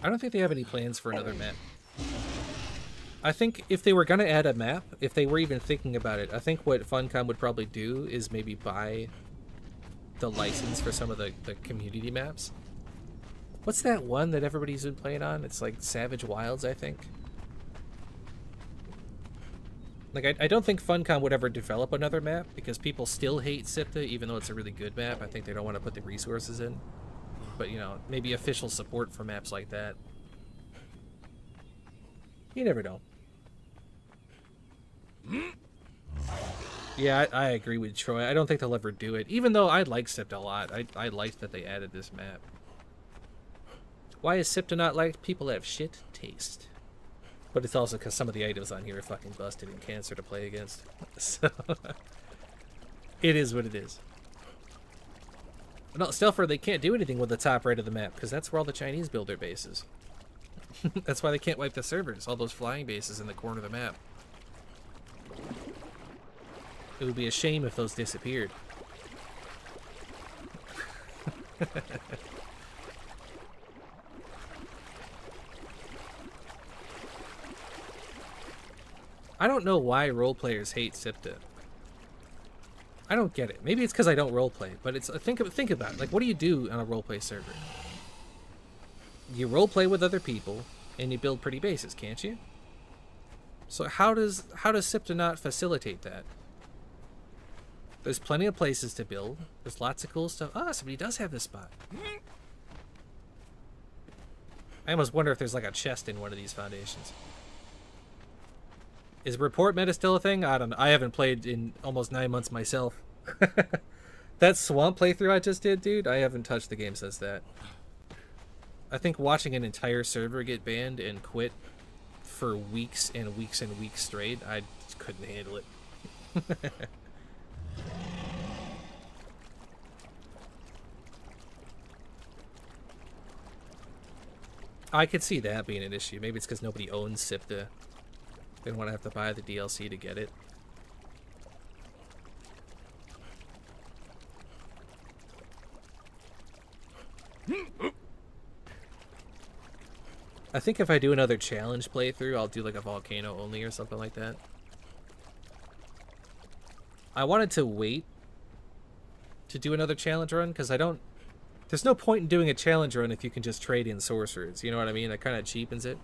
I don't think they have any plans for another map. I think if they were going to add a map, if they were even thinking about it, I think what Funcom would probably do is maybe buy the license for some of the, the community maps. What's that one that everybody's been playing on? It's like Savage Wilds, I think. Like, I, I don't think Funcom would ever develop another map because people still hate Siptah, even though it's a really good map. I think they don't want to put the resources in. But, you know, maybe official support for maps like that. You never know. Yeah, I, I agree with Troy. I don't think they'll ever do it. Even though I like Siptah a lot. I, I like that they added this map. Why is Siptah not liked? People have shit taste. But it's also because some of the items on here are fucking busted and cancer to play against. So, it is what it is. No, Stelfer, they can't do anything with the top right of the map because that's where all the Chinese build their bases. that's why they can't wipe the servers, all those flying bases in the corner of the map. It would be a shame if those disappeared. I don't know why role players hate Siptah. I don't get it. Maybe it's because I don't roleplay, but it's uh, think think about it. Like, what do you do on a roleplay server? You roleplay with other people, and you build pretty bases, can't you? So how does how does Siptah not facilitate that? There's plenty of places to build. There's lots of cool stuff. Ah, somebody does have this spot. I almost wonder if there's like a chest in one of these foundations. Is report meta still a thing? I don't know. I haven't played in almost nine months myself. that swamp playthrough I just did, dude, I haven't touched the game since that. I think watching an entire server get banned and quit for weeks and weeks and weeks straight, I couldn't handle it. I could see that being an issue. Maybe it's because nobody owns Siptah. They don't want to have to buy the DLC to get it. I think if I do another challenge playthrough, I'll do like a volcano only or something like that. I wanted to wait to do another challenge run because I don't... There's no point in doing a challenge run if you can just trade in sorcerers. You know what I mean? That kind of cheapens it.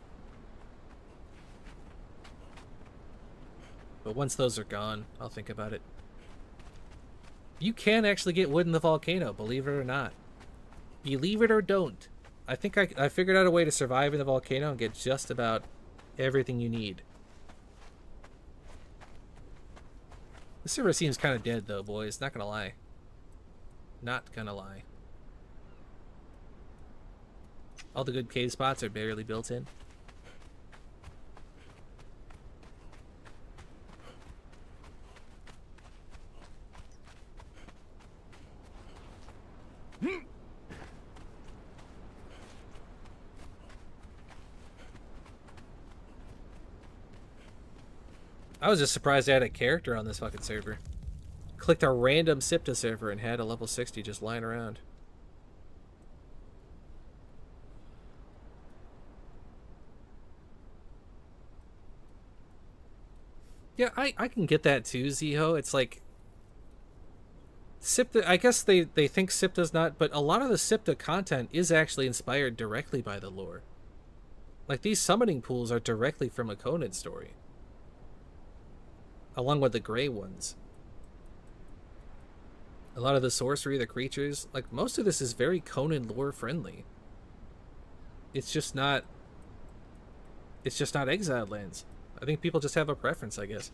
But once those are gone, I'll think about it. You can actually get wood in the volcano, believe it or not. Believe it or don't. I think I, I figured out a way to survive in the volcano and get just about everything you need. The server seems kind of dead though, boys. Not gonna lie. Not gonna lie. All the good cave spots are barely built in. I was just surprised I had a character on this fucking server. Clicked a random Siptah server and had a level 60 just lying around. Yeah, I, I can get that too, Zeho. It's like Siptah, I guess they, they think Siptah's not, but a lot of the Siptah content is actually inspired directly by the lore. Like, these summoning pools are directly from a Conan story along with the gray ones. A lot of the sorcery, the creatures, like most of this is very Conan lore friendly. It's just not it's just not exiled lands. I think people just have a preference, I guess.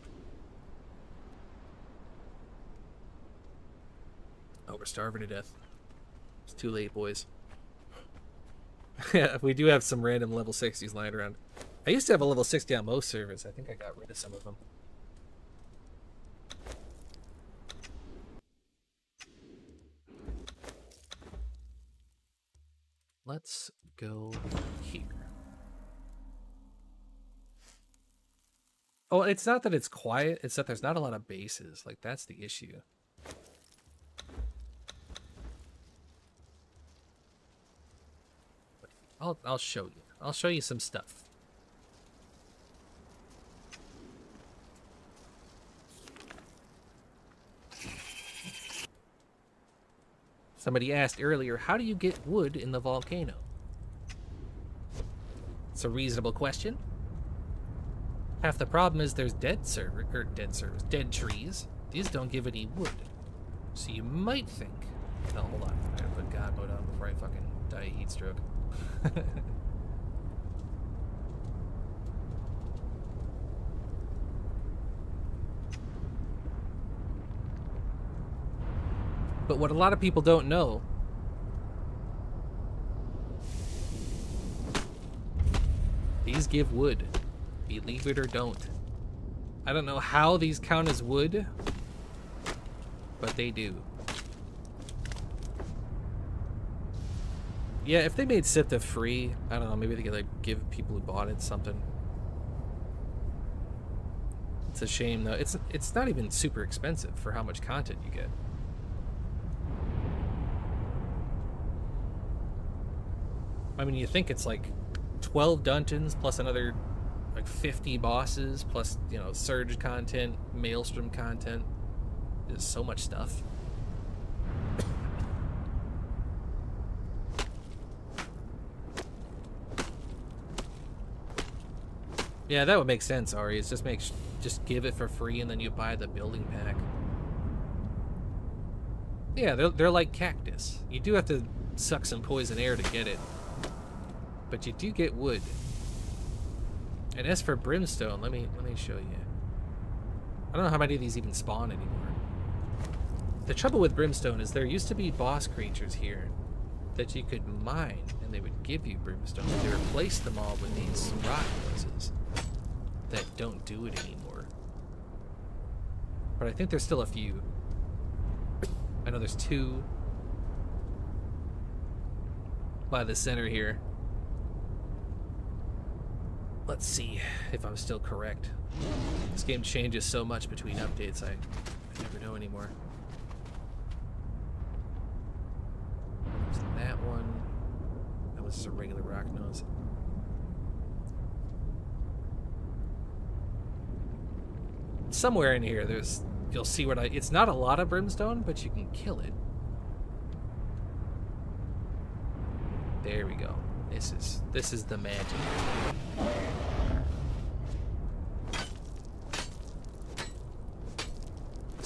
Oh, we're starving to death. It's too late, boys. yeah, we do have some random level 60s lying around. I used to have a level 60 on most servers. I think I got rid of some of them. Let's go here. Oh, it's not that it's quiet, it's that there's not a lot of bases. Like, that's the issue. I'll, I'll show you. I'll show you some stuff. Somebody asked earlier, how do you get wood in the volcano? It's a reasonable question. Half the problem is there's dead server or dead servers, dead trees. These don't give any wood. So you might think. Oh, hold on. I gotta put God mode on before I fucking die of heat stroke. but what a lot of people don't know these give wood. Believe it or don't. I don't know how these count as wood, but they do. Yeah, if they made Siptah free, I don't know, maybe they could like give people who bought it something. It's a shame though. It's it's not even super expensive for how much content you get. I mean, you think it's like 12 dungeons plus another like 50 bosses plus, you know, surge content, maelstrom content. There's so much stuff. Yeah, that would make sense, Ari. It's just make just give it for free and then you buy the building pack. Yeah, they're, they're like cactus. You do have to suck some poison air to get it. But you do get wood. And as for brimstone, let me let me show you. I don't know how many of these even spawn anymore. The trouble with brimstone is there used to be boss creatures here that you could mine and they would give you brimstone. They replaced them all with these rock noses that don't do it anymore. But I think there's still a few. I know there's two by the center here. Let's see if I'm still correct. This game changes so much between updates, I, I never know anymore. There's that one. That was just a regular rock nose. Somewhere in here, there's you'll see what I. It's not a lot of brimstone, but you can kill it. There we go. This is this is the magic.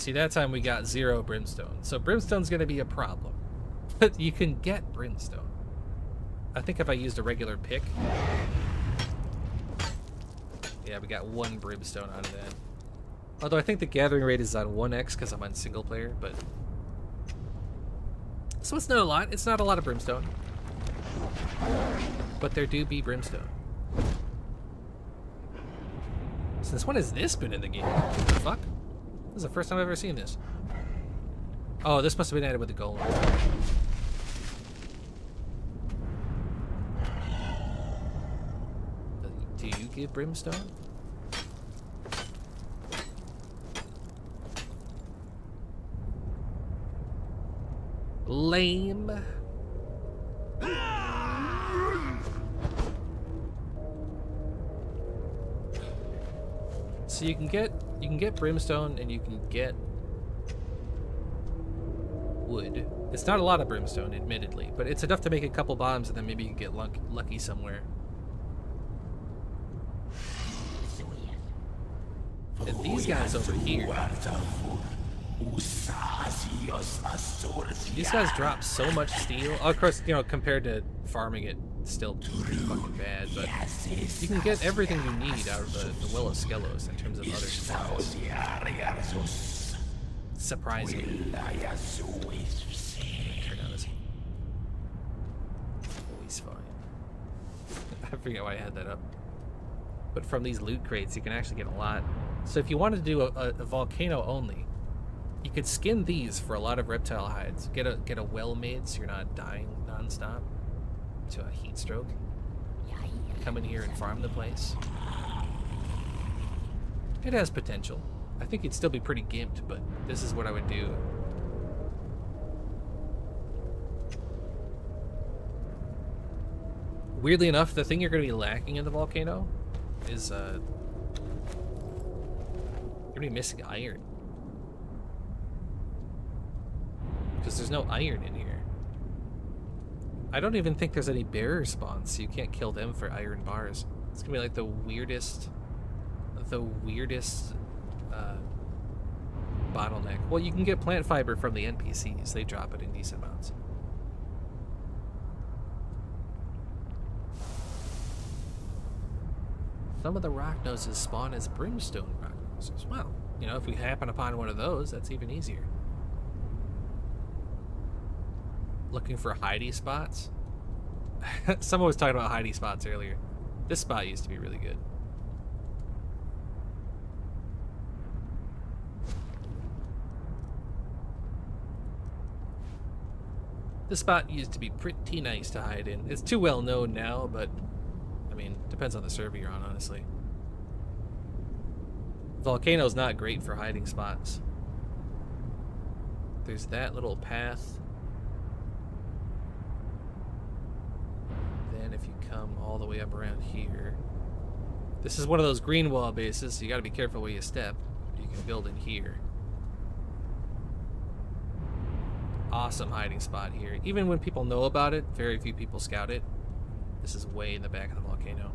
See, that time we got zero brimstone. So brimstone's gonna be a problem. But you can get brimstone. I think if I used a regular pick. Yeah, we got one brimstone out of that. Although I think the gathering rate is on 1x because I'm on single player, but... So it's not a lot. It's not a lot of brimstone. But there do be brimstone. Since when has this been in the game? What the fuck? This is the first time I've ever seen this. Oh, this must have been added with the golem. Do you give brimstone? Lame. So you can get you can get brimstone and you can get wood. It's not a lot of brimstone, admittedly, but it's enough to make a couple bombs and then maybe you can get luck lucky somewhere. And these guys over here. These guys drop so much steel. of course, you know, compared to farming it, still pretty fucking bad, but you can get everything you need out of the, the Well of Skelos in terms of other stuff. Surprisingly. Turn on this. Always fine. I forget why I had that up. But from these loot crates, you can actually get a lot. So if you wanted to do a, a, a volcano only, you could skin these for a lot of reptile hides. Get a get a well made so you're not dying nonstop to a heat stroke. Come in here and farm the place. It has potential. I think it'd still be pretty gimped, but this is what I would do. Weirdly enough, the thing you're going to be lacking in the volcano is uh, you're going to be missing iron. because there's no iron in here. I don't even think there's any bearer spawns, so you can't kill them for iron bars. It's gonna be like the weirdest the weirdest uh, bottleneck. Well, you can get plant fiber from the NPCs. They drop it in decent amounts. Some of the rock noses spawn as brimstone rock noses. Well, you know, if we happen upon one of those, that's even easier. Looking for hidey spots? Someone was talking about hidey spots earlier. This spot used to be really good. This spot used to be pretty nice to hide in. It's too well known now, but I mean, depends on the server you're on, honestly. Volcano's not great for hiding spots. There's that little path. Then if you come all the way up around here. This is one of those green wall bases, so you gotta be careful where you step. You can build in here. Awesome hiding spot here. Even when people know about it, very few people scout it. This is way in the back of the volcano.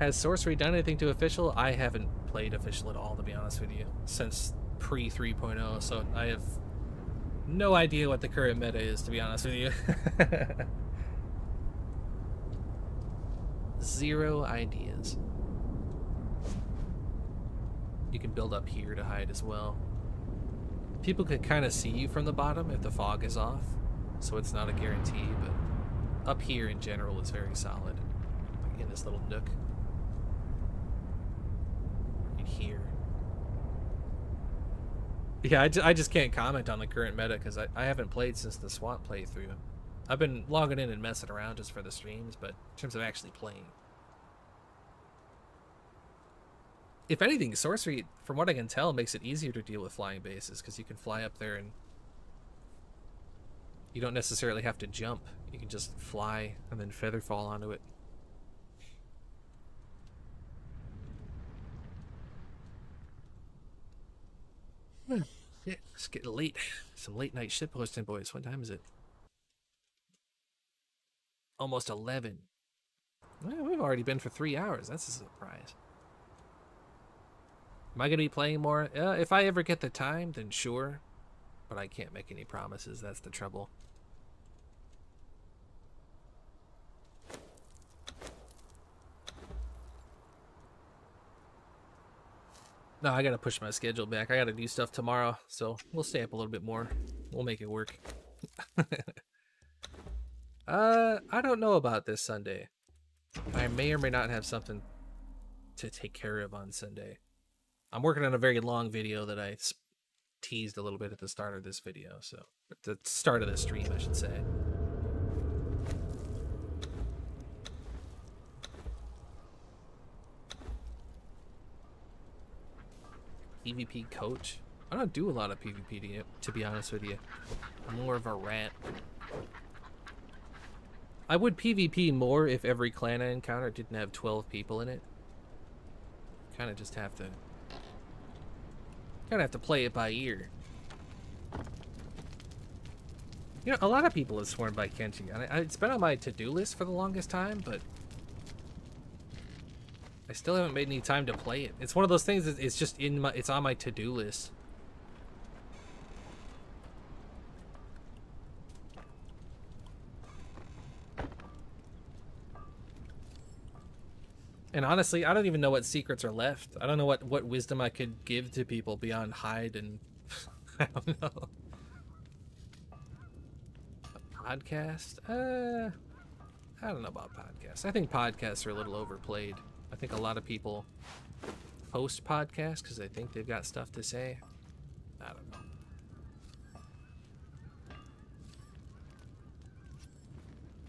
Has Sorcery done anything to official? I haven't played official at all, to be honest with you, since pre 3.0, so I have no idea what the current meta is, to be honest with you. Zero ideas. You can build up here to hide as well. People can kind of see you from the bottom if the fog is off, so it's not a guarantee, but up here in general is very solid. In this little nook. In here. Yeah, I, I just can't comment on the current meta because I, I haven't played since the SWAT playthrough. I've been logging in and messing around just for the streams, but in terms of actually playing. If anything, sorcery, from what I can tell, makes it easier to deal with flying bases because you can fly up there and you don't necessarily have to jump. You can just fly and then feather fall onto it. Hmm. Yeah, it's getting late. Some late night shit boys. What time is it? Almost 11. Well, we've already been for three hours. That's a surprise. Am I going to be playing more? Uh, if I ever get the time, then sure. But I can't make any promises. That's the trouble. No, I gotta push my schedule back. I gotta do stuff tomorrow, so we'll stay up a little bit more. We'll make it work. uh, I don't know about this Sunday. I may or may not have something to take care of on Sunday. I'm working on a very long video that I teased a little bit at the start of this video, so at the start of the stream, I should say. PvP coach? I don't do a lot of PvP to, you- to be honest with you. I'm more of a rat. I would PvP more if every clan I encounter didn't have 12 people in it. Kind of just have to. Kind of have to play it by ear. You know, a lot of people have sworn by Kenshi, I, it's been on my to-do list for the longest time, but I still haven't made any time to play it. It's one of those things. It's just in my. It's on my to-do list. And honestly, I don't even know what secrets are left. I don't know what what wisdom I could give to people beyond hide and I don't know. A podcast? Uh I don't know about podcasts. I think podcasts are a little overplayed. I think a lot of people post podcasts because they think they've got stuff to say. I don't know.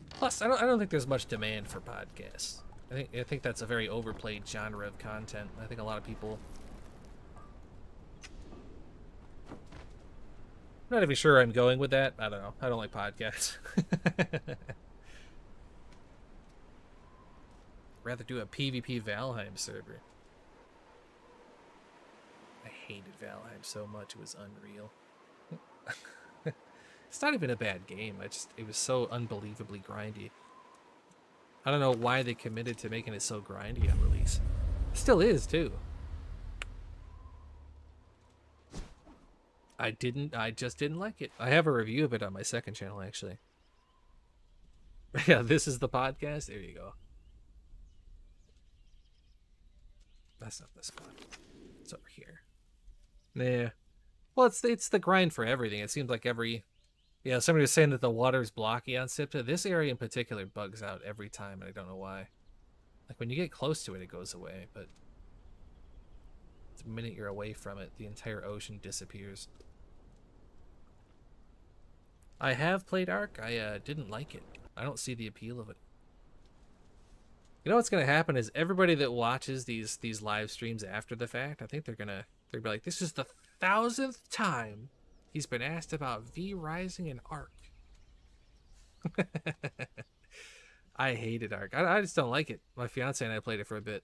Plus, I don't, I don't think there's much demand for podcasts. I think I think that's a very overplayed genre of content. I think a lot of people. I'm not even sure I'm going with that. I don't know. I don't like podcasts. Rather do a PvP Valheim server. I hated Valheim so much; it was unreal. it's not even a bad game. I just it was so unbelievably grindy. I don't know why they committed to making it so grindy on release. Still is too. I didn't. I just didn't like it. I have a review of it on my second channel actually. Yeah, this is the podcast. There you go. That's not the spot. It's over here. Yeah. Well, it's it's the grind for everything. It seems like every yeah, somebody was saying that the water's blocky on Siptah. This area in particular bugs out every time, and I don't know why. Like when you get close to it, it goes away, but the minute you're away from it, the entire ocean disappears. I have played Ark. I uh, didn't like it. I don't see the appeal of it. You know what's gonna happen is everybody that watches these these live streams after the fact, I think they're gonna they're gonna be like, this is the thousandth time he's been asked about V Rising and Ark. I hated Ark. I, I just don't like it. My fiance and I played it for a bit.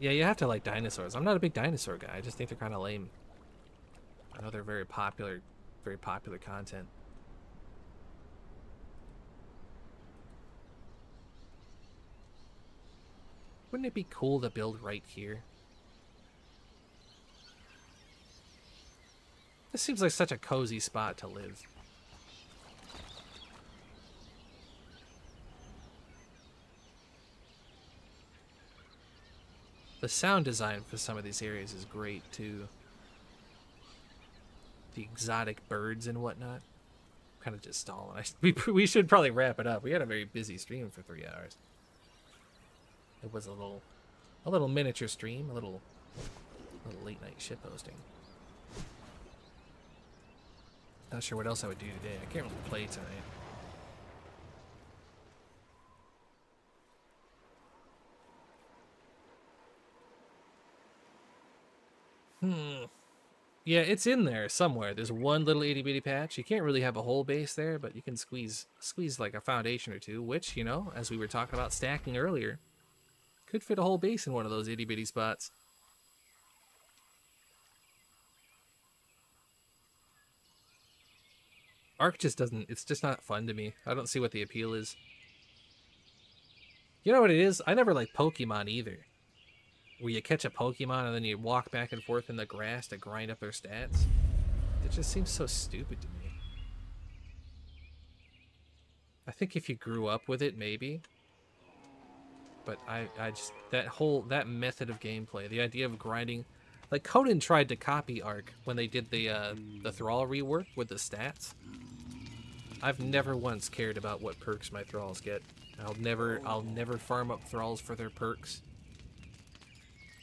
Yeah, you have to like dinosaurs. I'm not a big dinosaur guy. I just think they're kind of lame. I know they're very popular, very popular content. Wouldn't it be cool to build right here? This seems like such a cozy spot to live. The sound design for some of these areas is great too. The exotic birds and whatnot. Kind of just stalling. I, we, we should probably wrap it up. We had a very busy stream for three hours. It was a little, a little miniature stream, a little, little late night shit posting. Not sure what else I would do today. I can't really play tonight. Hmm. Yeah, it's in there somewhere. There's one little itty bitty patch. You can't really have a whole base there, but you can squeeze squeeze like a foundation or two, which, you know, as we were talking about stacking earlier, could fit a whole base in one of those itty bitty spots. Ark just doesn't, it's just not fun to me. I don't see what the appeal is. You know what it is? I never liked Pokemon either. Where you catch a Pokemon and then you walk back and forth in the grass to grind up their stats. It just seems so stupid to me. I think if you grew up with it, maybe. But I, I just, that whole, that method of gameplay, the idea of grinding, like Conan tried to copy Ark when they did the, uh, the Thrall rework with the stats. I've never once cared about what perks my thralls get. I'll never I'll never farm up thralls for their perks.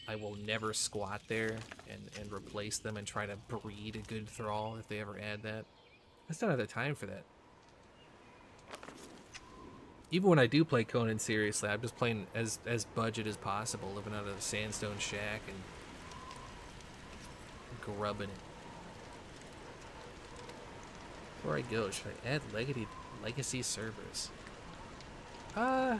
I will never squat there and, and replace them and try to breed a good thrall if they ever add that. I don't have the time for that. Even when I do play Conan seriously, I'm just playing as as budget as possible, living out of a sandstone shack and grubbing it. Before I go, should I add legacy, legacy servers? Uh,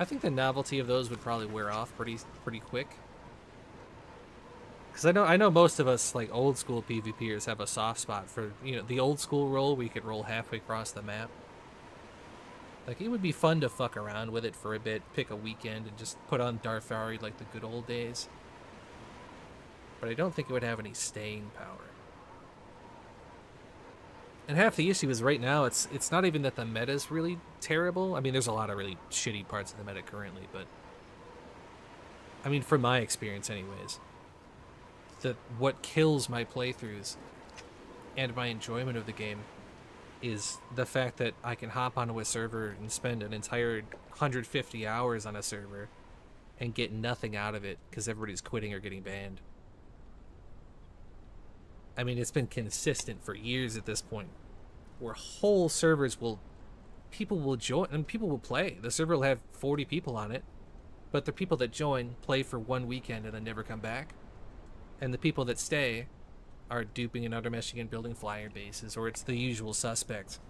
I think the novelty of those would probably wear off pretty pretty quick. Cause I know I know most of us like old school PvPers have a soft spot for you know the old school roll we could roll halfway across the map. Like it would be fun to fuck around with it for a bit, pick a weekend, and just put on Darth Darfari like the good old days. But I don't think it would have any staying power. And half the issue is right now it's it's not even that the meta is really terrible. I mean, there's a lot of really shitty parts of the meta currently, but I mean, from my experience, anyways, that what kills my playthroughs and my enjoyment of the game is the fact that I can hop onto a server and spend an entire 150 hours on a server and get nothing out of it because everybody's quitting or getting banned. I mean, it's been consistent for years at this point, where whole servers will, people will join and people will play. The server will have 40 people on it, but the people that join play for one weekend and then never come back. And the people that stay are duping and under meshing and building flyer bases, or it's the usual suspects.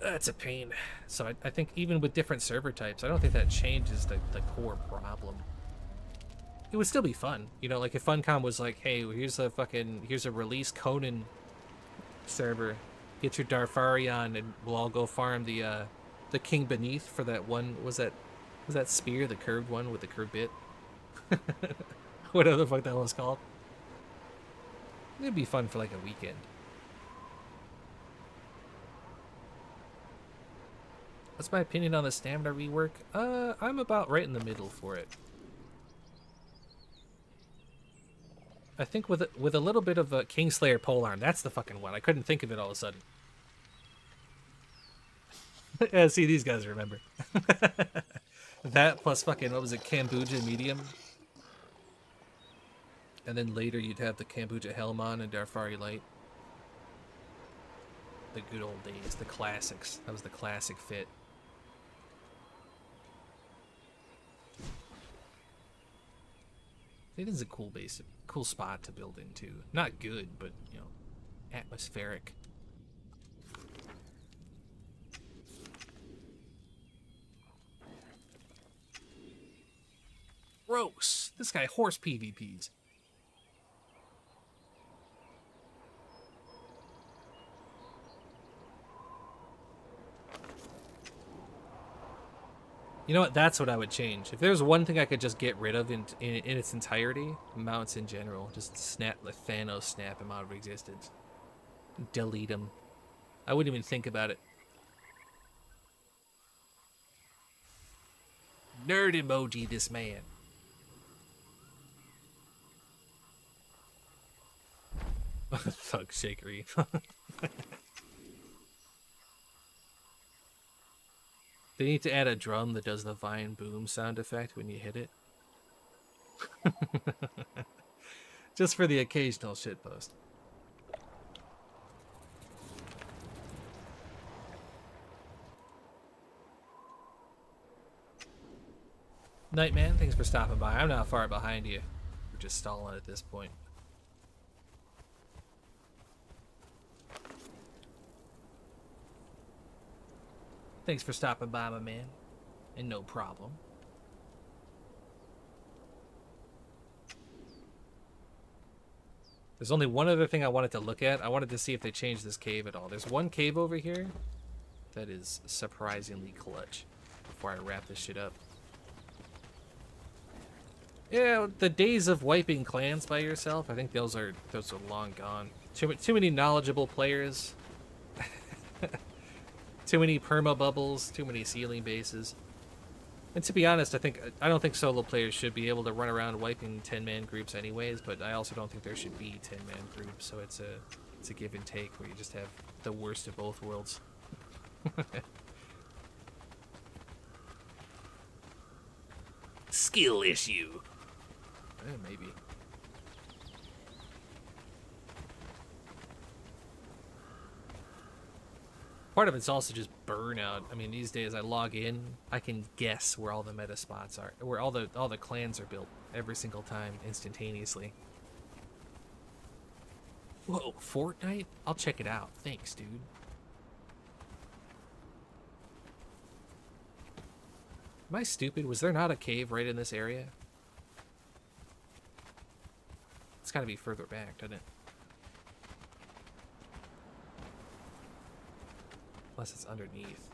That's a pain. So I, I think even with different server types, I don't think that changes the, the core problem. It would still be fun. You know, like if Funcom was like, hey, here's a fucking here's a release Conan server. Get your Darfari on and we'll all go farm the uh the King Beneath for that one was that was that spear, the curved one with the curved bit? Whatever the fuck that was called. It'd be fun for like a weekend. What's my opinion on the stamina rework? Uh, I'm about right in the middle for it. I think with a, with a little bit of a Kingslayer polearm, that's the fucking one. I couldn't think of it all of a sudden. yeah, see, these guys remember. that plus fucking, what was it, Kambuja medium? And then later you'd have the Kambuja Helmon and Darfari Light. The good old days, the classics. That was the classic fit. It is a cool base, cool spot to build into. Not good, but you know, atmospheric. Gross. This guy horse PvPs. You know what? That's what I would change. If there's one thing I could just get rid of in in, in its entirety, mounts in general, just snap the Thanos snap him out of existence, delete him. I wouldn't even think about it. Nerd emoji, this man. Thug shakery. They need to add a drum that does the vine boom sound effect when you hit it. Just for the occasional shitpost. Nightman, thanks for stopping by. I'm not far behind you. We're just stalling at this point. Thanks for stopping by, my man. And no problem. There's only one other thing I wanted to look at. I wanted to see if they changed this cave at all. There's one cave over here that is surprisingly clutch before I wrap this shit up. Yeah, the days of wiping clans by yourself, I think those are those are long gone. Too, too many knowledgeable players too many perma bubbles, too many ceiling bases. And to be honest, I think I don't think solo players should be able to run around wiping 10-man groups anyways, but I also don't think there should be 10-man groups, so it's a it's a give and take where you just have the worst of both worlds. Skill issue. Eh, maybe. Part of it's also just burnout. I mean, these days I log in, I can guess where all the meta spots are, where all the all the clans are built every single time instantaneously. Whoa, Fortnite? I'll check it out. Thanks, dude. Am I stupid? Was there not a cave right in this area? It's gotta be further back, doesn't it? Unless it's underneath.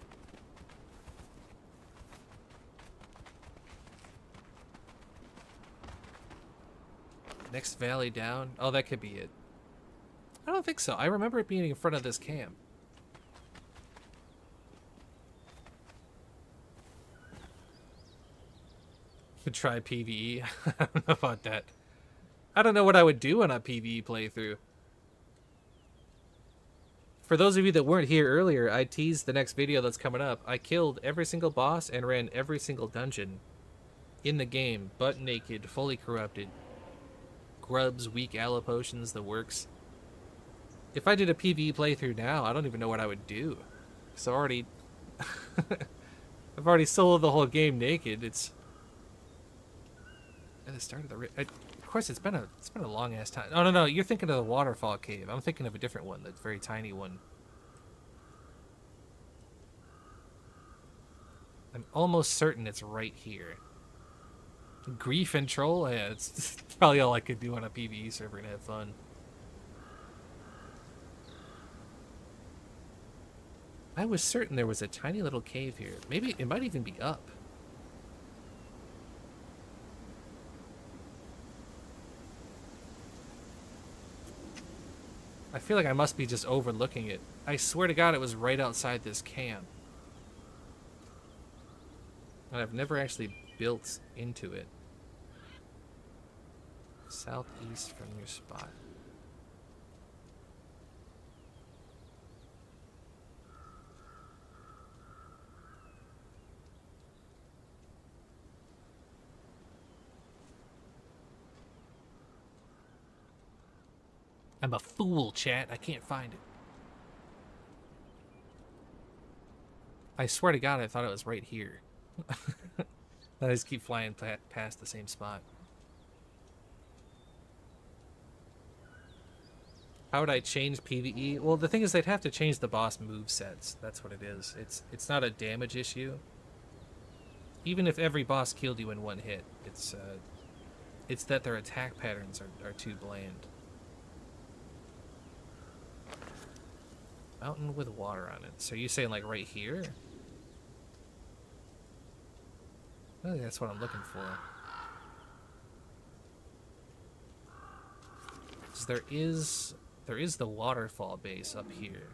Next valley down? Oh, that could be it. I don't think so. I remember it being in front of this camp. Could try PvE. I don't know about that. I don't know what I would do on a PvE playthrough. For those of you that weren't here earlier, I teased the next video that's coming up. I killed every single boss and ran every single dungeon in the game, butt naked, fully corrupted. Grubs, weak aloe potions, the works. If I did a PvE playthrough now, I don't even know what I would do. So already... I've already soloed the whole game naked. It's... At the start of the... I, of course, it's been a it's been a long ass time. Oh no no, you're thinking of the waterfall cave. I'm thinking of a different one, the very tiny one. I'm almost certain it's right here. Grief and troll. Yeah, it's probably all I could do on a PVE server and have fun. I was certain there was a tiny little cave here. Maybe it might even be up. Feel like I must be just overlooking it. I swear to God, it was right outside this camp. And I've never actually built into it. Southeast from your spot. I'm a fool, chat. I can't find it. I swear to God, I thought it was right here. I just keep flying past the same spot. How would I change PvE? Well, the thing is, they'd have to change the boss move sets. That's what it is. It's it's not a damage issue. Even if every boss killed you in one hit, it's uh, it's that their attack patterns are, are too bland. Mountain with water on it. So you saying like right here? I think that's what I'm looking for. there is there is the waterfall base up here,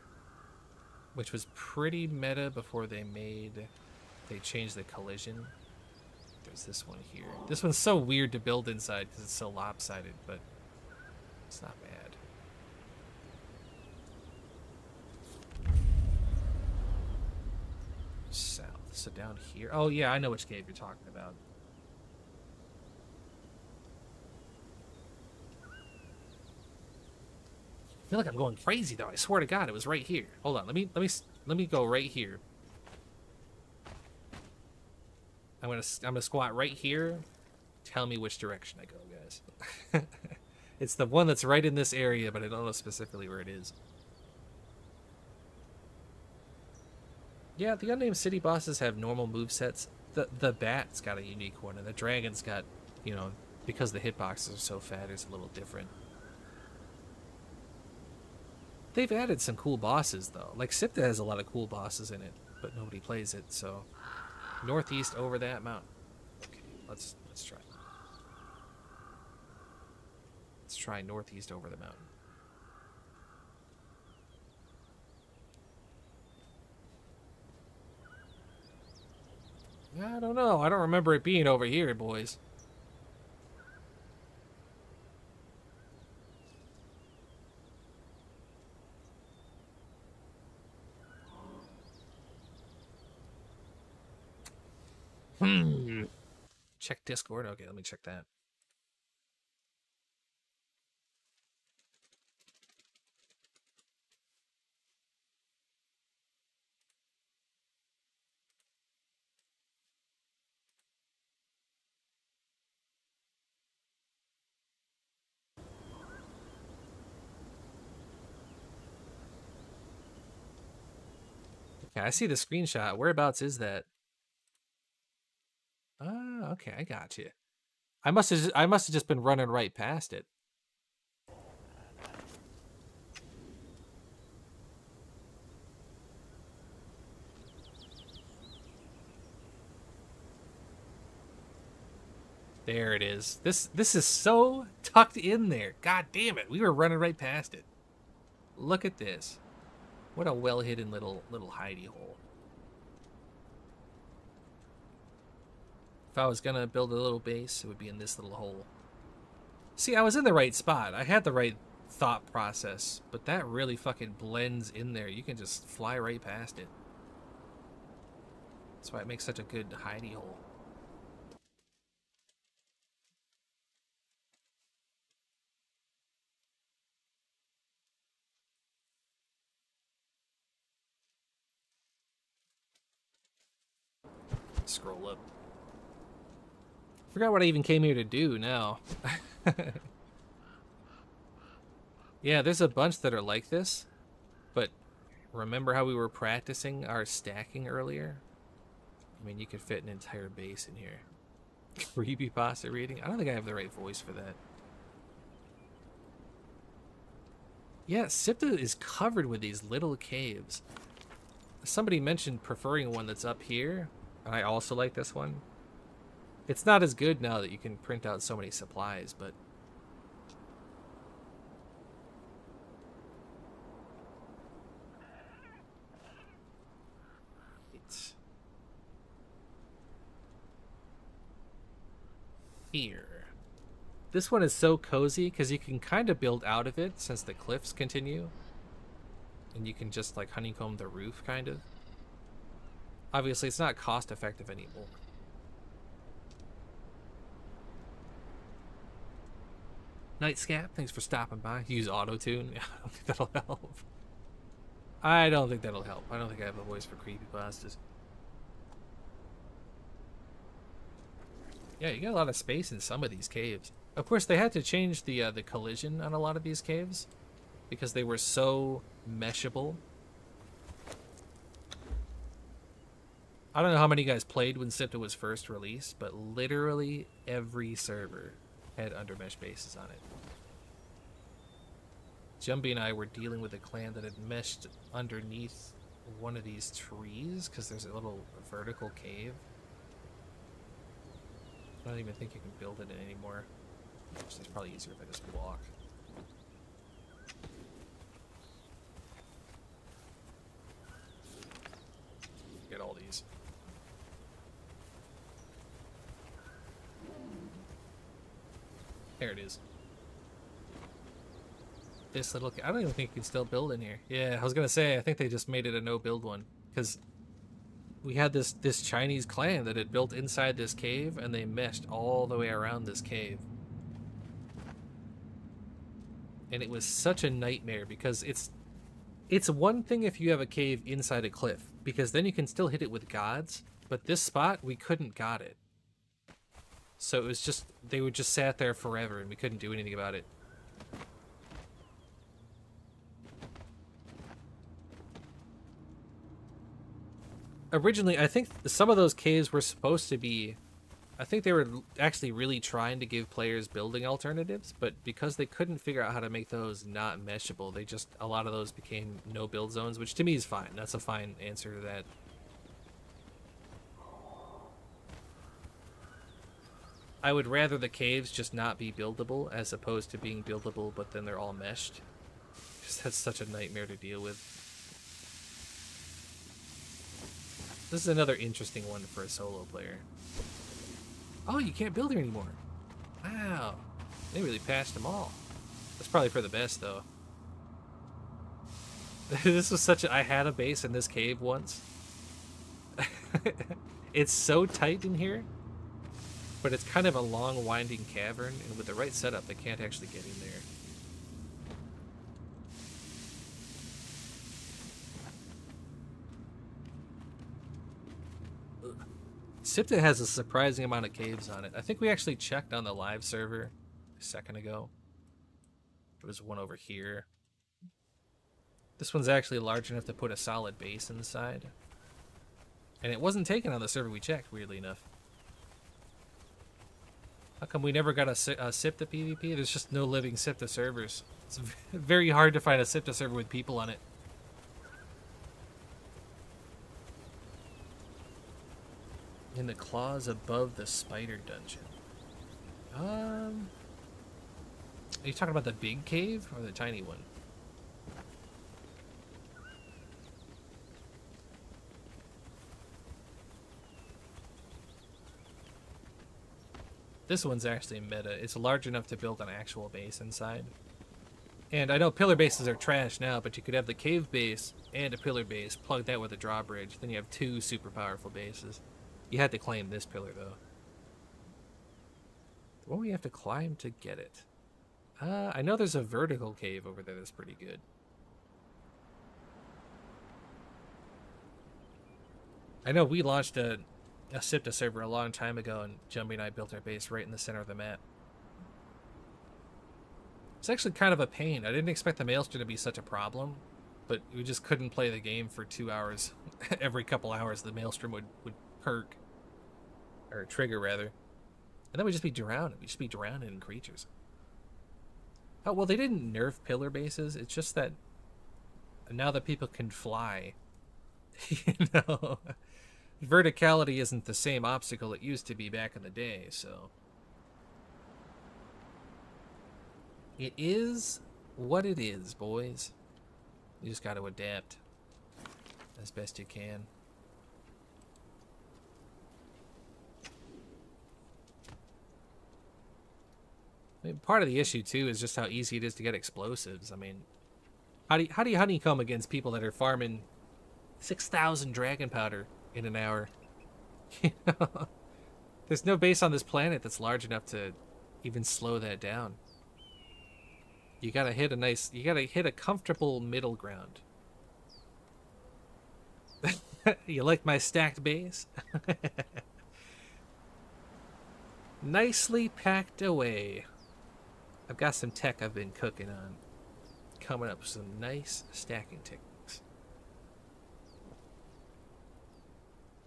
which was pretty meta before they made they changed the collision. There's this one here. This one's so weird to build inside because it's so lopsided, but it's not bad. So down here. Oh yeah, I know which cave you're talking about. I feel like I'm going crazy though. I swear to God, it was right here. Hold on. Let me let me let me go right here. I'm gonna I'm gonna squat right here. Tell me which direction I go, guys. it's the one that's right in this area, but I don't know specifically where it is. Yeah, the unnamed city bosses have normal move sets. The the bat's got a unique one, and the dragon's got, you know, because the hitboxes are so fat, it's a little different. They've added some cool bosses though. Like Siptah has a lot of cool bosses in it, but nobody plays it. So northeast over that mountain. Okay, let's let's try. Let's try northeast over the mountain. I don't know. I don't remember it being over here, boys. Hmm. Check Discord. Okay, let me check that. I see the screenshot. Whereabouts is that? Ah, okay, I got you. I must have I must have just been running right past it. There it is. This this is so tucked in there. God damn it. We were running right past it. Look at this. What a well-hidden little little hidey hole. If I was gonna build a little base, it would be in this little hole. See, I was in the right spot. I had the right thought process, but that really fucking blends in there. You can just fly right past it. That's why it makes such a good hidey hole. Scroll up. Forgot what I even came here to do now. yeah, there's a bunch that are like this, but remember how we were practicing our stacking earlier? I mean, you could fit an entire base in here. Creepy pasta reading. I don't think I have the right voice for that. Yeah, Siptah is covered with these little caves. Somebody mentioned preferring one that's up here. And I also like this one. It's not as good now that you can print out so many supplies, but it's here. This one is so cozy because you can kind of build out of it since the cliffs continue. And you can just like honeycomb the roof, kind of. Obviously, it's not cost effective anymore. Nightscap, thanks for stopping by. Use auto tune. Yeah, I don't think that'll help. I don't think that'll help. I don't think I have a voice for creepypastas. Yeah, you got a lot of space in some of these caves. Of course, they had to change the uh, the collision on a lot of these caves because they were so meshable. I don't know how many guys played when Siptah was first released, but literally every server had undermesh bases on it. Jumpy and I were dealing with a clan that had meshed underneath one of these trees because there's a little vertical cave. I don't even think you can build it anymore. It's probably easier if I just walk. Get all these. There it is. This little... I don't even think you can still build in here. Yeah, I was gonna say, I think they just made it a no-build one. Because we had this, this Chinese clan that had built inside this cave, and they meshed all the way around this cave. And it was such a nightmare because it's... It's one thing if you have a cave inside a cliff, because then you can still hit it with gods, but this spot, we couldn't got it. So it was just, they would just sat there forever and we couldn't do anything about it. Originally, I think some of those caves were supposed to be, I think they were actually really trying to give players building alternatives, but because they couldn't figure out how to make those not meshable, they just, a lot of those became no build zones, which to me is fine. That's a fine answer to that. I would rather the caves just not be buildable as opposed to being buildable, but then they're all meshed. Because that's such a nightmare to deal with. This is another interesting one for a solo player. Oh, you can't build here anymore. Wow. They really patched them all. That's probably for the best, though. this was such a... I had a base in this cave once. it's so tight in here but it's kind of a long winding cavern and with the right setup they can't actually get in there. Siptah has a surprising amount of caves on it. I think we actually checked on the live server a second ago. There was one over here. This one's actually large enough to put a solid base inside. And it wasn't taken on the server we checked, weirdly enough. How come we never got a, a Siptah PvP? There's just no living Siptah servers. It's very hard to find a Siptah server with people on it. In the claws above the spider dungeon. Um, are you talking about the big cave or the tiny one? This one's actually meta. It's large enough to build an actual base inside. And I know pillar bases are trash now, but you could have the cave base and a pillar base, plug that with a drawbridge, then you have two super powerful bases. You had to claim this pillar, though. What we have to climb to get it? Uh, I know there's a vertical cave over there that's pretty good. I know we launched a a Siptah server a long time ago, and Jumbie and I built our base right in the center of the map. It's actually kind of a pain. I didn't expect the maelstrom to be such a problem, but we just couldn't play the game for two hours. Every couple hours, the maelstrom would, would perk. Or trigger, rather. And then we'd just be drowning. We'd just be drowning in creatures. Oh, well, they didn't nerf pillar bases. It's just that now that people can fly, you know, verticality isn't the same obstacle it used to be back in the day, so. It is what it is, boys. You just got to adapt as best you can. I mean, part of the issue too is just how easy it is to get explosives. I mean, how do you, how do you honeycomb against people that are farming six thousand dragon powder in an hour? There's no base on this planet that's large enough to even slow that down. You gotta hit a nice, you gotta hit a comfortable middle ground. you like my stacked base? Nicely packed away. I've got some tech I've been cooking on. Coming up with some nice stacking techniques.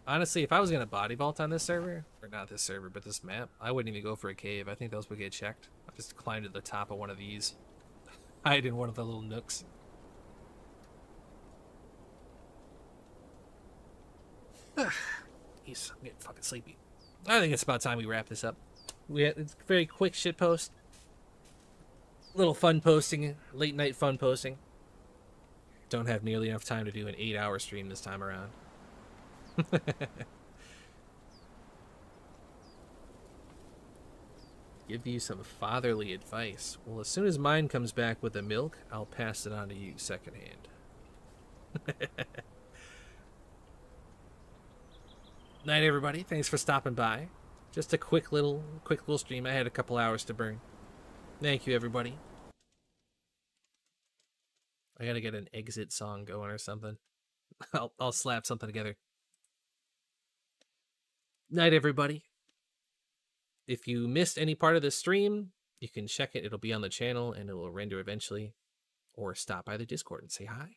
Honestly, if I was to body vault on this server, or not this server, but this map, I wouldn't even go for a cave. I think those would get checked. I'll just climb to the top of one of these. Hide in one of the little nooks. I'm getting fucking sleepy. I think it's about time we wrap this up. We had, it's a very quick shit post little fun posting, late night fun posting. Don't have nearly enough time to do an eight hour stream this time around. Give you some fatherly advice. Well, as soon as mine comes back with the milk, I'll pass it on to you secondhand. Night, everybody. Thanks for stopping by. Just a quick little, quick little stream. I had a couple hours to burn. Thank you, everybody. I gotta get an exit song going or something. I'll, I'll slap something together. Night, everybody. If you missed any part of the stream, you can check it. It'll be on the channel and it will render eventually. Or stop by the Discord and say hi.